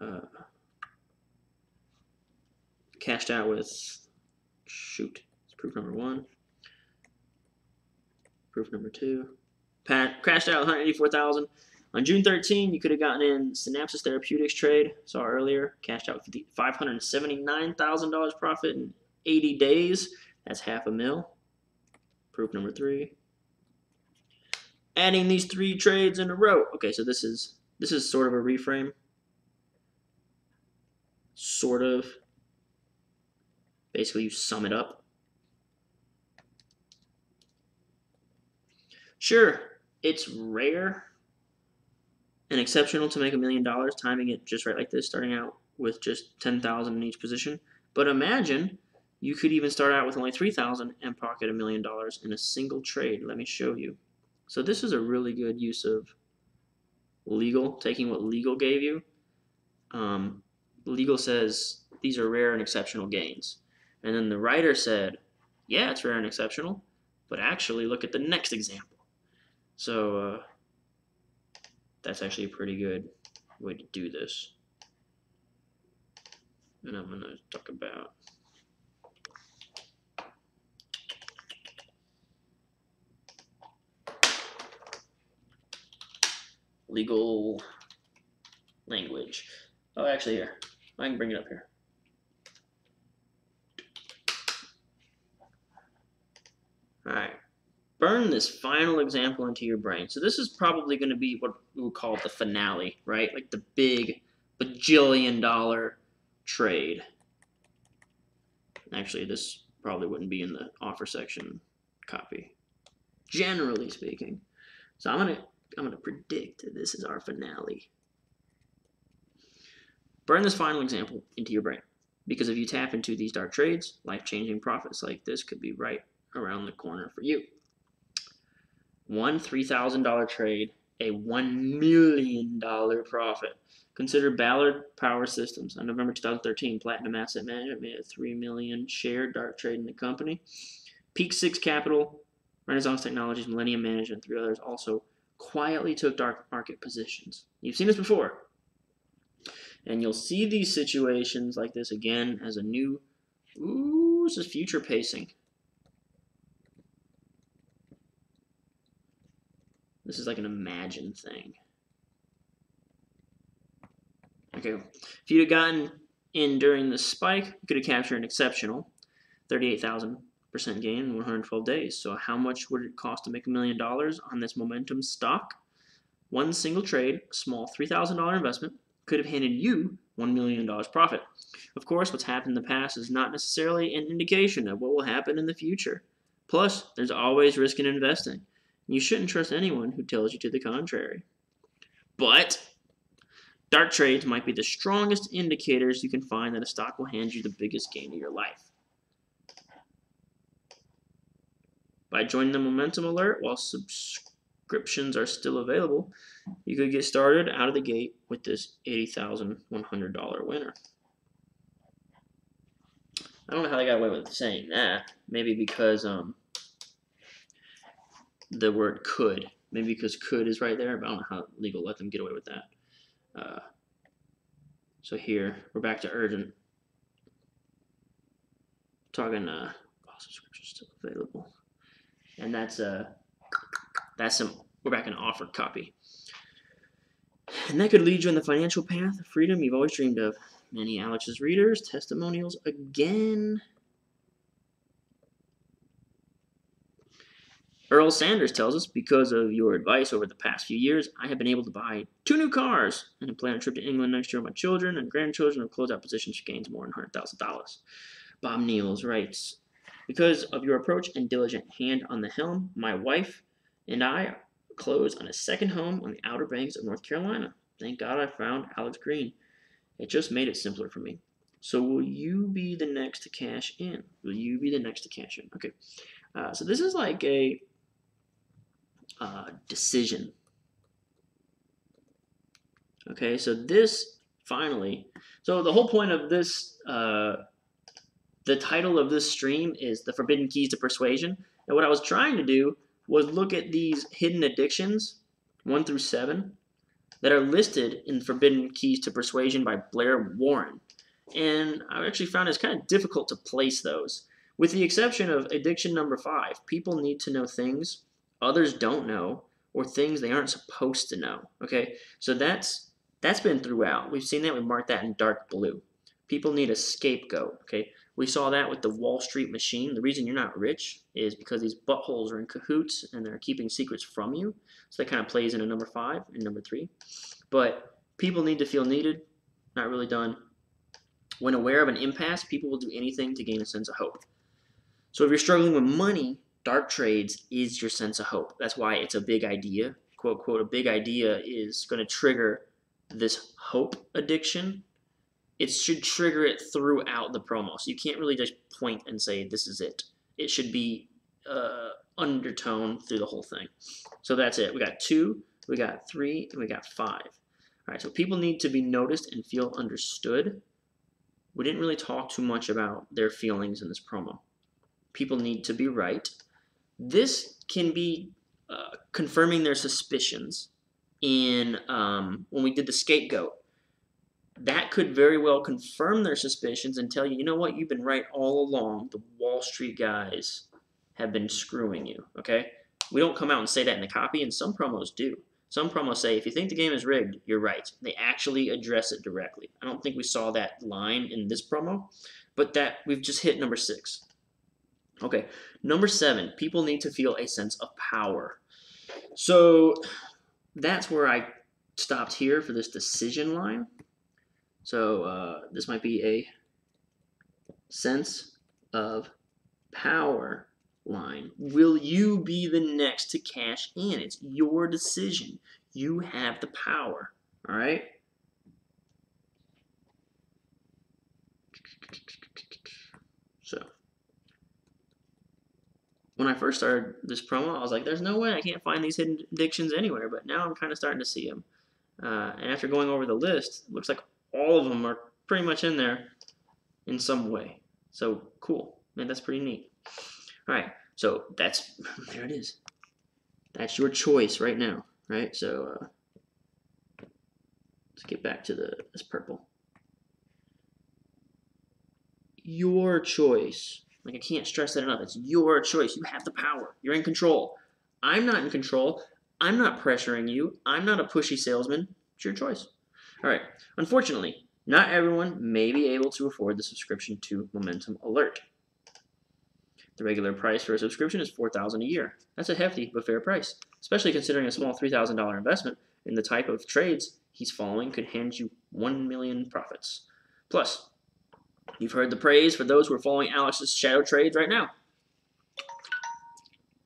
Uh, cashed out with, shoot, it's proof number one. Proof number two. Pat, crashed out 184,000. On June 13, you could have gotten in Synapsis Therapeutics trade, saw earlier, cashed out $579,000 profit in 80 days. That's half a mil. Proof number three. Adding these three trades in a row. Okay, so this is this is sort of a reframe. Sort of. Basically, you sum it up. Sure, it's rare and exceptional to make a million dollars, timing it just right like this, starting out with just 10,000 in each position. But imagine you could even start out with only 3,000 and pocket a million dollars in a single trade. Let me show you. So this is a really good use of legal, taking what legal gave you. Um, legal says these are rare and exceptional gains. And then the writer said, yeah, it's rare and exceptional, but actually look at the next example. So uh, that's actually a pretty good way to do this. And I'm going to talk about legal language. Oh, actually, here. I can bring it up here. All right. Burn this final example into your brain. So this is probably going to be what we would call the finale, right? Like the big bajillion dollar trade. Actually, this probably wouldn't be in the offer section copy, generally speaking. So I'm gonna I'm gonna predict that this is our finale. Burn this final example into your brain, because if you tap into these dark trades, life-changing profits like this could be right around the corner for you. One $3,000 trade, a $1 million profit. Consider Ballard Power Systems. On November 2013, Platinum Asset Management made a 3 million share dark trade in the company. Peak Six Capital, Renaissance Technologies, Millennium Management, three others also quietly took dark market positions. You've seen this before. And you'll see these situations like this again as a new, ooh, this is future pacing. This is like an imagine thing. Okay, if you'd have gotten in during the spike, you could have captured an exceptional 38,000% gain in 112 days. So how much would it cost to make a million dollars on this momentum stock? One single trade, small $3,000 investment, could have handed you $1 million profit. Of course, what's happened in the past is not necessarily an indication of what will happen in the future. Plus, there's always risk in investing. You shouldn't trust anyone who tells you to the contrary. But Dark trades might be the strongest indicators you can find that a stock will hand you the biggest gain of your life. By joining the Momentum Alert while subscriptions are still available, you could get started out of the gate with this $80,100 winner. I don't know how they got away with saying that. Maybe because um, the word could. Maybe because could is right there, but I don't know how legal let them get away with that. Uh, so here, we're back to urgent. Talking uh, subscriptions still available. And that's uh that's some we're back in offer copy. And that could lead you on the financial path of freedom you've always dreamed of. Many Alex's readers, testimonials again. Earl Sanders tells us, because of your advice over the past few years, I have been able to buy two new cars and plan a trip to England next year with my children and grandchildren have closed out positions for gains more than $100,000. Bob Niels writes, because of your approach and diligent hand on the helm, my wife and I closed on a second home on the Outer Banks of North Carolina. Thank God I found Alex Green. It just made it simpler for me. So will you be the next to cash in? Will you be the next to cash in? Okay. Uh, so this is like a uh, decision. Okay, so this finally, so the whole point of this, uh, the title of this stream is The Forbidden Keys to Persuasion. And what I was trying to do was look at these hidden addictions, 1 through 7, that are listed in Forbidden Keys to Persuasion by Blair Warren. And I actually found it's kind of difficult to place those. With the exception of addiction number 5, people need to know things others don't know or things they aren't supposed to know. Okay, so that's that's been throughout. We've seen that. We marked that in dark blue. People need a scapegoat. Okay, We saw that with the Wall Street machine. The reason you're not rich is because these buttholes are in cahoots and they're keeping secrets from you. So that kind of plays into number five and number three. But people need to feel needed, not really done. When aware of an impasse, people will do anything to gain a sense of hope. So if you're struggling with money, dark trades is your sense of hope. That's why it's a big idea. Quote, quote, a big idea is going to trigger this hope addiction it should trigger it throughout the promo. So you can't really just point and say this is it. It should be uh, undertone through the whole thing. So that's it. We got two, we got three, and we got five. All right, so people need to be noticed and feel understood. We didn't really talk too much about their feelings in this promo. People need to be right. This can be uh, confirming their suspicions in um, when we did the scapegoat that could very well confirm their suspicions and tell you, you know what, you've been right all along. The Wall Street guys have been screwing you, okay? We don't come out and say that in the copy, and some promos do. Some promos say, if you think the game is rigged, you're right. They actually address it directly. I don't think we saw that line in this promo, but that we've just hit number six. Okay, number seven, people need to feel a sense of power. So that's where I stopped here for this decision line. So uh, this might be a sense of power line. Will you be the next to cash in? It's your decision. You have the power. All right? So, when I first started this promo, I was like, there's no way I can't find these hidden addictions anywhere. But now I'm kind of starting to see them. Uh, and after going over the list, looks like all of them are pretty much in there in some way. So cool. Man, that's pretty neat. All right. So that's, there it is. That's your choice right now, right? So uh, let's get back to the this purple. Your choice. Like I can't stress that enough. It's your choice. You have the power. You're in control. I'm not in control. I'm not pressuring you. I'm not a pushy salesman. It's your choice. All right. Unfortunately, not everyone may be able to afford the subscription to Momentum Alert. The regular price for a subscription is $4,000 a year. That's a hefty but fair price, especially considering a small $3,000 investment in the type of trades he's following could hand you 1 million profits. Plus, you've heard the praise for those who are following Alex's shadow trades right now.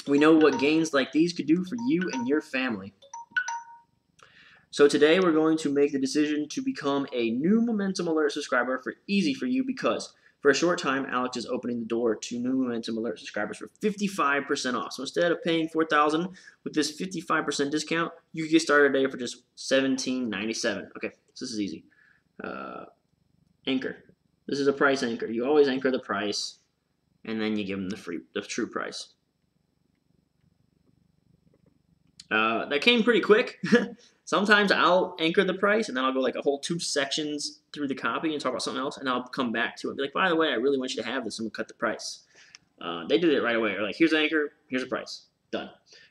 We know what gains like these could do for you and your family. So today we're going to make the decision to become a new Momentum Alert subscriber for easy for you because for a short time, Alex is opening the door to new Momentum Alert subscribers for 55% off. So instead of paying 4000 with this 55% discount, you can get started today for just $17.97. Okay, so this is easy. Uh, anchor. This is a price anchor. You always anchor the price, and then you give them the free, the true price. Uh, that came pretty quick. Sometimes I'll anchor the price and then I'll go like a whole two sections through the copy and talk about something else and I'll come back to it. Be like, by the way, I really want you to have this. I'm gonna cut the price. Uh, they did it right away. They're like, here's an anchor, here's a price, done.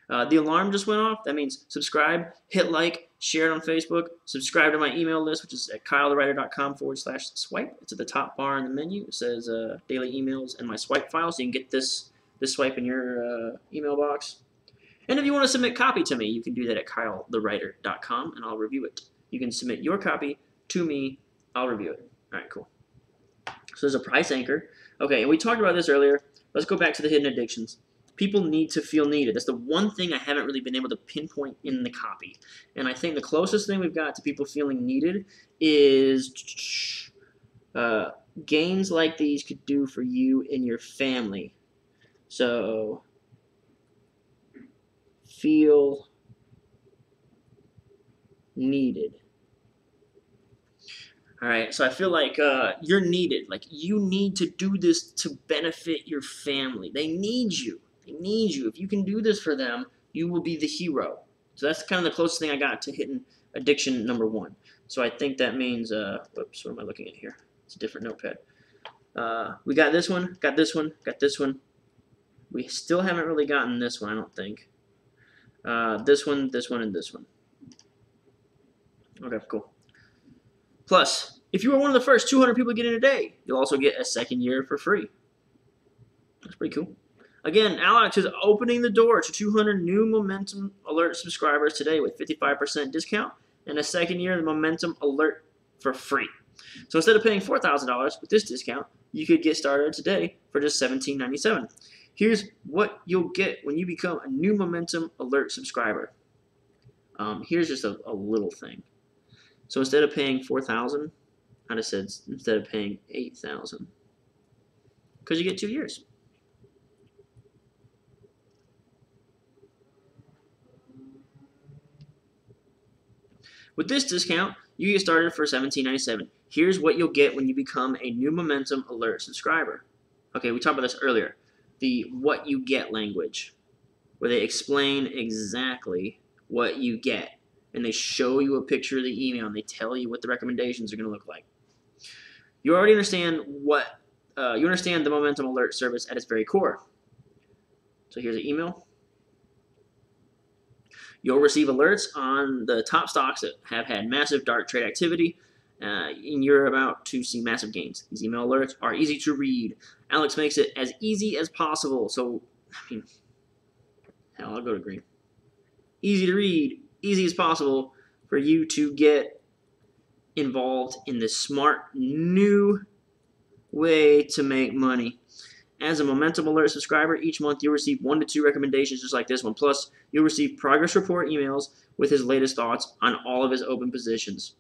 Uh, the alarm just went off. That means subscribe, hit like, share it on Facebook, subscribe to my email list, which is at kylethewriter.com forward slash swipe. It's at the top bar in the menu. It says uh, daily emails and my swipe file, so you can get this this swipe in your uh, email box. And if you want to submit copy to me, you can do that at kylethewriter.com and I'll review it. You can submit your copy to me, I'll review it. All right, cool. So there's a price anchor. Okay, and we talked about this earlier. Let's go back to the hidden addictions. People need to feel needed. That's the one thing I haven't really been able to pinpoint in the copy. And I think the closest thing we've got to people feeling needed is uh, gains like these could do for you and your family. So feel needed. All right, so I feel like uh, you're needed. Like you need to do this to benefit your family. They need you. They need you. If you can do this for them, you will be the hero. So that's kind of the closest thing I got to hidden addiction number one. So I think that means, uh, whoops, what am I looking at here? It's a different notepad. Uh, we got this one, got this one, got this one. We still haven't really gotten this one, I don't think. Uh, this one, this one, and this one. Okay, cool. Plus, If you are one of the first 200 people to get in a day, you'll also get a second year for free. That's pretty cool. Again, Alex is opening the door to 200 new Momentum Alert subscribers today with 55% discount and a second year of Momentum Alert for free. So instead of paying $4,000 with this discount, you could get started today for just $17.97. Here's what you'll get when you become a new Momentum Alert subscriber. Um, here's just a, a, little thing. So instead of paying 4,000, I'd have said instead of paying $8,000, because you get two years. With this discount, you get started for $17.97. Here's what you'll get when you become a new Momentum Alert subscriber. Okay, we talked about this earlier. The what you get language, where they explain exactly what you get. And they show you a picture of the email and they tell you what the recommendations are going to look like. You already understand what, uh, you understand the Momentum Alert service at its very core. So here's an email. You'll receive alerts on the top stocks that have had massive dark trade activity, uh, and you're about to see massive gains. These email alerts are easy to read. Alex makes it as easy as possible. So, I mean, hell, I'll go to green. Easy to read, easy as possible for you to get involved in this smart new way to make money. As a Momentum Alert subscriber, each month you'll receive one to two recommendations just like this one. Plus, you'll receive progress report emails with his latest thoughts on all of his open positions.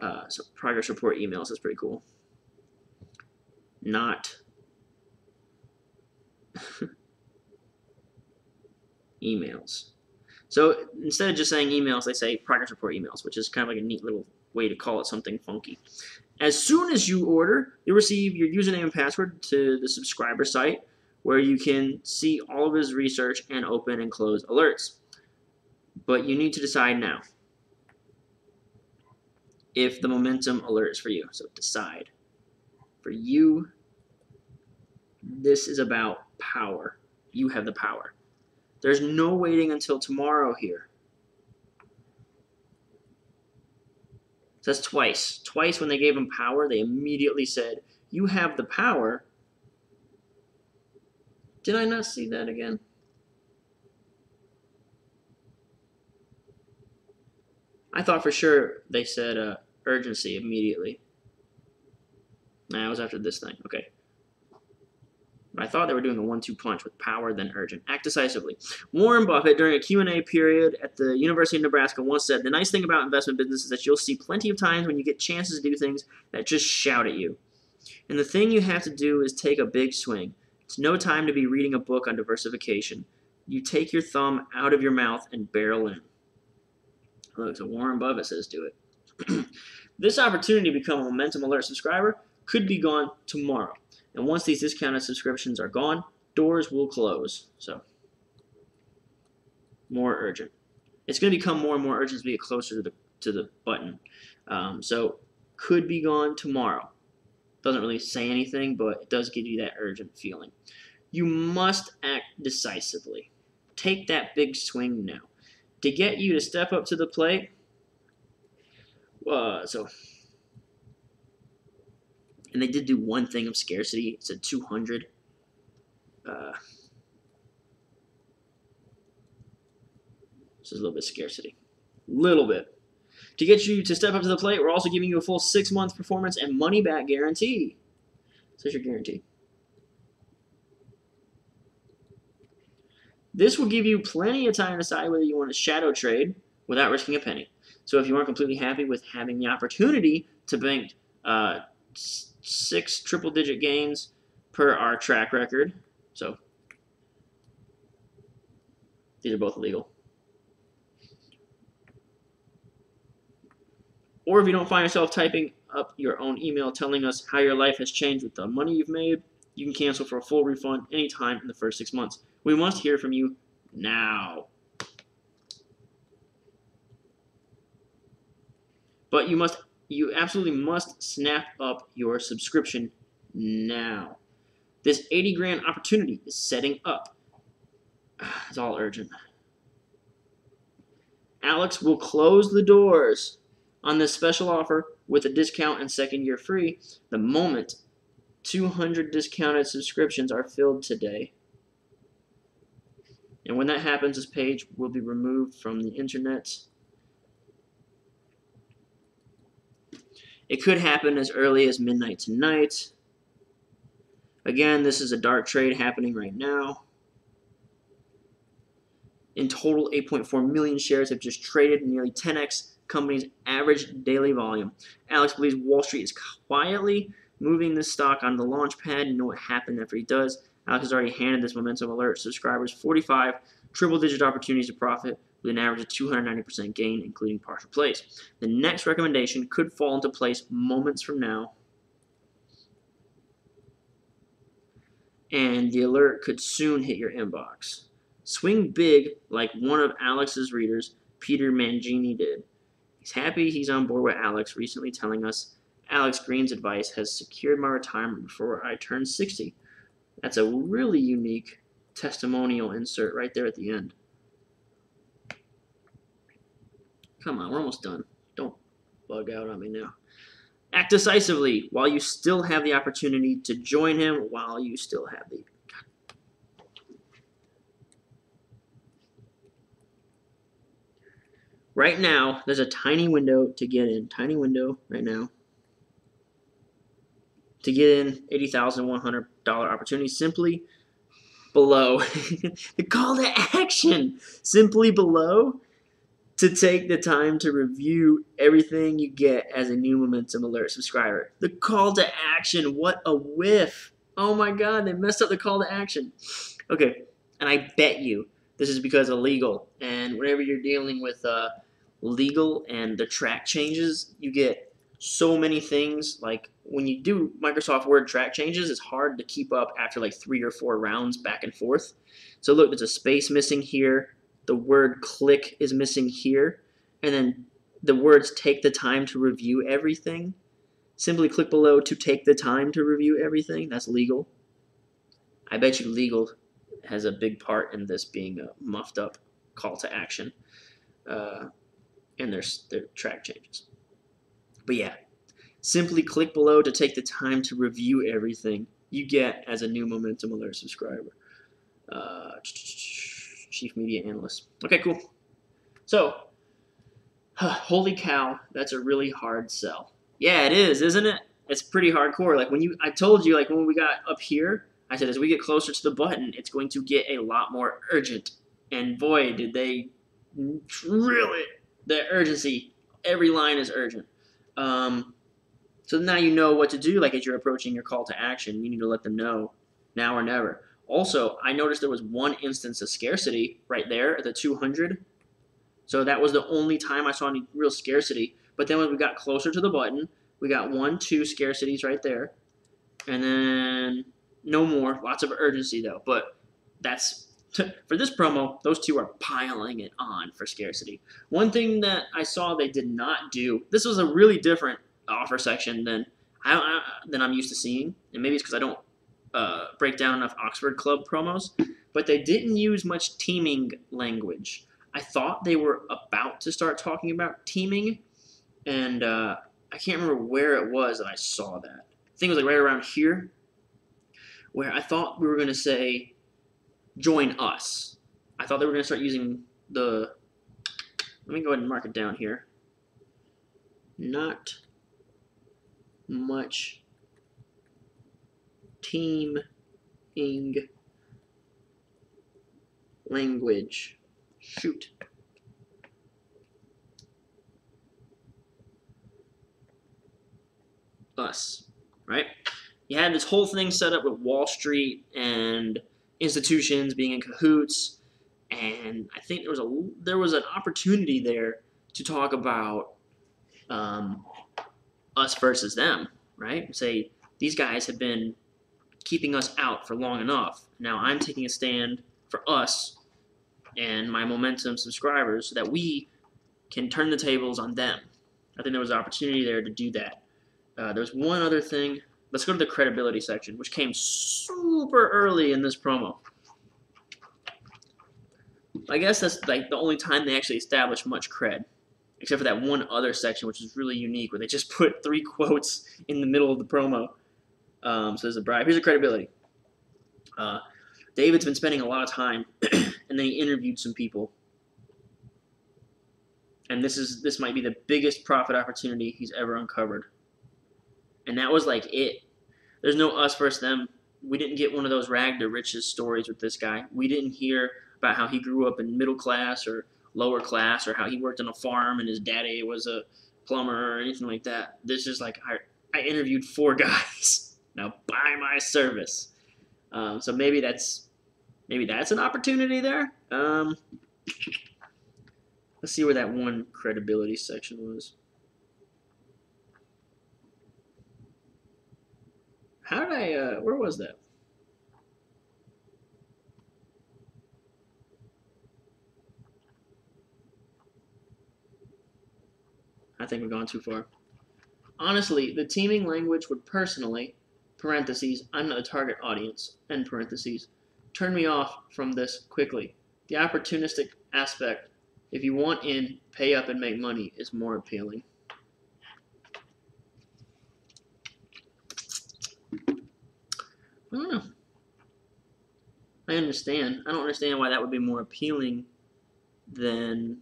Uh, so progress report emails, that's pretty cool. Not emails. So instead of just saying emails, they say progress report emails, which is kind of like a neat little way to call it something funky. As soon as you order, you'll receive your username and password to the subscriber site where you can see all of his research and open and close alerts. But you need to decide now if the momentum alert is for you. So decide. For you, this is about power. You have the power. There's no waiting until tomorrow here. Says twice. Twice when they gave him power, they immediately said, You have the power. Did I not see that again? I thought for sure they said uh, urgency immediately. Nah, it was after this thing. Okay. I thought they were doing a one-two punch with power then urgent. Act decisively. Warren Buffett, during a Q&A period at the University of Nebraska, once said, The nice thing about investment business is that you'll see plenty of times when you get chances to do things that just shout at you. And the thing you have to do is take a big swing. It's no time to be reading a book on diversification. You take your thumb out of your mouth and barrel in. Look, so Warren Buffett says do it. this opportunity to become a Momentum Alert subscriber could be gone tomorrow. And once these discounted subscriptions are gone, doors will close. So, more urgent. It's going to become more and more urgent as we get closer to the, to the button. Um, so, could be gone tomorrow. Doesn't really say anything, but it does give you that urgent feeling. You must act decisively. Take that big swing now. To get you to step up to the plate, uh, so and they did do one thing of scarcity. It said 200. Uh, this is a little bit scarcity. Little bit. To get you to step up to the plate, we're also giving you a full six-month performance and money-back guarantee. So your guarantee. This will give you plenty of time to decide whether you want to shadow trade without risking a penny. So if you aren't completely happy with having the opportunity to bank uh, six triple digit gains per our track record. So these are both illegal. Or if you don't find yourself typing up your own email telling us how your life has changed with the money you've made, you can cancel for a full refund anytime in the first six months. We must hear from you now. But you must you absolutely must snap up your subscription now. This 80 grand opportunity is setting up. It's all urgent. Alex will close the doors on this special offer with a discount and second year free the moment 200 discounted subscriptions are filled today. And when that happens, this page will be removed from the internet. It could happen as early as midnight tonight. Again, this is a dark trade happening right now. In total, 8.4 million shares have just traded, nearly 10x company's average daily volume. Alex believes Wall Street is quietly moving this stock on the launch pad. You know what happened after he does. Alex has already handed this momentum alert subscribers 45 triple digit opportunities to profit with an average of 290% gain, including partial plays. The next recommendation could fall into place moments from now. And the alert could soon hit your inbox. Swing big like one of Alex's readers, Peter Mangini, did. He's happy he's on board with Alex, recently telling us Alex Green's advice has secured my retirement before I turn 60. That's a really unique testimonial insert right there at the end. Come on, we're almost done. Don't bug out on me now. Act decisively while you still have the opportunity to join him, while you still have the Right now, there's a tiny window to get in. Tiny window right now. To get in, $80,100 opportunity simply below. the call to action simply below to take the time to review everything you get as a new Momentum Alert subscriber. The call to action, what a whiff. Oh my god, they messed up the call to action. Okay, and I bet you this is because of legal. And whenever you're dealing with uh, legal and the track changes, you get so many things. Like when you do Microsoft Word track changes, it's hard to keep up after like three or four rounds back and forth. So look, there's a space missing here. The word click is missing here. And then the words take the time to review everything. Simply click below to take the time to review everything. That's legal. I bet you legal has a big part in this being a muffed up call to action. Uh, and their, their track changes. But yeah, simply click below to take the time to review everything you get as a new Momentum Alert subscriber. Uh, Chief Media Analyst. Okay, cool. So, holy cow, that's a really hard sell. Yeah, it is, isn't it? It's pretty hardcore. Like when you, I told you, like when we got up here, I said as we get closer to the button, it's going to get a lot more urgent. And boy, did they drill it the urgency. Every line is urgent. Um, so now you know what to do. Like as you're approaching your call to action, you need to let them know now or never. Also, I noticed there was one instance of scarcity right there at the 200. So that was the only time I saw any real scarcity. But then when we got closer to the button, we got one, two scarcities right there. And then no more. Lots of urgency though. But that's for this promo, those two are piling it on for scarcity. One thing that I saw they did not do, this was a really different offer section than I, I than I'm used to seeing, and maybe it's because I don't uh, break down enough Oxford Club promos, but they didn't use much teaming language. I thought they were about to start talking about teaming, and uh, I can't remember where it was that I saw that. I think it was like right around here, where I thought we were going to say join us. I thought they were going to start using the. Let me go ahead and mark it down here. Not much teaming language. Shoot. Us, right? You had this whole thing set up with Wall Street and institutions being in cahoots, and I think there was a there was an opportunity there to talk about um, us versus them, right? Say these guys have been keeping us out for long enough. Now I'm taking a stand for us and my momentum subscribers so that we can turn the tables on them. I think there was an opportunity there to do that. Uh, there's one other thing Let's go to the credibility section, which came super early in this promo. I guess that's like the only time they actually established much cred. except for that one other section, which is really unique, where they just put three quotes in the middle of the promo. Um, so there's a bribe. Here's a credibility. Uh, David's been spending a lot of time, and then he interviewed some people. And this is this might be the biggest profit opportunity he's ever uncovered. And that was like it. There's no us versus them. We didn't get one of those rag to riches stories with this guy. We didn't hear about how he grew up in middle class or lower class or how he worked on a farm and his daddy was a plumber or anything like that. This is like I, I interviewed four guys. Now buy my service. Um, so maybe that's maybe that's an opportunity there. Um, let's see where that one credibility section was. How did I? Uh, where was that? I think we've gone too far. Honestly, the teaming language would personally, parentheses, I'm not the target audience, end parentheses, turn me off from this quickly. The opportunistic aspect, if you want in, pay up and make money, is more appealing. I don't know. I understand. I don't understand why that would be more appealing than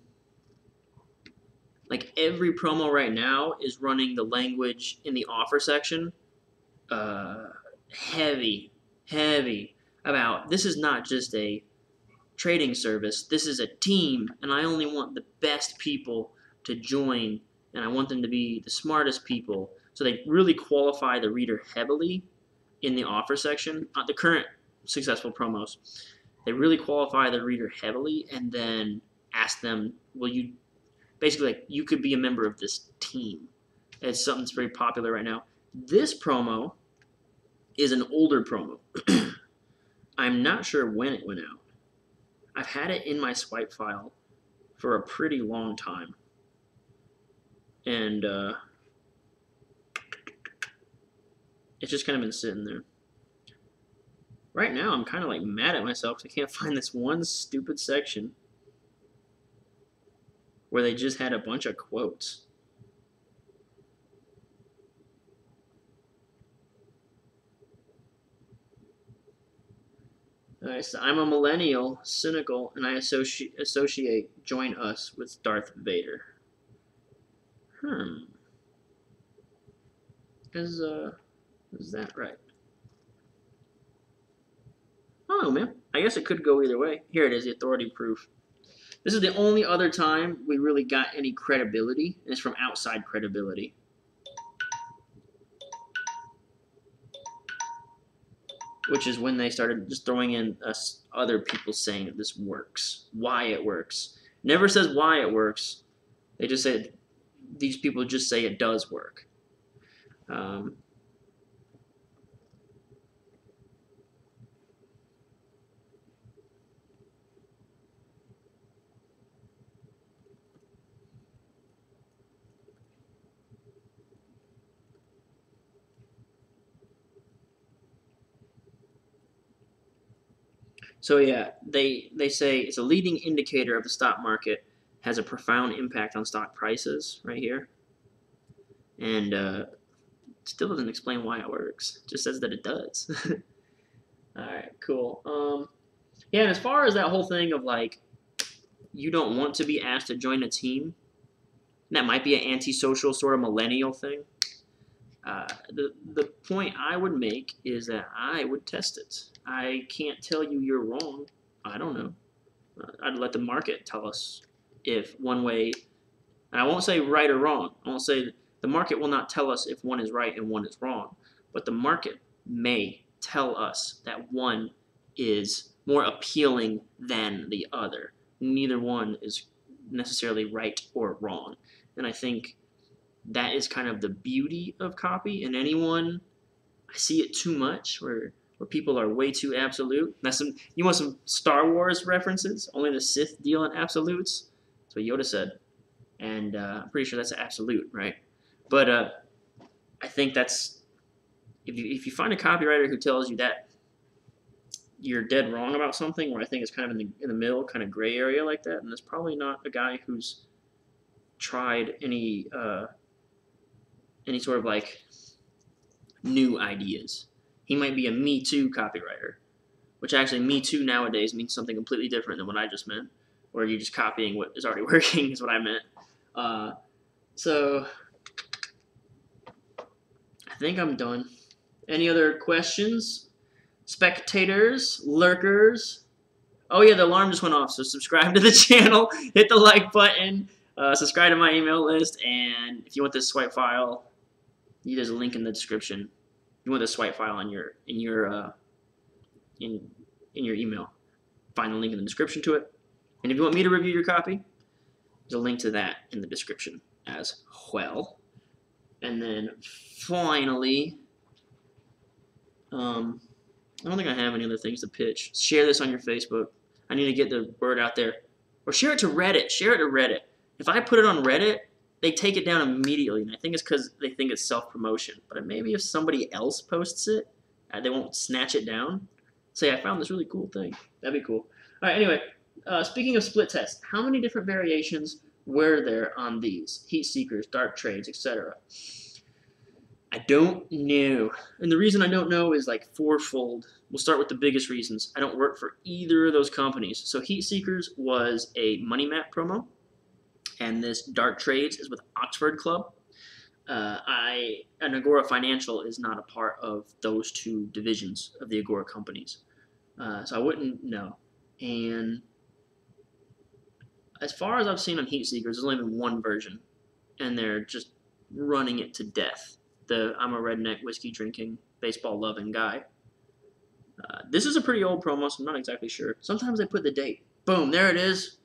like every promo right now is running the language in the offer section uh, heavy, heavy about this is not just a trading service. This is a team, and I only want the best people to join, and I want them to be the smartest people. So they really qualify the reader heavily in the offer section. Uh, the current successful promos, they really qualify the reader heavily, and then ask them, "Will you basically like you could be a member of this team. It's something that's very popular right now. This promo is an older promo. I'm not sure when it went out. I've had it in my swipe file for a pretty long time. And uh, it's just kind of been sitting there. Right now, I'm kind of like mad at myself because I can't find this one stupid section where they just had a bunch of quotes. Alright, so I'm a millennial, cynical, and I associ associate join us with Darth Vader. Hmm. Is uh is that right? I don't know, man. I guess it could go either way. Here it is, the authority proof. This is the only other time we really got any credibility, and it's from outside credibility. Which is when they started just throwing in us other people saying that this works, why it works. Never says why it works. They just say these people just say it does work. Um, So yeah, they they say it's a leading indicator of the stock market, has a profound impact on stock prices right here, and uh, still doesn't explain why it works. Just says that it does. All right, cool. Um, yeah, and as far as that whole thing of like, you don't want to be asked to join a team, that might be an antisocial sort of millennial thing. Uh, the the point I would make is that I would test it. I can't tell you you're wrong. I don't know. Uh, I'd let the market tell us if one way. And I won't say right or wrong. I won't say the market will not tell us if one is right and one is wrong, but the market may tell us that one is more appealing than the other. Neither one is necessarily right or wrong. And I think that is kind of the beauty of copy. And anyone, I see it too much where where people are way too absolute. That's some you want some Star Wars references? Only the Sith deal in absolutes. That's what Yoda said, and uh, I'm pretty sure that's absolute, right? But uh, I think that's if you if you find a copywriter who tells you that you're dead wrong about something, where I think it's kind of in the in the middle, kind of gray area like that, and that's probably not a guy who's tried any uh, any sort of like new ideas. He might be a Me Too copywriter, which actually Me Too nowadays means something completely different than what I just meant, or you're just copying what is already working is what I meant. Uh, so I think I'm done. Any other questions? Spectators, lurkers. Oh yeah, the alarm just went off. So subscribe to the channel, hit the like button, uh, subscribe to my email list, and if you want this swipe file, there's a link in the description. You want the swipe file in your in your uh, in in your email, find the link in the description to it. And if you want me to review your copy, there's a link to that in the description as well. And then finally, um, I don't think I have any other things to pitch. Share this on your Facebook. I need to get the word out there. Or share it to Reddit. Share it to Reddit. If I put it on Reddit, they take it down immediately. And I think it's because they think it's self promotion. But maybe if somebody else posts it, uh, they won't snatch it down. Say, I found this really cool thing. That'd be cool. All right, anyway, uh, speaking of split tests, how many different variations were there on these? Heat seekers, dark trades, etc. I don't know. And the reason I don't know is like fourfold. We'll start with the biggest reasons. I don't work for either of those companies. So Heat Seekers was a money map promo, and this Dark Trades is with Oxford Club. Uh, I and Agora Financial is not a part of those two divisions of the Agora companies, uh, so I wouldn't know. And as far as I've seen on Heat Seekers, there's only been one version, and they're just running it to death the I'm a redneck whiskey drinking, baseball loving guy. Uh, this is a pretty old promo, so I'm not exactly sure. Sometimes they put the date. Boom, there it is.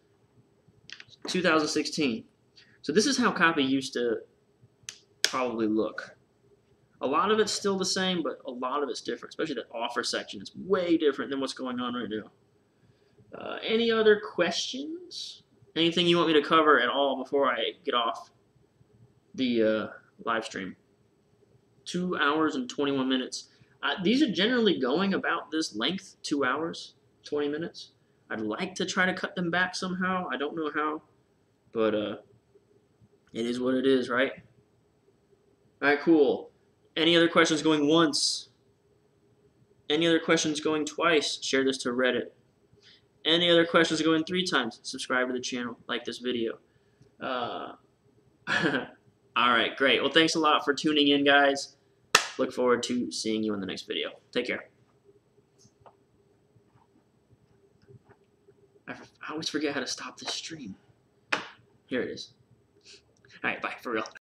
2016. So this is how copy used to probably look. A lot of it's still the same, but a lot of it's different, especially the offer section. It's way different than what's going on right now. Uh, any other questions? Anything you want me to cover at all before I get off the uh, live stream? two hours and 21 minutes. Uh, these are generally going about this length, two hours, 20 minutes. I'd like to try to cut them back somehow. I don't know how, but uh, it is what it is, right? All right, cool. Any other questions going once? Any other questions going twice? Share this to Reddit. Any other questions going three times? Subscribe to the channel. Like this video. Uh, all right, great. Well, thanks a lot for tuning in, guys. Look forward to seeing you in the next video. Take care. I, I always forget how to stop this stream. Here it is. All right, bye, for real.